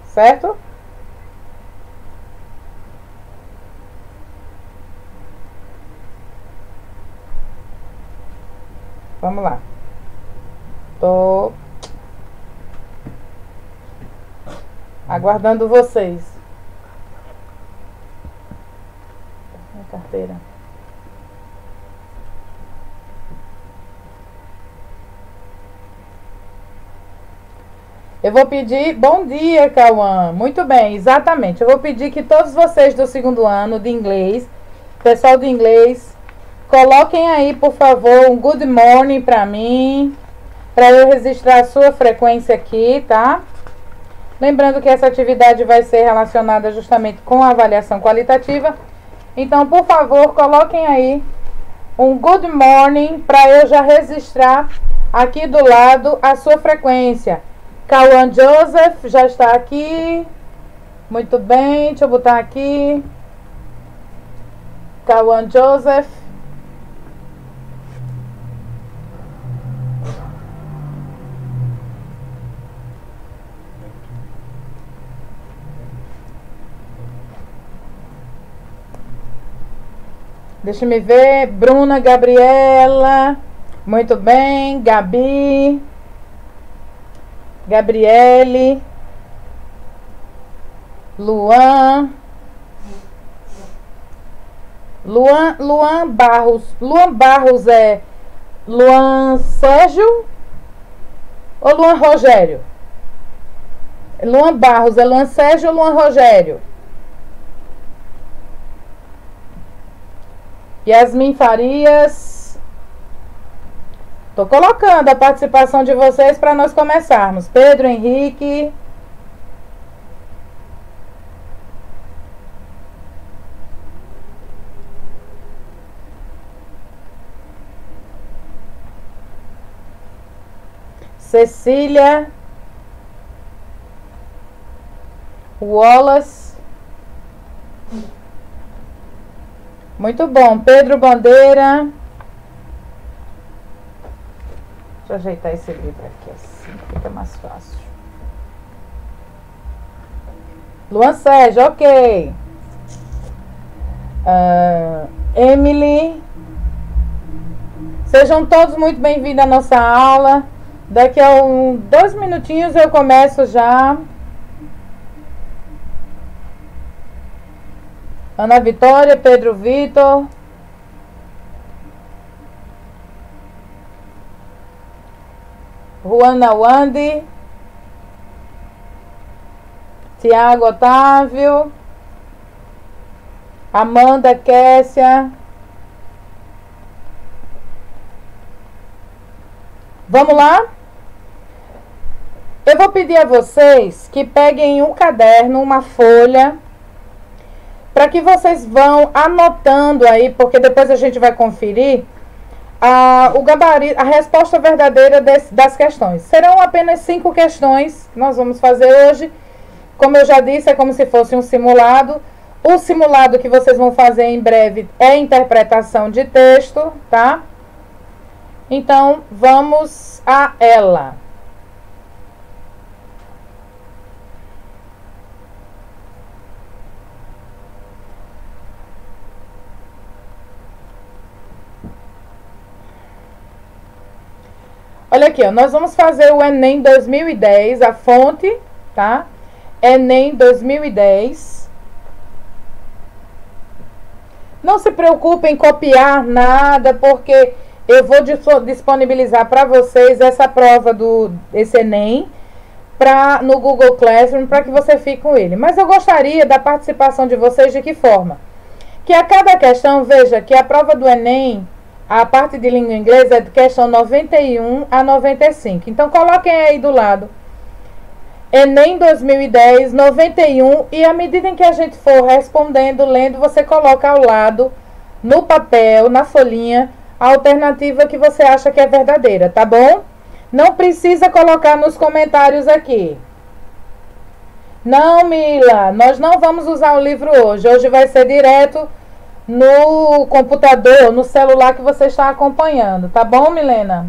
Certo? Vamos lá. Tô aguardando vocês. Minha carteira. Eu vou pedir. Bom dia, Cauã. Muito bem, exatamente. Eu vou pedir que todos vocês do segundo ano de inglês, pessoal do inglês, coloquem aí, por favor, um good morning para mim, para eu registrar a sua frequência aqui, tá? Lembrando que essa atividade vai ser relacionada justamente com a avaliação qualitativa. Então, por favor, coloquem aí um good morning para eu já registrar aqui do lado a sua frequência. Cauã Joseph já está aqui. Muito bem, deixa eu botar aqui. Cauã Joseph. Deixa me ver. Bruna Gabriela. Muito bem. Gabi. Gabriele, Luan, Luan, Luan Barros. Luan Barros é Luan Sérgio ou Luan Rogério? Luan Barros é Luan Sérgio ou Luan Rogério? Yasmin Farias. Tô colocando a participação de vocês para nós começarmos. Pedro Henrique. Cecília. Wallace. Muito bom. Pedro Bandeira. Deixa eu ajeitar esse livro aqui assim, fica mais fácil. Luan Sérgio, ok. Uh, Emily. Sejam todos muito bem-vindos à nossa aula. Daqui a um, dois minutinhos eu começo já. Ana Vitória, Pedro Vitor. Juana Wandi, Tiago Otávio, Amanda Kessia. Vamos lá? Eu vou pedir a vocês que peguem um caderno, uma folha, para que vocês vão anotando aí, porque depois a gente vai conferir a, o gabarito, a resposta verdadeira des, das questões. Serão apenas cinco questões que nós vamos fazer hoje. Como eu já disse, é como se fosse um simulado. O simulado que vocês vão fazer em breve é interpretação de texto, tá? Então, vamos a ela. Olha aqui, ó, nós vamos fazer o Enem 2010, a fonte, tá? Enem 2010. Não se preocupem em copiar nada, porque eu vou disponibilizar para vocês essa prova do esse Enem pra, no Google Classroom para que você fique com ele. Mas eu gostaria da participação de vocês de que forma? Que a cada questão, veja que a prova do Enem a parte de língua inglesa é de questão 91 a 95. Então, coloquem aí do lado Enem 2010, 91, e à medida em que a gente for respondendo, lendo, você coloca ao lado, no papel, na folhinha, a alternativa que você acha que é verdadeira, tá bom? Não precisa colocar nos comentários aqui. Não, Mila, nós não vamos usar o livro hoje. Hoje vai ser direto no computador, no celular que você está acompanhando, tá bom, Milena?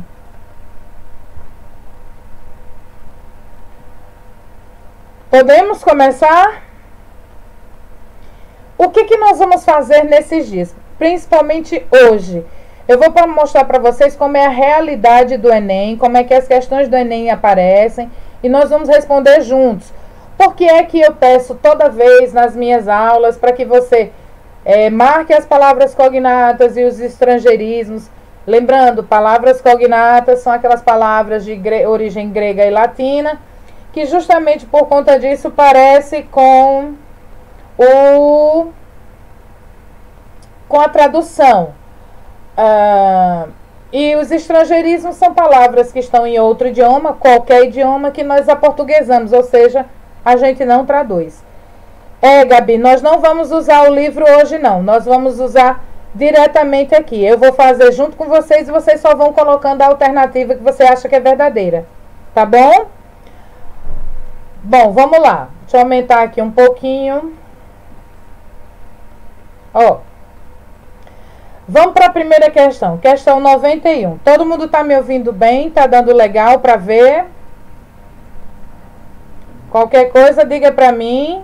Podemos começar? O que, que nós vamos fazer nesses dias? Principalmente hoje. Eu vou mostrar para vocês como é a realidade do Enem, como é que as questões do Enem aparecem e nós vamos responder juntos. Por que é que eu peço toda vez nas minhas aulas para que você é, marque as palavras cognatas e os estrangeirismos? Lembrando, palavras cognatas são aquelas palavras de gre origem grega e latina que justamente por conta disso parece com o com a tradução. Uh, e os estrangeirismos são palavras que estão em outro idioma, qualquer idioma que nós aportuguesamos, ou seja, a gente não traduz. É, Gabi, nós não vamos usar o livro hoje, não. Nós vamos usar diretamente aqui. Eu vou fazer junto com vocês e vocês só vão colocando a alternativa que você acha que é verdadeira. Tá bom? Bom, vamos lá. Deixa eu aumentar aqui um pouquinho. Ó. Vamos para a primeira questão. Questão 91. Todo mundo está me ouvindo bem? Está dando legal para ver? Qualquer coisa, diga para mim.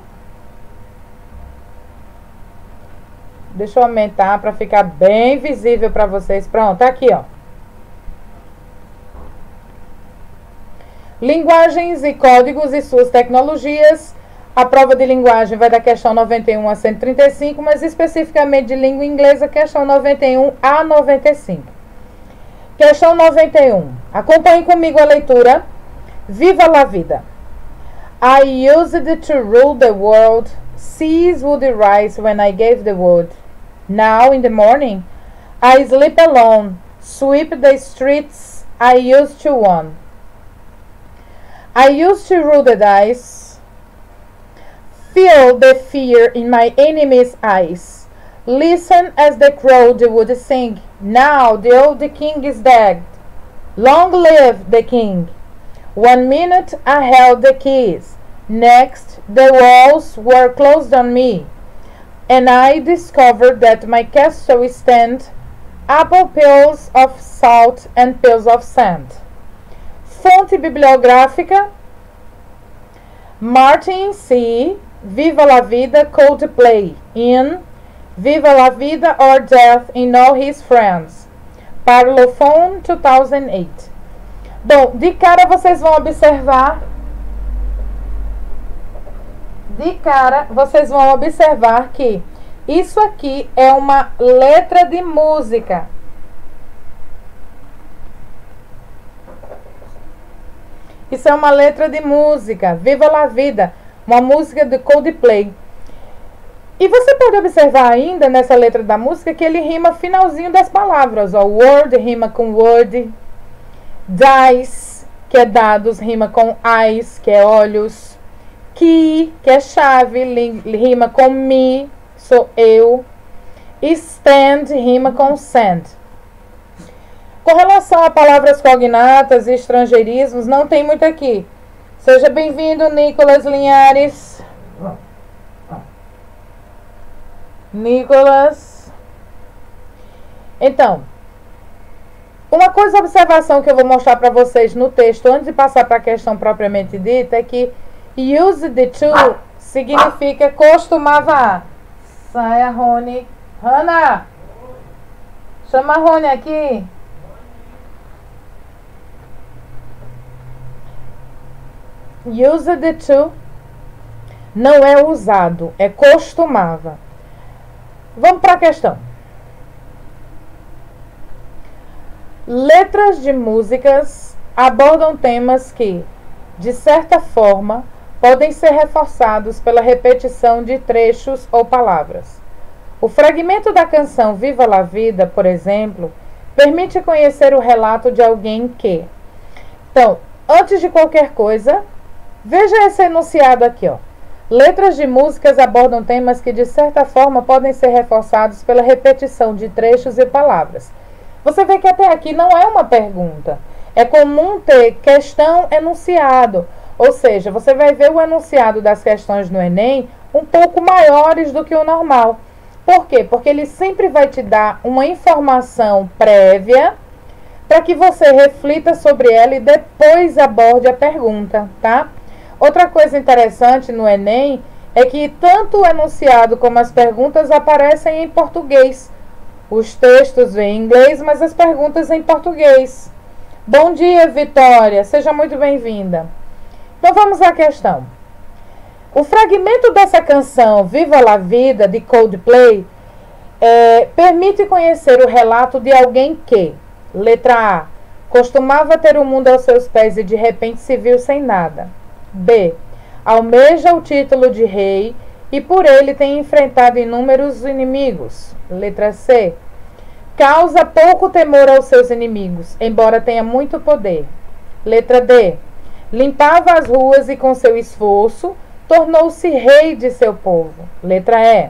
Deixa eu aumentar para ficar bem visível para vocês. Pronto, tá aqui, ó. Linguagens e códigos e suas tecnologias. A prova de linguagem vai da questão 91 a 135, mas especificamente de língua inglesa, questão 91 a 95. Questão 91. Acompanhe comigo a leitura. Viva la vida. I used to rule the world. Seas would rise when I gave the word. Now in the morning, I sleep alone. Sweep the streets I used to own. I used to roll the dice, feel the fear in my enemy's eyes, listen as the crowd would sing. Now the old king is dead. Long live the king. One minute I held the keys. Next, the walls were closed on me, and I discovered that my castle stand apple peels of salt and peels of sand. Fonte bibliográfica: Martin C. Viva la Vida Coldplay in Viva la Vida or Death in All His Friends. Parlophone 2008. Bom, de cara vocês vão observar. De cara vocês vão observar que isso aqui é uma letra de música. Isso é uma letra de música, Viva la Vida, uma música de Coldplay. E você pode observar ainda nessa letra da música que ele rima finalzinho das palavras. Ó, word rima com word, dice, que é dados, rima com eyes, que é olhos, key, que é chave, rima com me, sou eu, stand rima com send. Com relação a palavras cognatas e estrangeirismos, não tem muito aqui. Seja bem-vindo, Nicolas Linhares. Nicolas. Então, uma coisa, observação que eu vou mostrar para vocês no texto, antes de passar para a questão propriamente dita, é que use the to significa costumava. Saia, Rony. Hanna! Chama a Rony aqui. Used to não é usado, é costumava. Vamos para a questão. Letras de músicas abordam temas que, de certa forma, podem ser reforçados pela repetição de trechos ou palavras. O fragmento da canção Viva la Vida, por exemplo, permite conhecer o relato de alguém que. Então, antes de qualquer coisa, Veja esse enunciado aqui, ó. Letras de músicas abordam temas que, de certa forma, podem ser reforçados pela repetição de trechos e palavras. Você vê que até aqui não é uma pergunta. É comum ter questão enunciado. Ou seja, você vai ver o enunciado das questões no Enem um pouco maiores do que o normal. Por quê? Porque ele sempre vai te dar uma informação prévia para que você reflita sobre ela e depois aborde a pergunta, tá? Outra coisa interessante no Enem é que tanto o enunciado como as perguntas aparecem em português. Os textos em inglês, mas as perguntas em português. Bom dia, Vitória. Seja muito bem-vinda. Então vamos à questão. O fragmento dessa canção Viva la Vida de Coldplay é, permite conhecer o relato de alguém que, letra A, costumava ter o mundo aos seus pés e de repente se viu sem nada. B. Almeja o título de rei e por ele tem enfrentado inúmeros inimigos. Letra C. Causa pouco temor aos seus inimigos, embora tenha muito poder. Letra D. Limpava as ruas e com seu esforço tornou-se rei de seu povo. Letra E.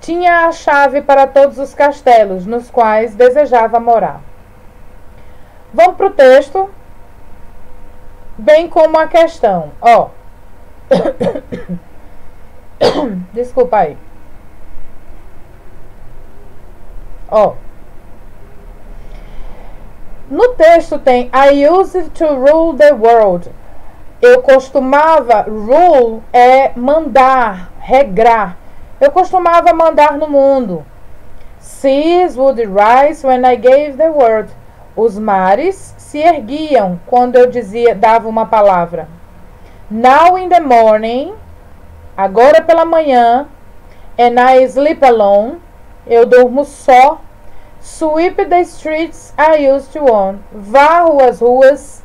Tinha a chave para todos os castelos nos quais desejava morar. Vamos para o texto bem como a questão. Ó. Desculpa aí. Ó. No texto tem I used to rule the world. Eu costumava rule é mandar, regrar. Eu costumava mandar no mundo. Seas would rise when I gave the word. Os mares se erguiam quando eu dizia, dava uma palavra. Now in the morning, agora pela manhã, and I sleep alone, eu durmo só. Sweep the streets I used to own, varro as ruas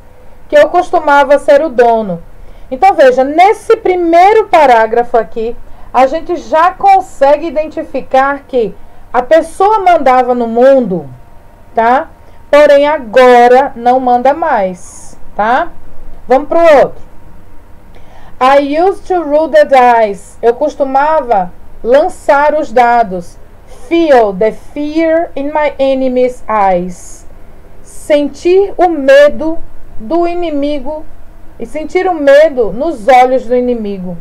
que eu costumava ser o dono. Então veja, nesse primeiro parágrafo aqui, a gente já consegue identificar que a pessoa mandava no mundo, tá? porém agora não manda mais, tá? Vamos pro outro. I used to roll the dice. Eu costumava lançar os dados. Feel the fear in my enemy's eyes. Sentir o medo do inimigo e sentir o medo nos olhos do inimigo.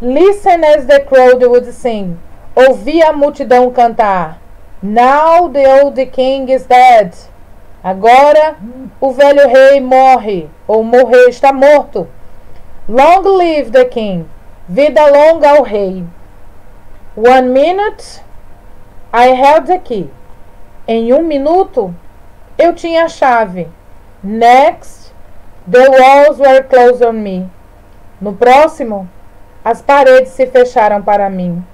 Listen as the crowd would sing. Ouvir a multidão cantar. Now the old king is dead. Agora o velho rei morre, ou morreu, está morto. Long live the king. Vida longa ao rei. One minute, I held the key. Em um minuto, eu tinha a chave. Next, the walls were closed on me. No próximo, as paredes se fecharam para mim.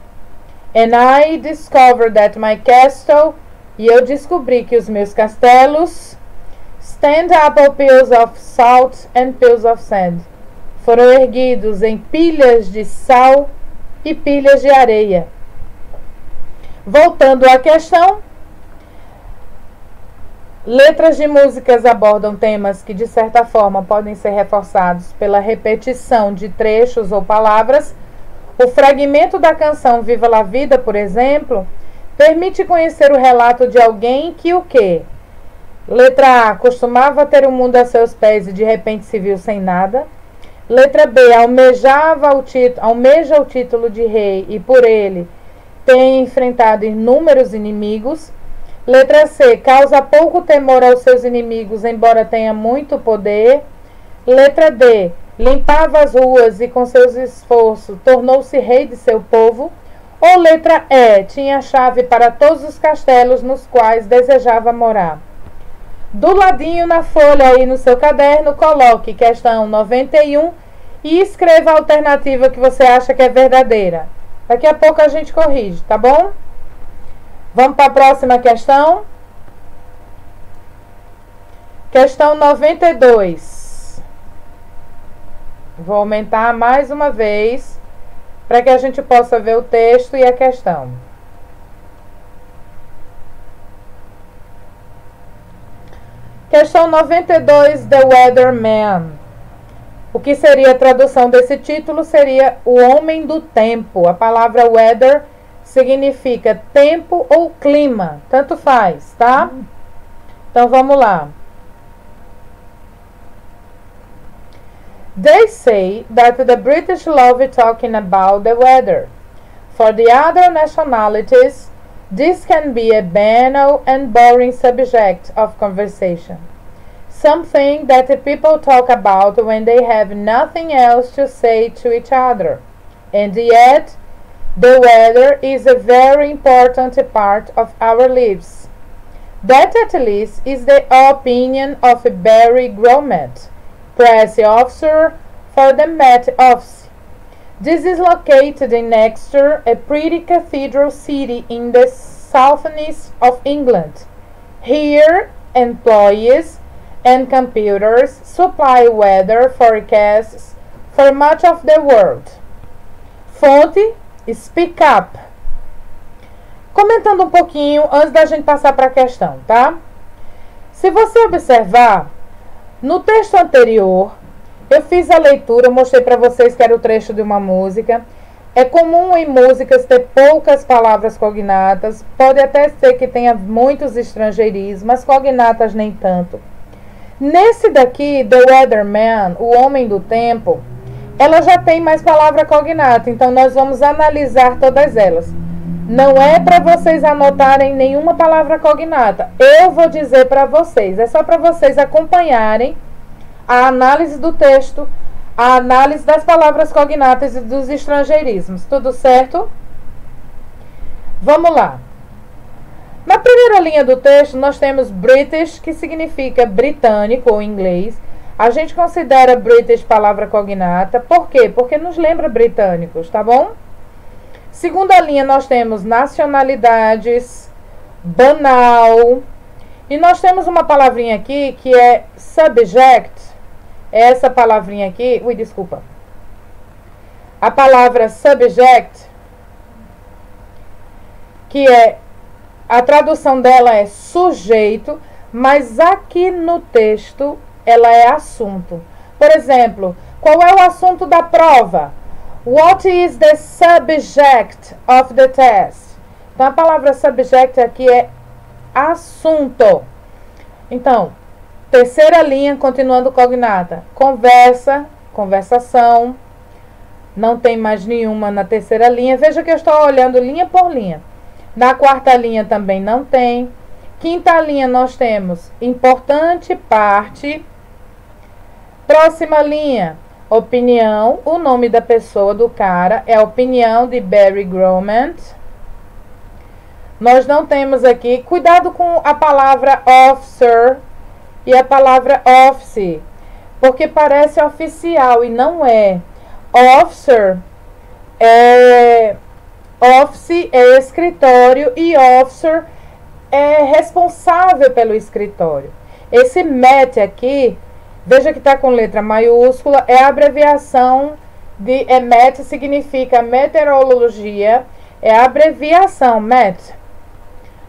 And I discovered that my castle e eu descobri que os meus castelos stand up pills of salt and pills of sand foram erguidos em pilhas de sal e pilhas de areia. Voltando à questão, letras de músicas abordam temas que de certa forma podem ser reforçados pela repetição de trechos ou palavras. O fragmento da canção Viva la Vida, por exemplo, Permite conhecer o relato de alguém que o quê? Letra A. Costumava ter o mundo a seus pés e de repente se viu sem nada. Letra B. Almejava o título, almeja o título de rei e por ele tem enfrentado inúmeros inimigos. Letra C. Causa pouco temor aos seus inimigos, embora tenha muito poder. Letra D. Limpava as ruas e com seus esforços tornou-se rei de seu povo. Ou letra E, tinha chave para todos os castelos nos quais desejava morar. Do ladinho na folha aí no seu caderno, coloque questão 91 e escreva a alternativa que você acha que é verdadeira. Daqui a pouco a gente corrige, tá bom? Vamos para a próxima questão. Questão 92. Vou aumentar mais uma vez para que a gente possa ver o texto e a questão. Questão 92, The Weatherman. O que seria a tradução desse título seria o homem do tempo. A palavra weather significa tempo ou clima, tanto faz, tá? Então vamos lá. They say that the British love talking about the weather. For the other nationalities, this can be a banal and boring subject of conversation. Something that the people talk about when they have nothing else to say to each other. And yet, the weather is a very important part of our lives. That at least is the opinion of Barry Gromet press officer for the Met Office. This is located in Exeter, a pretty cathedral city in the southeast of England. Here, employees and computers supply weather forecasts for much of the world. Fonte: Speak Up. Comentando um pouquinho antes da gente passar para a questão, tá? Se você observar, no texto anterior, eu fiz a leitura, mostrei para vocês que era o trecho de uma música. É comum em músicas ter poucas palavras cognatas, pode até ser que tenha muitos estrangeirismos, mas cognatas nem tanto. Nesse daqui, The Weatherman, o Homem do Tempo, ela já tem mais palavra cognata, então nós vamos analisar todas elas. Não é para vocês anotarem nenhuma palavra cognata. Eu vou dizer para vocês. É só para vocês acompanharem a análise do texto, a análise das palavras cognatas e dos estrangeirismos. Tudo certo? Vamos lá. Na primeira linha do texto, nós temos British, que significa britânico ou inglês. A gente considera British palavra cognata. Por quê? Porque nos lembra britânicos, tá bom? Segunda linha, nós temos nacionalidades, banal. E nós temos uma palavrinha aqui que é subject. Essa palavrinha aqui. Ui, desculpa. A palavra subject, que é. A tradução dela é sujeito, mas aqui no texto ela é assunto. Por exemplo, qual é o assunto da prova? What is the subject of the test? Então, a palavra subject aqui é assunto. Então, terceira linha, continuando cognata. Conversa, conversação. Não tem mais nenhuma na terceira linha. Veja que eu estou olhando linha por linha. Na quarta linha também não tem. Quinta linha nós temos importante parte. Próxima linha, Opinião, o nome da pessoa, do cara, é a opinião de Barry Gromant. Nós não temos aqui, cuidado com a palavra officer e a palavra office, porque parece oficial e não é. Officer é office é escritório e officer é responsável pelo escritório. Esse MET aqui Veja que está com letra maiúscula, é a abreviação de é MET, significa meteorologia, é a abreviação MET.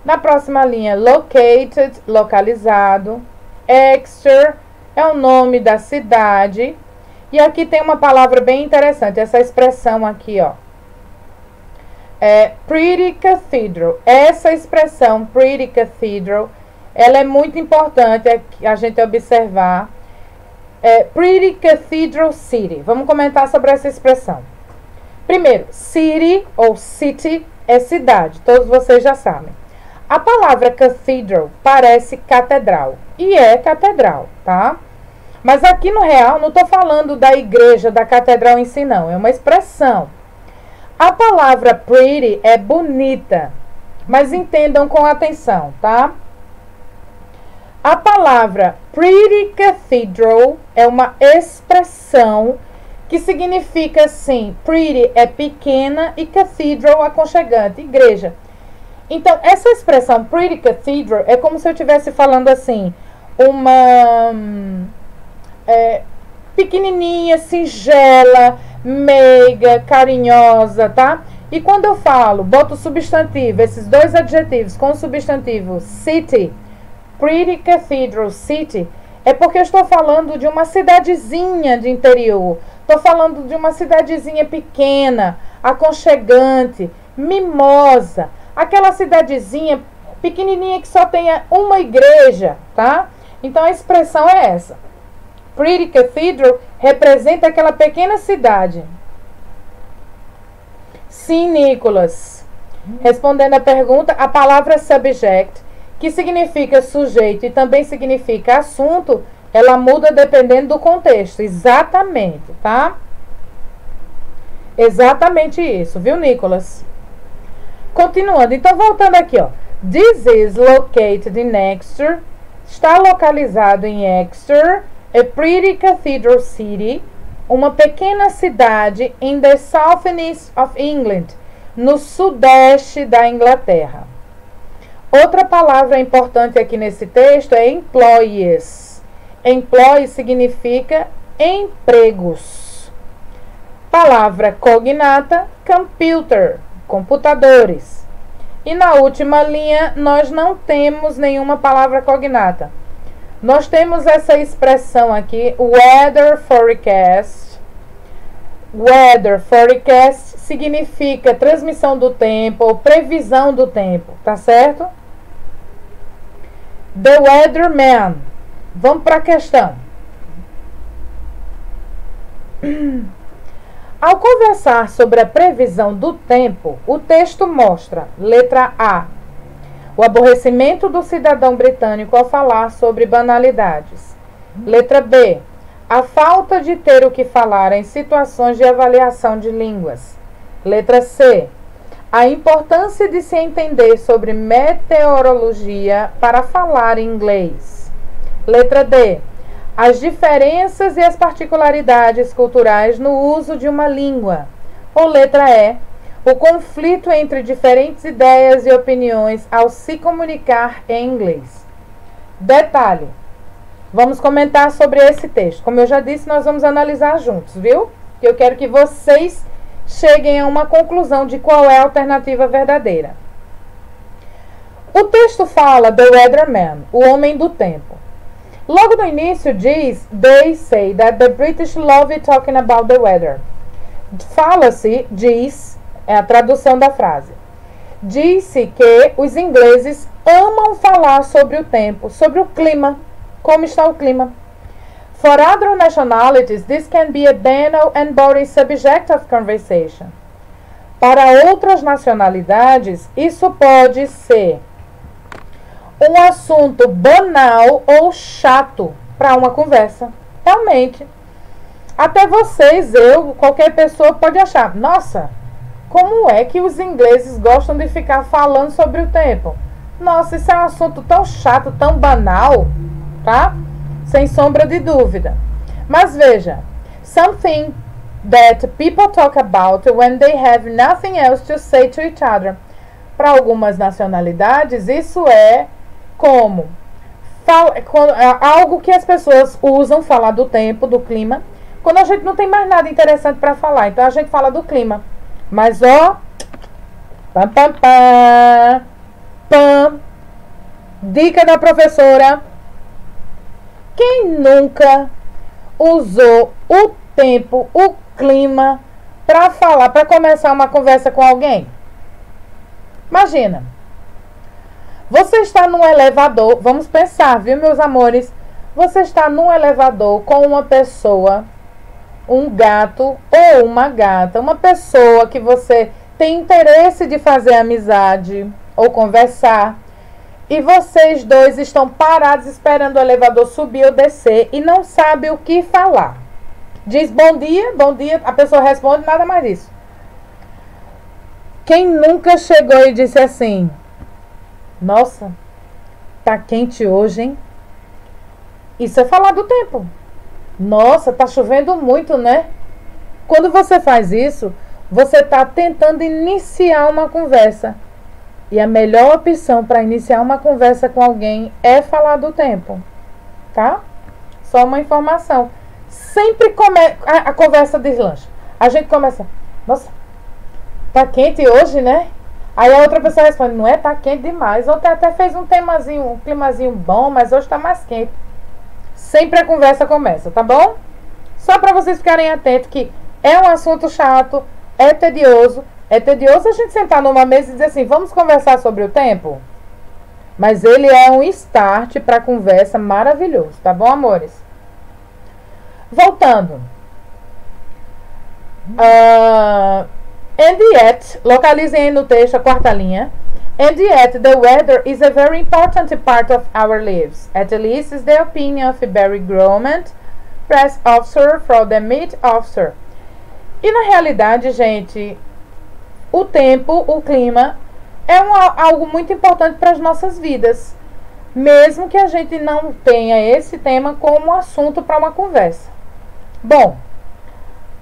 Na próxima linha, located, localizado, Exeter é o nome da cidade. E aqui tem uma palavra bem interessante, essa expressão aqui, ó. É Pretty Cathedral. Essa expressão, Pretty Cathedral, ela é muito importante a gente observar é, Pretty Cathedral City. Vamos comentar sobre essa expressão. Primeiro, city ou city é cidade, todos vocês já sabem. A palavra cathedral parece catedral e é catedral, tá? Mas aqui no real não estou falando da igreja, da catedral em si, não. É uma expressão. A palavra pretty é bonita, mas entendam com atenção, tá? A palavra Pretty Cathedral é uma expressão que significa assim: pretty é pequena e cathedral aconchegante, igreja. Então, essa expressão pretty cathedral é como se eu estivesse falando assim, uma é, pequenininha, singela, meiga, carinhosa, tá? E quando eu falo, boto o substantivo, esses dois adjetivos com o substantivo city, Pretty Cathedral City é porque eu estou falando de uma cidadezinha de interior. Estou falando de uma cidadezinha pequena, aconchegante, mimosa. Aquela cidadezinha pequenininha que só tenha uma igreja, tá? Então a expressão é essa. Pretty Cathedral representa aquela pequena cidade. Sim, Nicolas. Respondendo à pergunta, a palavra subject, que significa sujeito e também significa assunto, ela muda dependendo do contexto. Exatamente, tá? Exatamente isso, viu, Nicolas? Continuando, então voltando aqui, ó. This is located in Exeter. Está localizado em Exeter, a pretty cathedral city, uma pequena cidade in the southeast of England, no sudeste da Inglaterra. Outra palavra importante aqui nesse texto é employees. Employee significa empregos. Palavra cognata, computer, computadores. E na última linha, nós não temos nenhuma palavra cognata. Nós temos essa expressão aqui, weather forecast. Weather forecast significa transmissão do tempo ou previsão do tempo, tá certo? The weatherman. Vamos para a questão. Ao conversar sobre a previsão do tempo, o texto mostra, letra A, o aborrecimento do cidadão britânico ao falar sobre banalidades. Letra B, a falta de ter o que falar em situações de avaliação de línguas. Letra C, a importância de se entender sobre meteorologia para falar inglês. Letra D, as diferenças e as particularidades culturais no uso de uma língua. Ou letra E, o conflito entre diferentes ideias e opiniões ao se comunicar em inglês. Detalhe: vamos comentar sobre esse texto. Como eu já disse, nós vamos analisar juntos, viu? Eu quero que vocês cheguem a uma conclusão de qual é a alternativa verdadeira. O texto fala do Weatherman, o homem do tempo. Logo no início diz: They say that the British love talking about the weather. Fala-se, diz, é a tradução da frase. Diz-se que os ingleses amam falar sobre o tempo, sobre o clima, como está o clima. For other nationalities, this can be a banal and boring subject of conversation. Para outras nacionalidades, isso pode ser um assunto banal ou chato para uma conversa. Realmente. Até vocês, eu, qualquer pessoa pode achar, nossa, como é que os ingleses gostam de ficar falando sobre o tempo? Nossa, isso é um assunto tão chato, tão banal, tá? Sem sombra de dúvida. Mas veja, something that people talk about when they have nothing else to say to each other. Para algumas nacionalidades, isso é como é algo que as pessoas usam falar do tempo, do clima, quando a gente não tem mais nada interessante para falar. Então a gente fala do clima. Mas ó, pam pam pam, pam. Dica da professora. Quem nunca usou o tempo, o clima para falar, para começar uma conversa com alguém? Imagina, você está num elevador, vamos pensar, viu, meus amores? Você está num elevador com uma pessoa, um gato ou uma gata, uma pessoa que você tem interesse de fazer amizade ou conversar, e vocês dois estão parados esperando o elevador subir ou descer e não sabe o que falar. Diz bom dia, bom dia, a pessoa responde nada mais isso. Quem nunca chegou e disse assim: nossa, tá quente hoje, hein? Isso é falar do tempo. Nossa, tá chovendo muito, né? Quando você faz isso, você está tentando iniciar uma conversa. E a melhor opção para iniciar uma conversa com alguém é falar do tempo. Tá? Só uma informação. Sempre come a, a conversa deslancha. A gente começa. Nossa, tá quente hoje, né? Aí a outra pessoa responde, não é? Tá quente demais. Ontem até fez um temazinho, um climazinho bom, mas hoje tá mais quente. Sempre a conversa começa, tá bom? Só para vocês ficarem atentos que é um assunto chato, é tedioso. É tedioso a gente sentar numa mesa e dizer assim, vamos conversar sobre o tempo? Mas ele é um start para conversa maravilhoso, tá bom, amores? Voltando. Uh, and yet, localizem no texto a quarta linha. And yet, the weather is a very important part of our lives. At least is the opinion of Barry Gromant, press officer from the Meat Officer. E na realidade, gente, o tempo, o clima, é um, algo muito importante para as nossas vidas. Mesmo que a gente não tenha esse tema como assunto para uma conversa. Bom,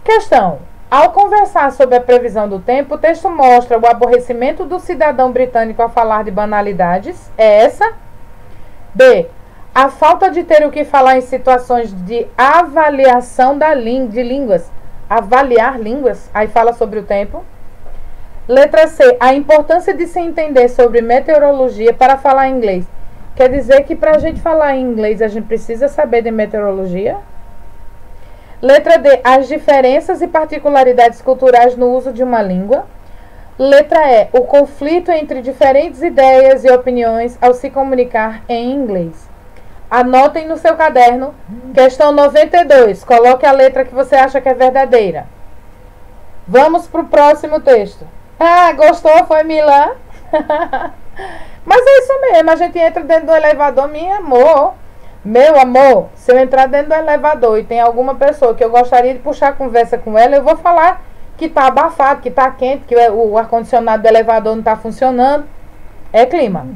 questão: ao conversar sobre a previsão do tempo, o texto mostra o aborrecimento do cidadão britânico ao falar de banalidades. É essa? B. A falta de ter o que falar em situações de avaliação da de línguas. Avaliar línguas. Aí fala sobre o tempo. Letra C. A importância de se entender sobre meteorologia para falar inglês. Quer dizer que para a gente falar inglês a gente precisa saber de meteorologia? Letra D. As diferenças e particularidades culturais no uso de uma língua. Letra E. O conflito entre diferentes ideias e opiniões ao se comunicar em inglês. Anotem no seu caderno. Questão 92. Coloque a letra que você acha que é verdadeira. Vamos para o próximo texto. Ah, gostou? Foi Milan? Mas é isso mesmo. A gente entra dentro do elevador, meu amor. Meu amor, se eu entrar dentro do elevador e tem alguma pessoa que eu gostaria de puxar conversa com ela, eu vou falar que tá abafado, que tá quente, que o ar-condicionado do elevador não tá funcionando. É clima.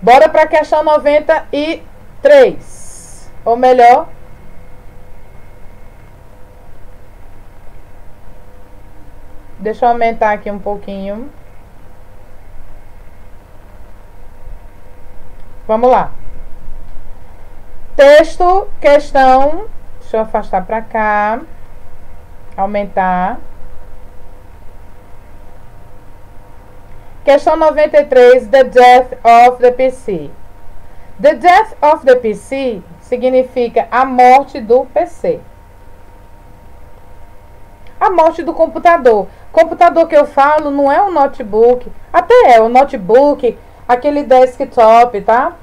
Bora para a questão 93. Ou melhor, Deixa eu aumentar aqui um pouquinho. Vamos lá. Texto, questão. Deixa eu afastar para cá. Aumentar. Questão 93. The death of the PC. The death of the PC significa a morte do PC. A morte do computador. Computador que eu falo não é um notebook. Até é o notebook, aquele desktop, tá?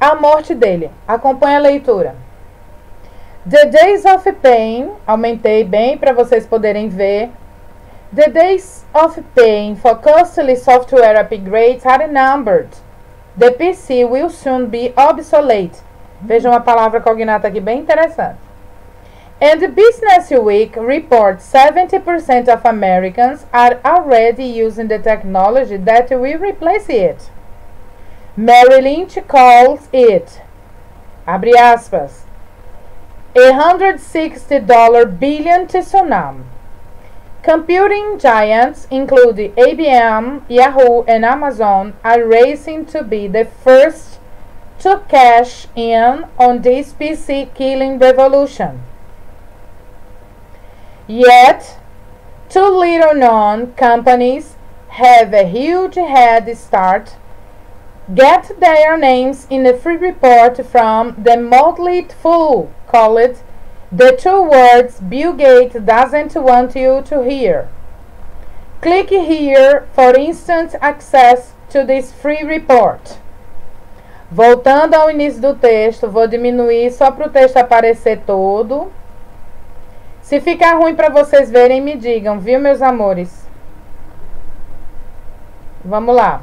A morte dele. Acompanhe a leitura. The Days of Pain, aumentei bem para vocês poderem ver. The days of pain for costly software upgrades are numbered. The PC will soon be obsolete. Vejam uma palavra cognata aqui bem interessante. And Business Week reports 70% of Americans are already using the technology that will replace it. Mary Lynch calls it, abre aspas, a $160 billion tsunami. Computing giants, including IBM, Yahoo, and Amazon, are racing to be the first to cash in on this PC killing revolution. Yet, two little known companies have a huge head start. Get their names in a free report from the Motley Fool called The Two Words Bill Gates Doesn't Want You to Hear. Click here for instant access to this free report. Voltando ao início do texto, vou diminuir só para o texto aparecer todo. Se ficar ruim para vocês verem, me digam, viu, meus amores? Vamos lá.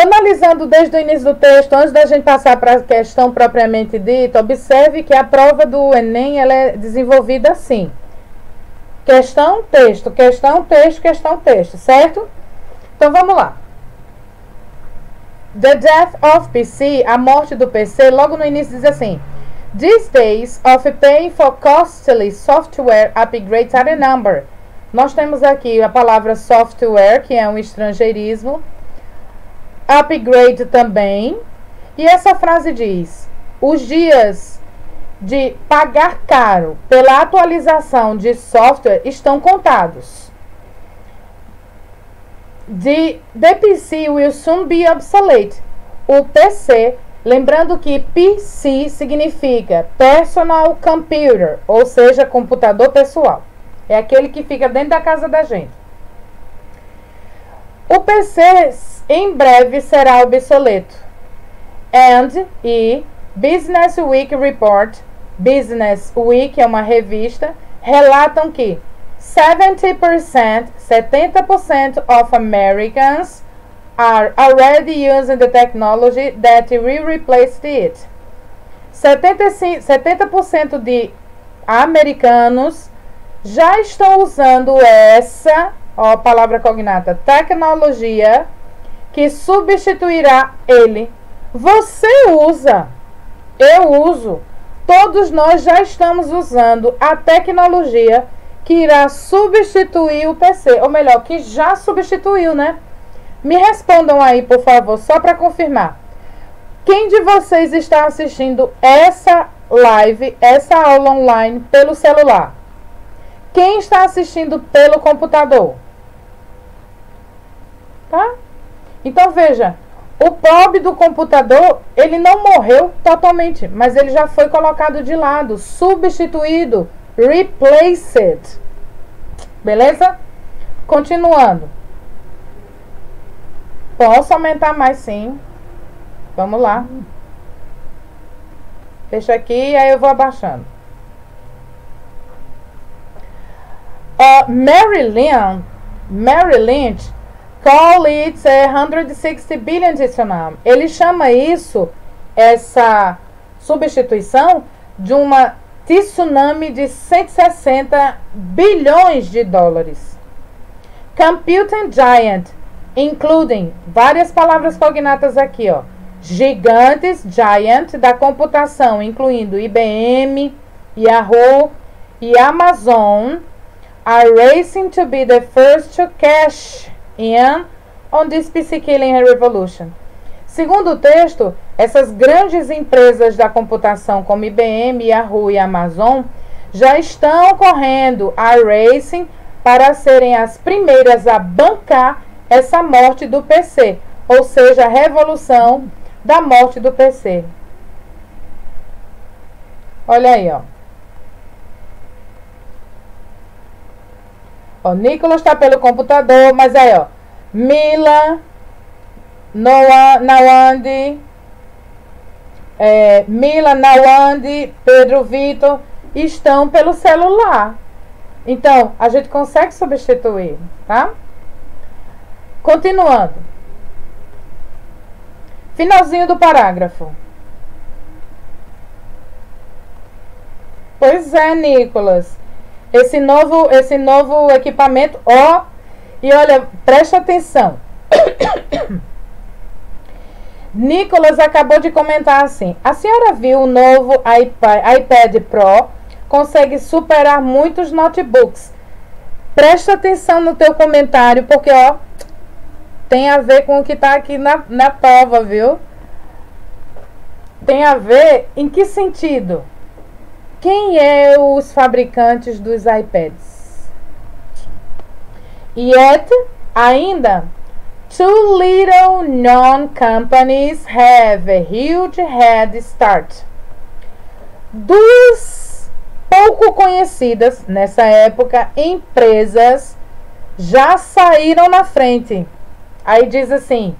Analisando desde o início do texto, antes da gente passar para a questão propriamente dita, observe que a prova do Enem ela é desenvolvida assim. Questão, texto, questão, texto, questão, texto, certo? Então vamos lá. The death of PC, a morte do PC, logo no início diz assim: These days of paying for costly software upgrades are a number. Nós temos aqui a palavra software, que é um estrangeirismo, upgrade também. E essa frase diz: os dias de pagar caro pela atualização de software estão contados. The, the PC will soon be obsolete. o PC. Lembrando que PC significa Personal Computer, ou seja, computador pessoal. É aquele que fica dentro da casa da gente. O PC em breve será obsoleto. And e Business Week Report, Business Week é uma revista, relatam que 70%, 70% of Americans are already using the technology that will replace it. 75, 70% de americanos já estão usando essa, ó, palavra cognata, tecnologia que substituirá ele. Você usa, eu uso, todos nós já estamos usando a tecnologia que irá substituir o PC, ou melhor, que já substituiu, né? Me respondam aí, por favor, só para confirmar. Quem de vocês está assistindo essa live, essa aula online pelo celular? Quem está assistindo pelo computador? Tá? Então veja, o pobre do computador, ele não morreu totalmente, mas ele já foi colocado de lado, substituído, replaced. Beleza? Continuando. Posso aumentar mais sim. Vamos lá. Deixa aqui aí eu vou abaixando. Uh, Mary Lynn, Mary Lynch call it 160 billion tsunami. Ele chama isso, essa substituição, de uma tsunami de 160 bilhões de dólares. Computing Giant, including várias palavras cognatas aqui, ó. Gigantes, Giant, da computação, incluindo IBM, Yahoo e Amazon, are racing to be the first to cash in on this PC killing revolution. Segundo o texto, essas grandes empresas da computação como IBM, Yahoo e Amazon já estão correndo a racing para serem as primeiras a bancar essa morte do PC, ou seja, a revolução da morte do PC. Olha aí, ó. Ó, Nicolas está pelo computador, mas aí, ó. Mila, Noah, Nawandi, é, Mila, Nawandi, Pedro Vitor estão pelo celular. Então, a gente consegue substituir, tá? Continuando. Finalzinho do parágrafo. Pois é, Nicolas. Esse novo, esse novo equipamento, ó, e olha, preste atenção. Nicolas acabou de comentar assim: a senhora viu o novo iPad, iPad Pro consegue superar muitos notebooks. Preste atenção no teu comentário, porque ó, tem a ver com o que está aqui na, na prova, viu? Tem a ver em que sentido? Quem é os fabricantes dos iPads? Yet, ainda, two little known companies have a huge head start. Duas pouco conhecidas nessa época empresas já saíram na frente. Aí diz assim: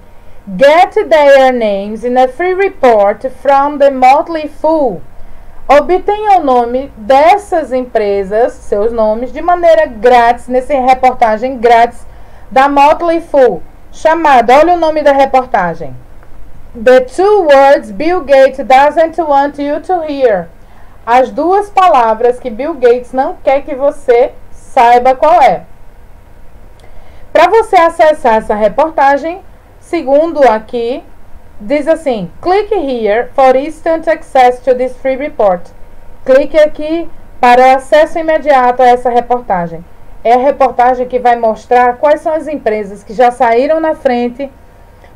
Get their names in a free report from the Motley Fool Obtenha o nome dessas empresas, seus nomes, de maneira grátis, nessa reportagem grátis da Motley Fool, chamada, olha o nome da reportagem. The two words Bill Gates doesn't want you to hear. As duas palavras que Bill Gates não quer que você saiba qual é. Para você acessar essa reportagem, segundo aqui diz assim: clique here for instant access to this free report. Clique aqui para acesso imediato a essa reportagem. É a reportagem que vai mostrar quais são as empresas que já saíram na frente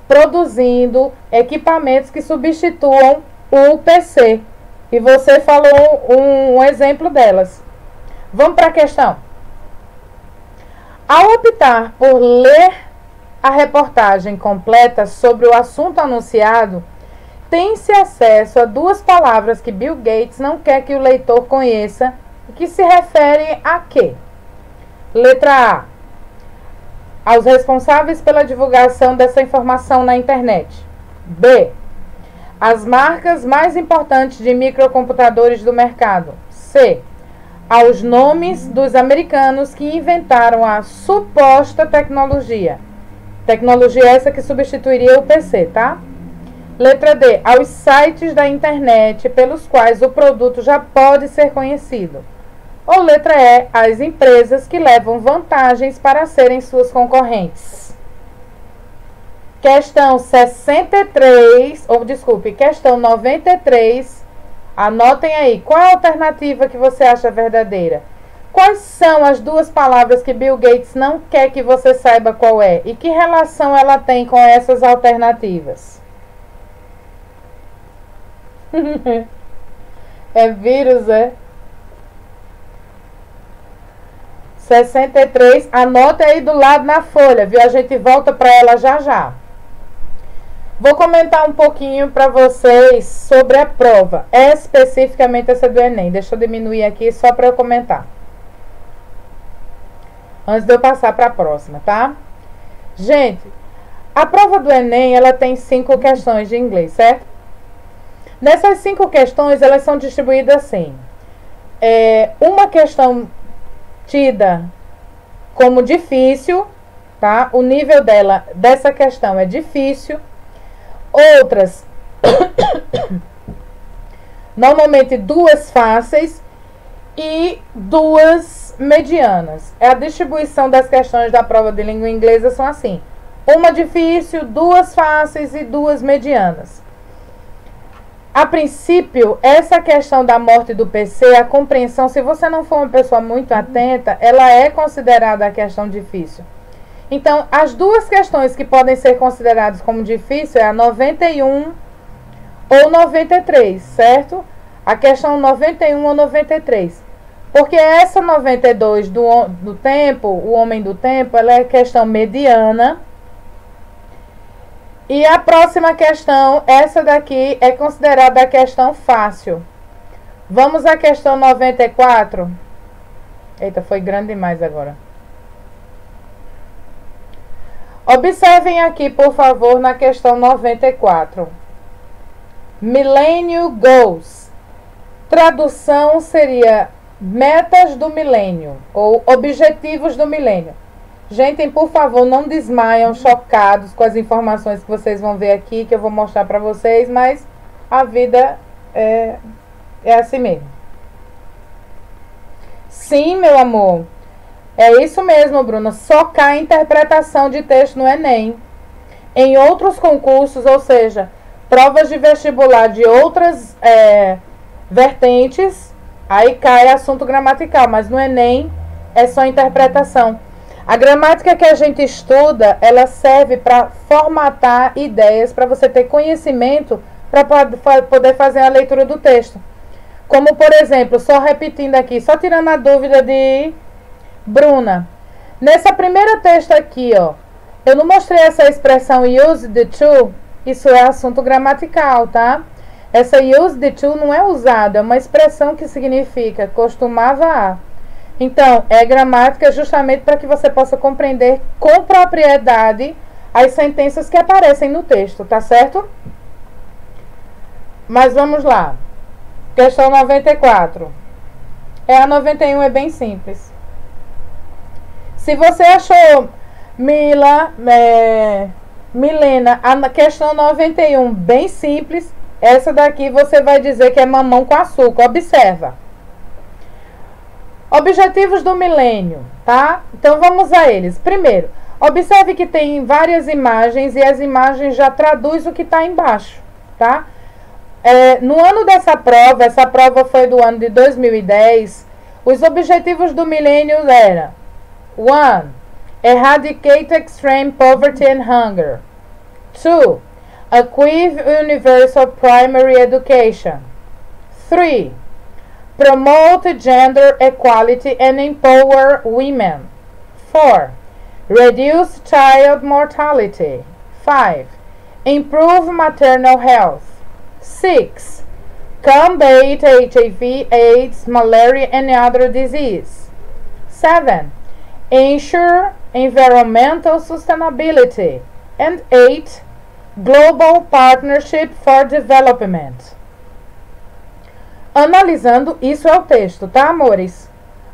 produzindo equipamentos que substituam o PC. E você falou um, um exemplo delas. Vamos para a questão. Ao optar por ler a reportagem completa sobre o assunto anunciado, tem-se acesso a duas palavras que Bill Gates não quer que o leitor conheça e que se referem a quê? Letra A. Aos responsáveis pela divulgação dessa informação na internet. B. As marcas mais importantes de microcomputadores do mercado. C. Aos nomes dos americanos que inventaram a suposta tecnologia. Tecnologia essa que substituiria o PC, tá? Letra D. Aos sites da internet pelos quais o produto já pode ser conhecido. Ou letra E. As empresas que levam vantagens para serem suas concorrentes. Questão 63, ou desculpe, questão 93. Anotem aí, qual a alternativa que você acha verdadeira? Quais são as duas palavras que Bill Gates não quer que você saiba qual é? E que relação ela tem com essas alternativas? é vírus, é? 63, anota aí do lado na folha, viu? A gente volta para ela já já. Vou comentar um pouquinho para vocês sobre a prova, especificamente essa do Enem. Deixa eu diminuir aqui só para eu comentar. Antes de eu passar para a próxima, tá? Gente, a prova do Enem, ela tem cinco questões de inglês, certo? Nessas cinco questões, elas são distribuídas assim. É, uma questão tida como difícil, tá? O nível dela dessa questão é difícil. Outras normalmente duas fáceis e duas medianas. É a distribuição das questões da prova de língua inglesa são assim: uma difícil, duas fáceis e duas medianas. A princípio, essa questão da morte do PC, a compreensão, se você não for uma pessoa muito atenta, ela é considerada a questão difícil. Então, as duas questões que podem ser consideradas como difícil é a 91 ou 93, certo? A questão 91 ou 93. Porque essa 92 do, do tempo, o homem do tempo, ela é questão mediana e a próxima questão, essa daqui é considerada a questão fácil. Vamos à questão 94. Eita, foi grande demais agora. Observem aqui, por favor, na questão 94. Millennium Goals. Tradução seria metas do milênio ou objetivos do milênio. Gente, por favor, não desmaiam chocados com as informações que vocês vão ver aqui, que eu vou mostrar para vocês, mas a vida é, é assim mesmo. Sim, meu amor. É isso mesmo, Bruna. Socar a interpretação de texto no Enem. Em outros concursos, ou seja, provas de vestibular de outras é, vertentes, aí cai assunto gramatical, mas no Enem é só interpretação. A gramática que a gente estuda, ela serve para formatar ideias, para você ter conhecimento para poder fazer a leitura do texto. Como, por exemplo, só repetindo aqui, só tirando a dúvida de Bruna. Nessa primeira texto aqui, ó, eu não mostrei essa expressão use the to, isso é assunto gramatical, tá? Essa use the to não é usada, é uma expressão que significa costumava a. Então, é gramática justamente para que você possa compreender com propriedade as sentenças que aparecem no texto, tá certo? Mas vamos lá. Questão 94. É a 91 é bem simples. Se você achou Mila, é, Milena, a questão 91 bem simples, essa daqui você vai dizer que é mamão com açúcar. Observa. Objetivos do milênio, tá? Então vamos a eles. Primeiro, observe que tem várias imagens e as imagens já traduz o que está embaixo, tá? É, no ano dessa prova, essa prova foi do ano de 2010, os objetivos do milênio eram 1. Eradicate extreme poverty and hunger 2. Achieve universal primary education 3 Promote gender equality and empower women. 4. Reduce child mortality. 5. Improve maternal health. 6. Combat HIV, AIDS, malaria, and other disease. 7. Ensure environmental sustainability. And 8. Global Partnership for Development. Analisando, isso é o texto, tá, amores?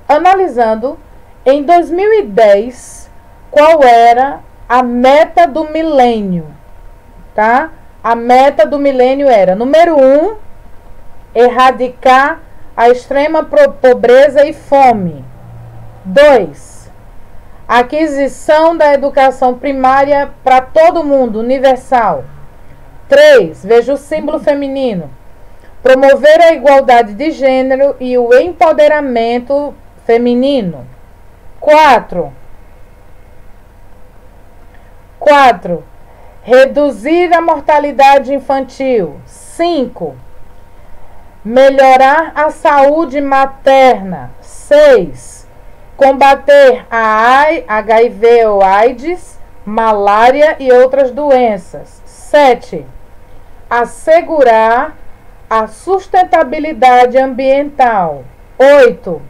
Analisando, em 2010, qual era a meta do milênio, tá? A meta do milênio era, número um, erradicar a extrema pobreza e fome. 2. Aquisição da educação primária para todo mundo, universal. 3. Veja o símbolo feminino. Promover a igualdade de gênero e o empoderamento feminino. 4. 4. Reduzir a mortalidade infantil. 5. Melhorar a saúde materna. 6. Combater a HIV ou AIDS, malária e outras doenças. 7. Assegurar a sustentabilidade ambiental. 8.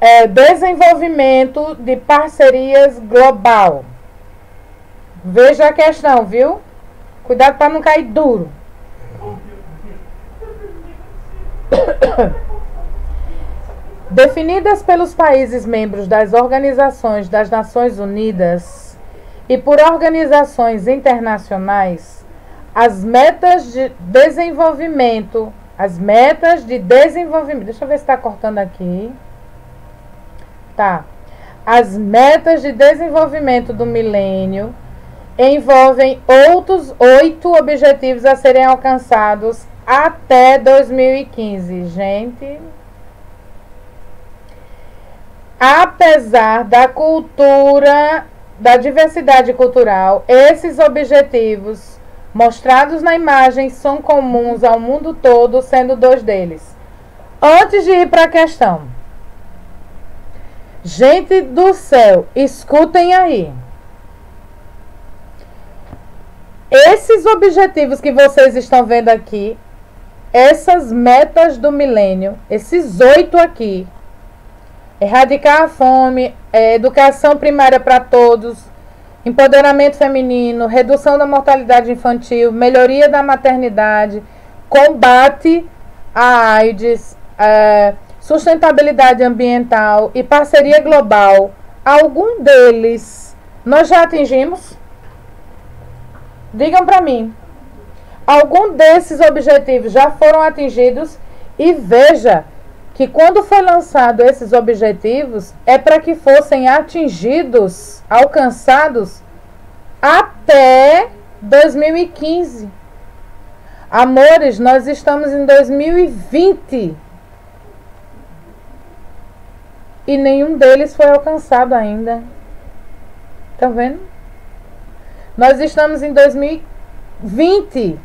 É, desenvolvimento de parcerias global. Veja a questão, viu? Cuidado para não cair duro. Definidas pelos países membros das organizações das Nações Unidas e por organizações internacionais, as metas de desenvolvimento, as metas de desenvolvimento, deixa eu ver se está cortando aqui. Tá. As metas de desenvolvimento do milênio envolvem outros oito objetivos a serem alcançados até 2015. Gente, apesar da cultura, da diversidade cultural, esses objetivos mostrados na imagem são comuns ao mundo todo, sendo dois deles. Antes de ir para a questão, gente do céu, escutem aí. Esses objetivos que vocês estão vendo aqui, essas metas do milênio, esses oito aqui, erradicar a fome, é, educação primária para todos, empoderamento feminino, redução da mortalidade infantil, melhoria da maternidade, combate à AIDS, é, sustentabilidade ambiental e parceria global, algum deles nós já atingimos? Digam para mim, algum desses objetivos já foram atingidos? E veja que quando foi lançado esses objetivos é para que fossem atingidos, alcançados até 2015. Amores, nós estamos em 2020 e nenhum deles foi alcançado ainda. Estão vendo? Nós estamos em 2020,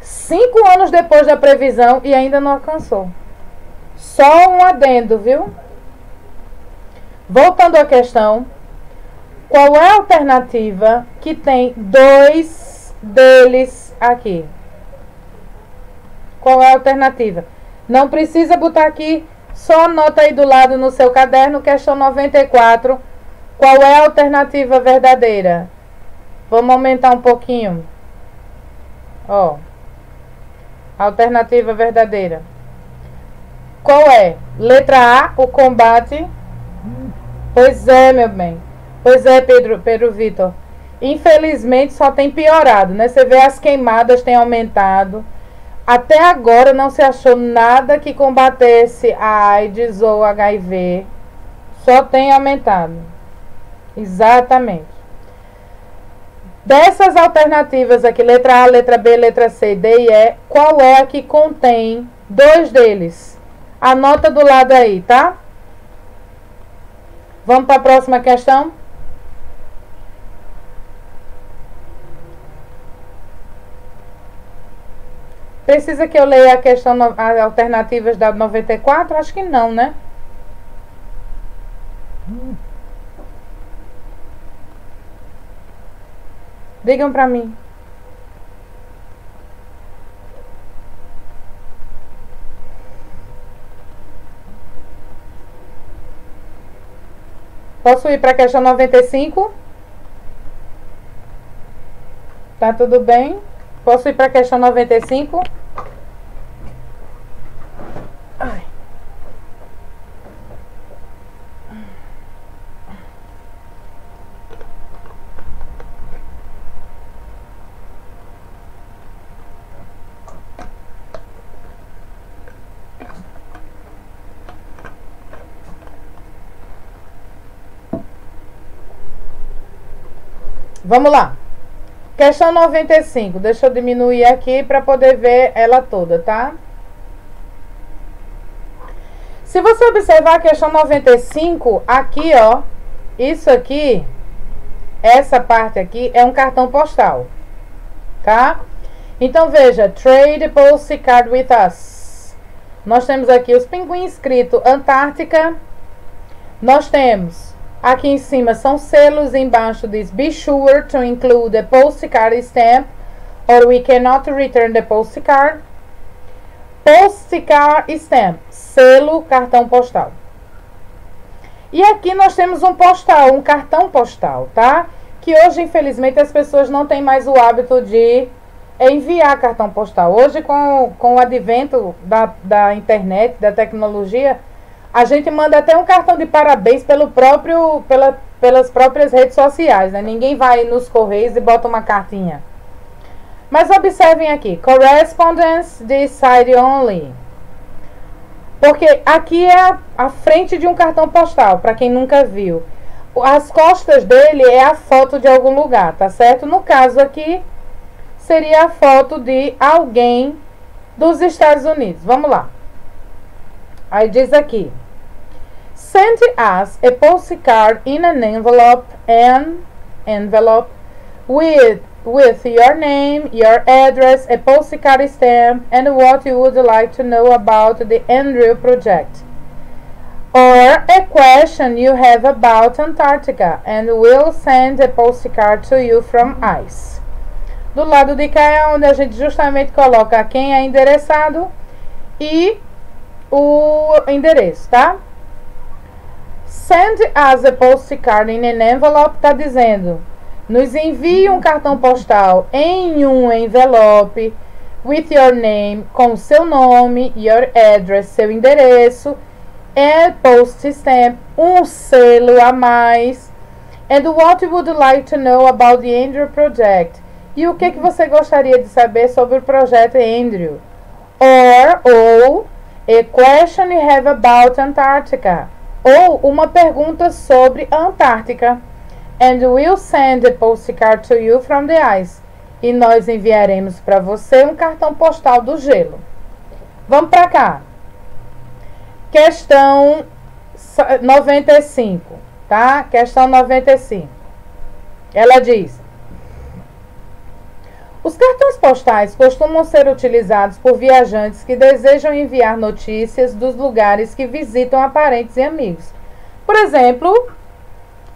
cinco anos depois da previsão e ainda não alcançou. Só um adendo, viu? Voltando à questão, qual é a alternativa que tem dois deles aqui? Qual é a alternativa? Não precisa botar aqui, só anota aí do lado no seu caderno, questão 94. Qual é a alternativa verdadeira? Vamos aumentar um pouquinho. Ó. Alternativa verdadeira. Qual é? Letra A, o combate. Pois é, meu bem. Pois é, Pedro, Pedro Vitor. Infelizmente só tem piorado, né? Você vê as queimadas têm aumentado. Até agora não se achou nada que combatesse a AIDS ou HIV. Só tem aumentado. Exatamente. Dessas alternativas aqui, letra A, letra B, letra C, D e E, qual é a que contém dois deles? Anota do lado aí, tá? Vamos para a próxima questão? Precisa que eu leia a questão as alternativas da 94? Acho que não, né? Digam para mim. Posso ir para a questão 95? Tá tudo bem? Posso ir para a questão 95? Ai. Vamos lá. Questão 95. Deixa eu diminuir aqui para poder ver ela toda, tá? Se você observar a questão 95, aqui, ó, isso aqui, essa parte aqui é um cartão postal, tá? Então veja, trade postcard with us. Nós temos aqui os pinguins escrito Antártica. Nós temos Aqui em cima são selos, embaixo diz Be sure to include the postcard stamp or we cannot return the postcard. Postcard stamp, selo, cartão postal. E aqui nós temos um postal, um cartão postal, tá? Que hoje, infelizmente, as pessoas não têm mais o hábito de enviar cartão postal. Hoje, com, com o advento da, da internet, da tecnologia, a gente manda até um cartão de parabéns pelo próprio, pela, pelas próprias redes sociais, né? Ninguém vai nos correios e bota uma cartinha. Mas observem aqui, correspondence decide only. Porque aqui é a, a frente de um cartão postal, para quem nunca viu. As costas dele é a foto de algum lugar, tá certo? No caso aqui, seria a foto de alguém dos Estados Unidos. Vamos lá. Aí diz aqui: Send us a postcard in an envelope and envelope with with your name, your address, a postcard stamp, and what you would like to know about the Andrew project. Or a question you have about Antarctica, and we'll send a postcard to you from ICE. Do lado de cá é onde a gente justamente coloca quem é endereçado e o endereço, tá? Send us a postcard in an envelope está dizendo nos envie um cartão postal em um envelope with your name, com seu nome, your address, seu endereço, and post stamp, um selo a mais, and what you would like to know about the Andrew Project. E o que, que você gostaria de saber sobre o projeto Andrew? Or, ou, a question you have about Antarctica ou uma pergunta sobre a Antártica. And we'll send a postcard to you from the ice. E nós enviaremos para você um cartão postal do gelo. Vamos para cá. Questão 95, tá? Questão 95. Ela diz: os cartões postais costumam ser utilizados por viajantes que desejam enviar notícias dos lugares que visitam a parentes e amigos. Por exemplo,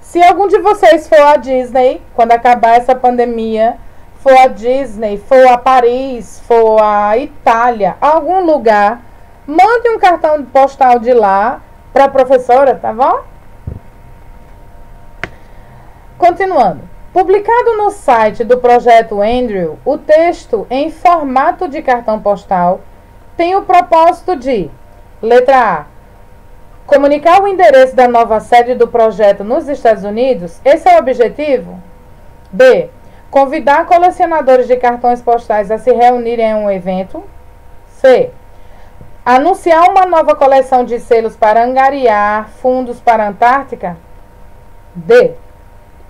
se algum de vocês for à Disney, quando acabar essa pandemia, for à Disney, for a Paris, for a Itália, algum lugar, mande um cartão postal de lá para a professora, tá bom? Continuando. Publicado no site do projeto Andrew, o texto em formato de cartão postal tem o propósito de: letra A. Comunicar o endereço da nova sede do projeto nos Estados Unidos, esse é o objetivo. B. Convidar colecionadores de cartões postais a se reunirem em um evento. C. Anunciar uma nova coleção de selos para angariar fundos para a Antártica. D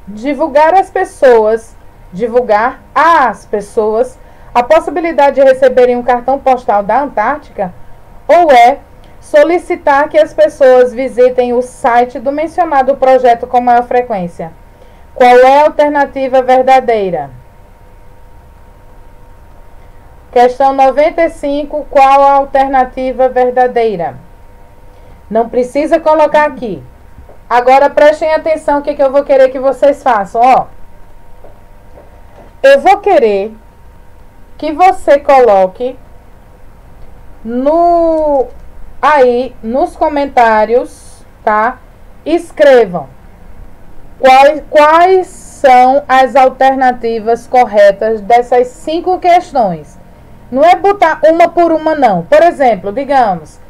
divulgar às pessoas, divulgar às pessoas a possibilidade de receberem um cartão postal da Antártica, ou é solicitar que as pessoas visitem o site do mencionado projeto com maior frequência. Qual é a alternativa verdadeira? Questão 95. Qual a alternativa verdadeira? Não precisa colocar aqui. Agora prestem atenção o que, que eu vou querer que vocês façam, ó. eu vou querer que você coloque no aí nos comentários, tá? Escrevam quais, quais são as alternativas corretas dessas cinco questões. Não é botar uma por uma, não. Por exemplo, digamos,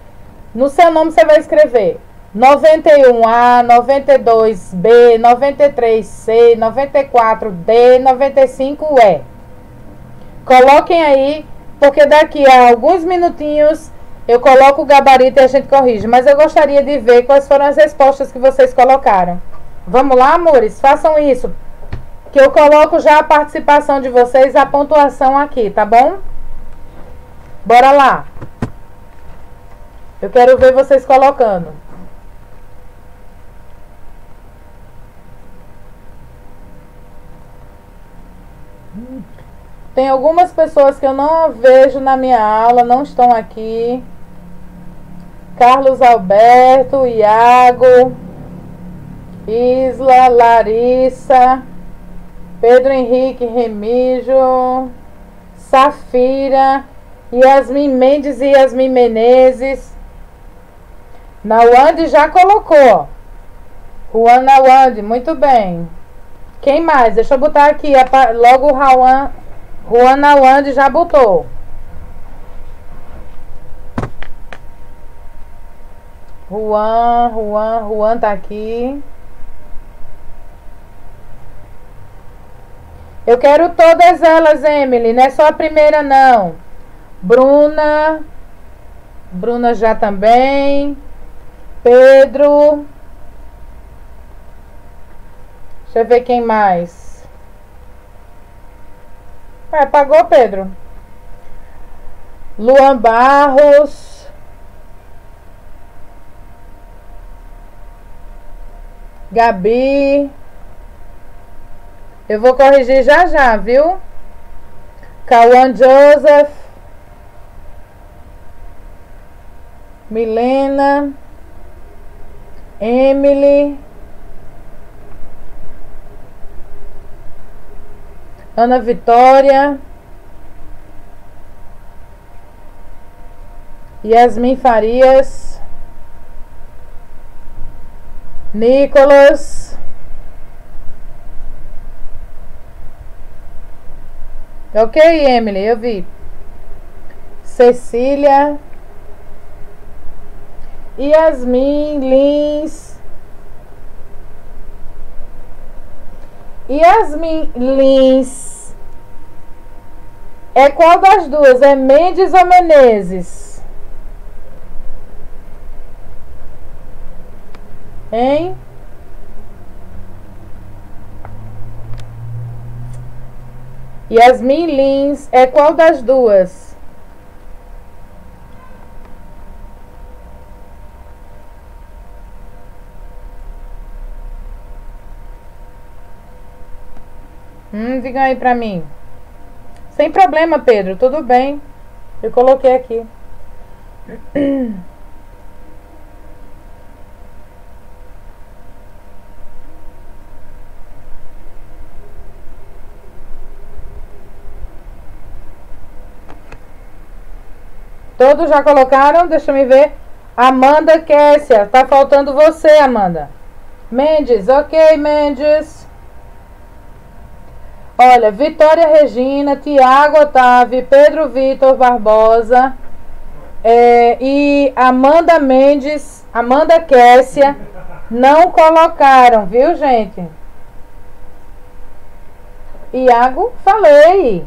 no seu nome você vai escrever 91A, 92B, 93C, 94D, 95E. Coloquem aí, porque daqui a alguns minutinhos eu coloco o gabarito e a gente corrige. Mas eu gostaria de ver quais foram as respostas que vocês colocaram. Vamos lá, amores? Façam isso. Que eu coloco já a participação de vocês, a pontuação aqui, tá bom? Bora lá. Eu quero ver vocês colocando. Tem algumas pessoas que eu não vejo na minha aula, não estão aqui. Carlos Alberto, Iago, Isla, Larissa, Pedro Henrique Remígio, Safira, Yasmin Mendes e Yasmin Menezes. Nawande já colocou. Juan Nawande, muito bem. Quem mais? Deixa eu botar aqui. Logo o Juan, Juan Nawande já botou. Juan, Juan, Juan tá aqui. Eu quero todas elas, Emily, não é só a primeira não. Bruna, Bruna já também. Pedro. Deixa eu ver quem mais. É, pagou, Pedro. Luan Barros. Gabi. Eu vou corrigir já já, viu? Cauã Joseph. Milena. Emily. Ana Vitória. Yasmin Farias. Nicolas. Ok, Emily, eu vi. Cecília. Yasmin Lins. Yasmin Lins. É qual das duas? É Mendes ou Menezes? Hein? Yasmin Lins é qual das duas? Hum, diga aí pra mim. Sem problema, Pedro, tudo bem. Eu coloquei aqui. Todos já colocaram? Deixa eu ver. Amanda Kessia. Tá faltando você, Amanda. Mendes. Ok, Mendes. Olha, Vitória Regina, Tiago Otávio, Pedro Vitor Barbosa é, e Amanda Mendes, Amanda Kessia não colocaram, viu, gente? Iago, falei.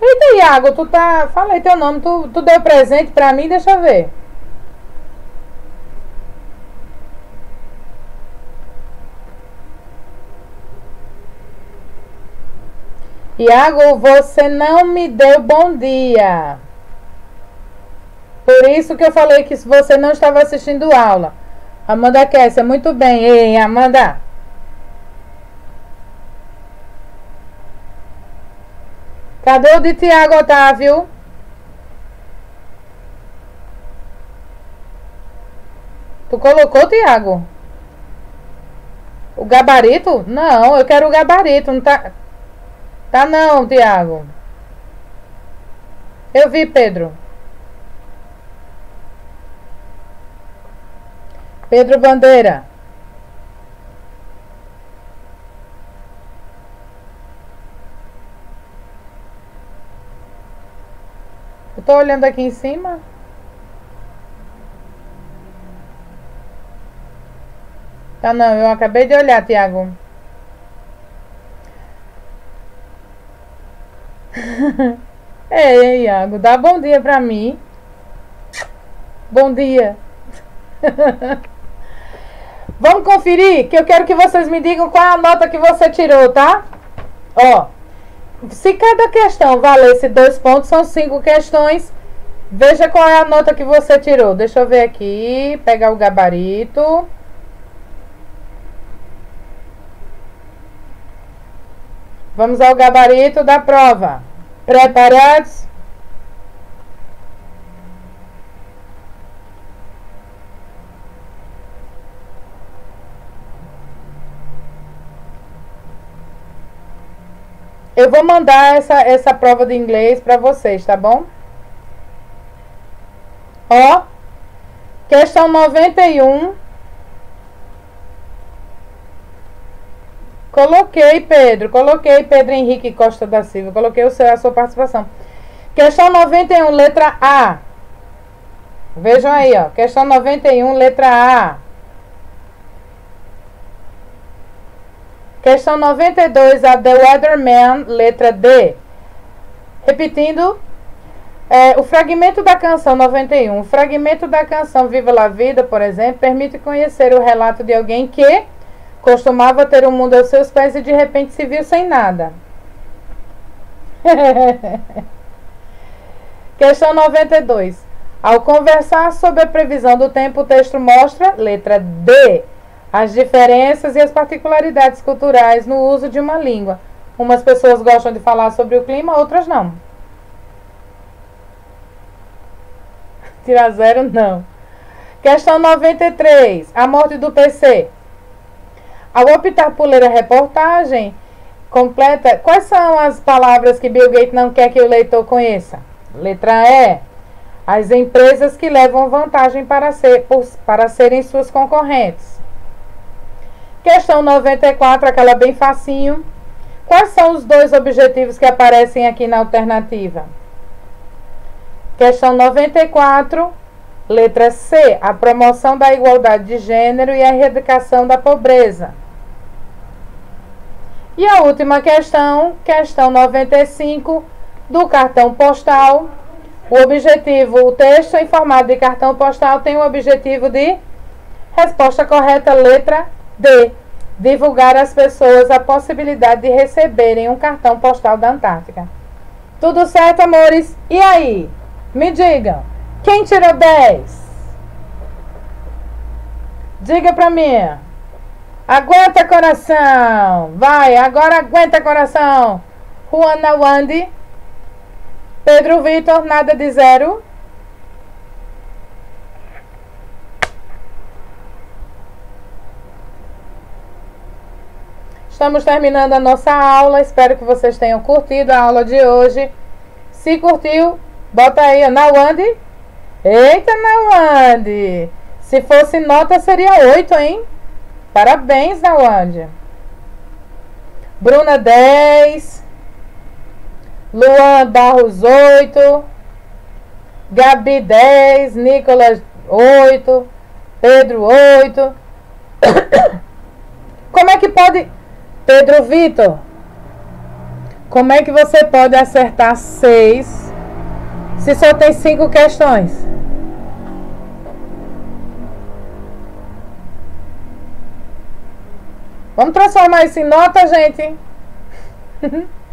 Eita, Iago, tu tá. Falei teu nome, tu, tu deu presente pra mim, deixa eu ver. Iago, você não me deu bom dia. Por isso que eu falei que você não estava assistindo aula. Amanda Kessia, muito bem. Ei, Amanda. Cadê o de Tiago Otávio? Tu colocou, Tiago? O gabarito? Não, eu quero o gabarito. Não tá... Tá não, Tiago. Eu vi, Pedro. Pedro Bandeira. Eu tô olhando aqui em cima. Tá não, eu acabei de olhar, Tiago. é, Iago, dá bom dia pra mim. Bom dia. Vamos conferir, que eu quero que vocês me digam qual é a nota que você tirou, tá? Ó, se cada questão valesse dois pontos, são cinco questões. Veja qual é a nota que você tirou. Deixa eu ver aqui, pegar o gabarito. Vamos ao gabarito da prova. Preparados? Eu vou mandar essa, essa prova de inglês para vocês, tá bom? Ó, questão 91. Coloquei, Pedro. Coloquei Pedro Henrique Costa da Silva. Coloquei o seu, a sua participação. Questão 91, letra A. Vejam aí, ó. Questão 91, letra A. Questão 92, a The Weatherman, letra D. Repetindo, é, o fragmento da canção 91. O fragmento da canção Viva la Vida, por exemplo, permite conhecer o relato de alguém que costumava ter o mundo aos seus pés e de repente se viu sem nada. Questão 92. Ao conversar sobre a previsão do tempo, o texto mostra, letra D, as diferenças e as particularidades culturais no uso de uma língua. Umas pessoas gostam de falar sobre o clima, outras não. Tirar zero, não. Questão 93. A morte do PC. Ao optar por ler a reportagem completa, quais são as palavras que Bill Gates não quer que o leitor conheça? Letra E. As empresas que levam vantagem para, ser, por, para serem suas concorrentes. Questão 94, aquela bem facinho. Quais são os dois objetivos que aparecem aqui na alternativa? Questão 94, letra C, a promoção da igualdade de gênero e a erradicação da pobreza. E a última questão, questão 95, do cartão postal. O objetivo, o texto em formato de cartão postal tem o objetivo de resposta correta, letra D. Divulgar às pessoas a possibilidade de receberem um cartão postal da Antártica. Tudo certo, amores? E aí? Me digam, quem tirou 10? Diga pra mim. Aguenta coração. Vai, agora aguenta coração. Juana Wandy. Pedro Vitor, nada de zero. Estamos terminando a nossa aula. Espero que vocês tenham curtido a aula de hoje. Se curtiu, bota aí, Nawandi. Eita, Nawandi. Se fosse nota, seria 8, hein? Parabéns, Nawandi. Bruna, 10. Luan Barros, 8. Gabi, 10. Nicolas, 8. Pedro, 8. Como é que pode Pedro Vitor, como é que você pode acertar seis se só tem cinco questões? Vamos transformar isso em nota, gente?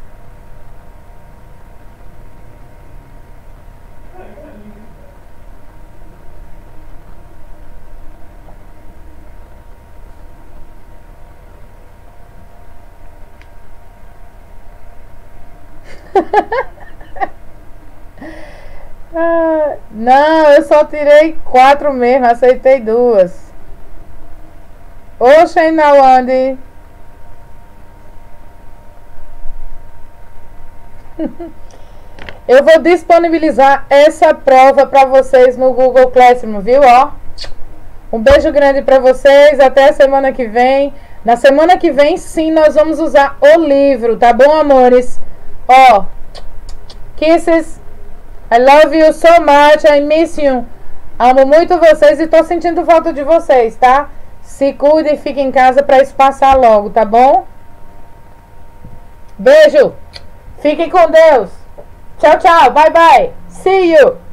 ah, não, eu só tirei quatro mesmo, aceitei duas. Oxen Nawandi. Eu vou disponibilizar essa prova para vocês no Google Classroom, viu? Ó. Um beijo grande para vocês. Até a semana que vem. Na semana que vem, sim, nós vamos usar o livro, tá bom, amores? Ó. Kisses. I love you so much. I miss you. Amo muito vocês e tô sentindo falta de vocês, tá? Se cuidem, fiquem em casa para isso passar logo, tá bom? Beijo. Fiquem com Deus. Tchau, tchau. Bye, bye. See you.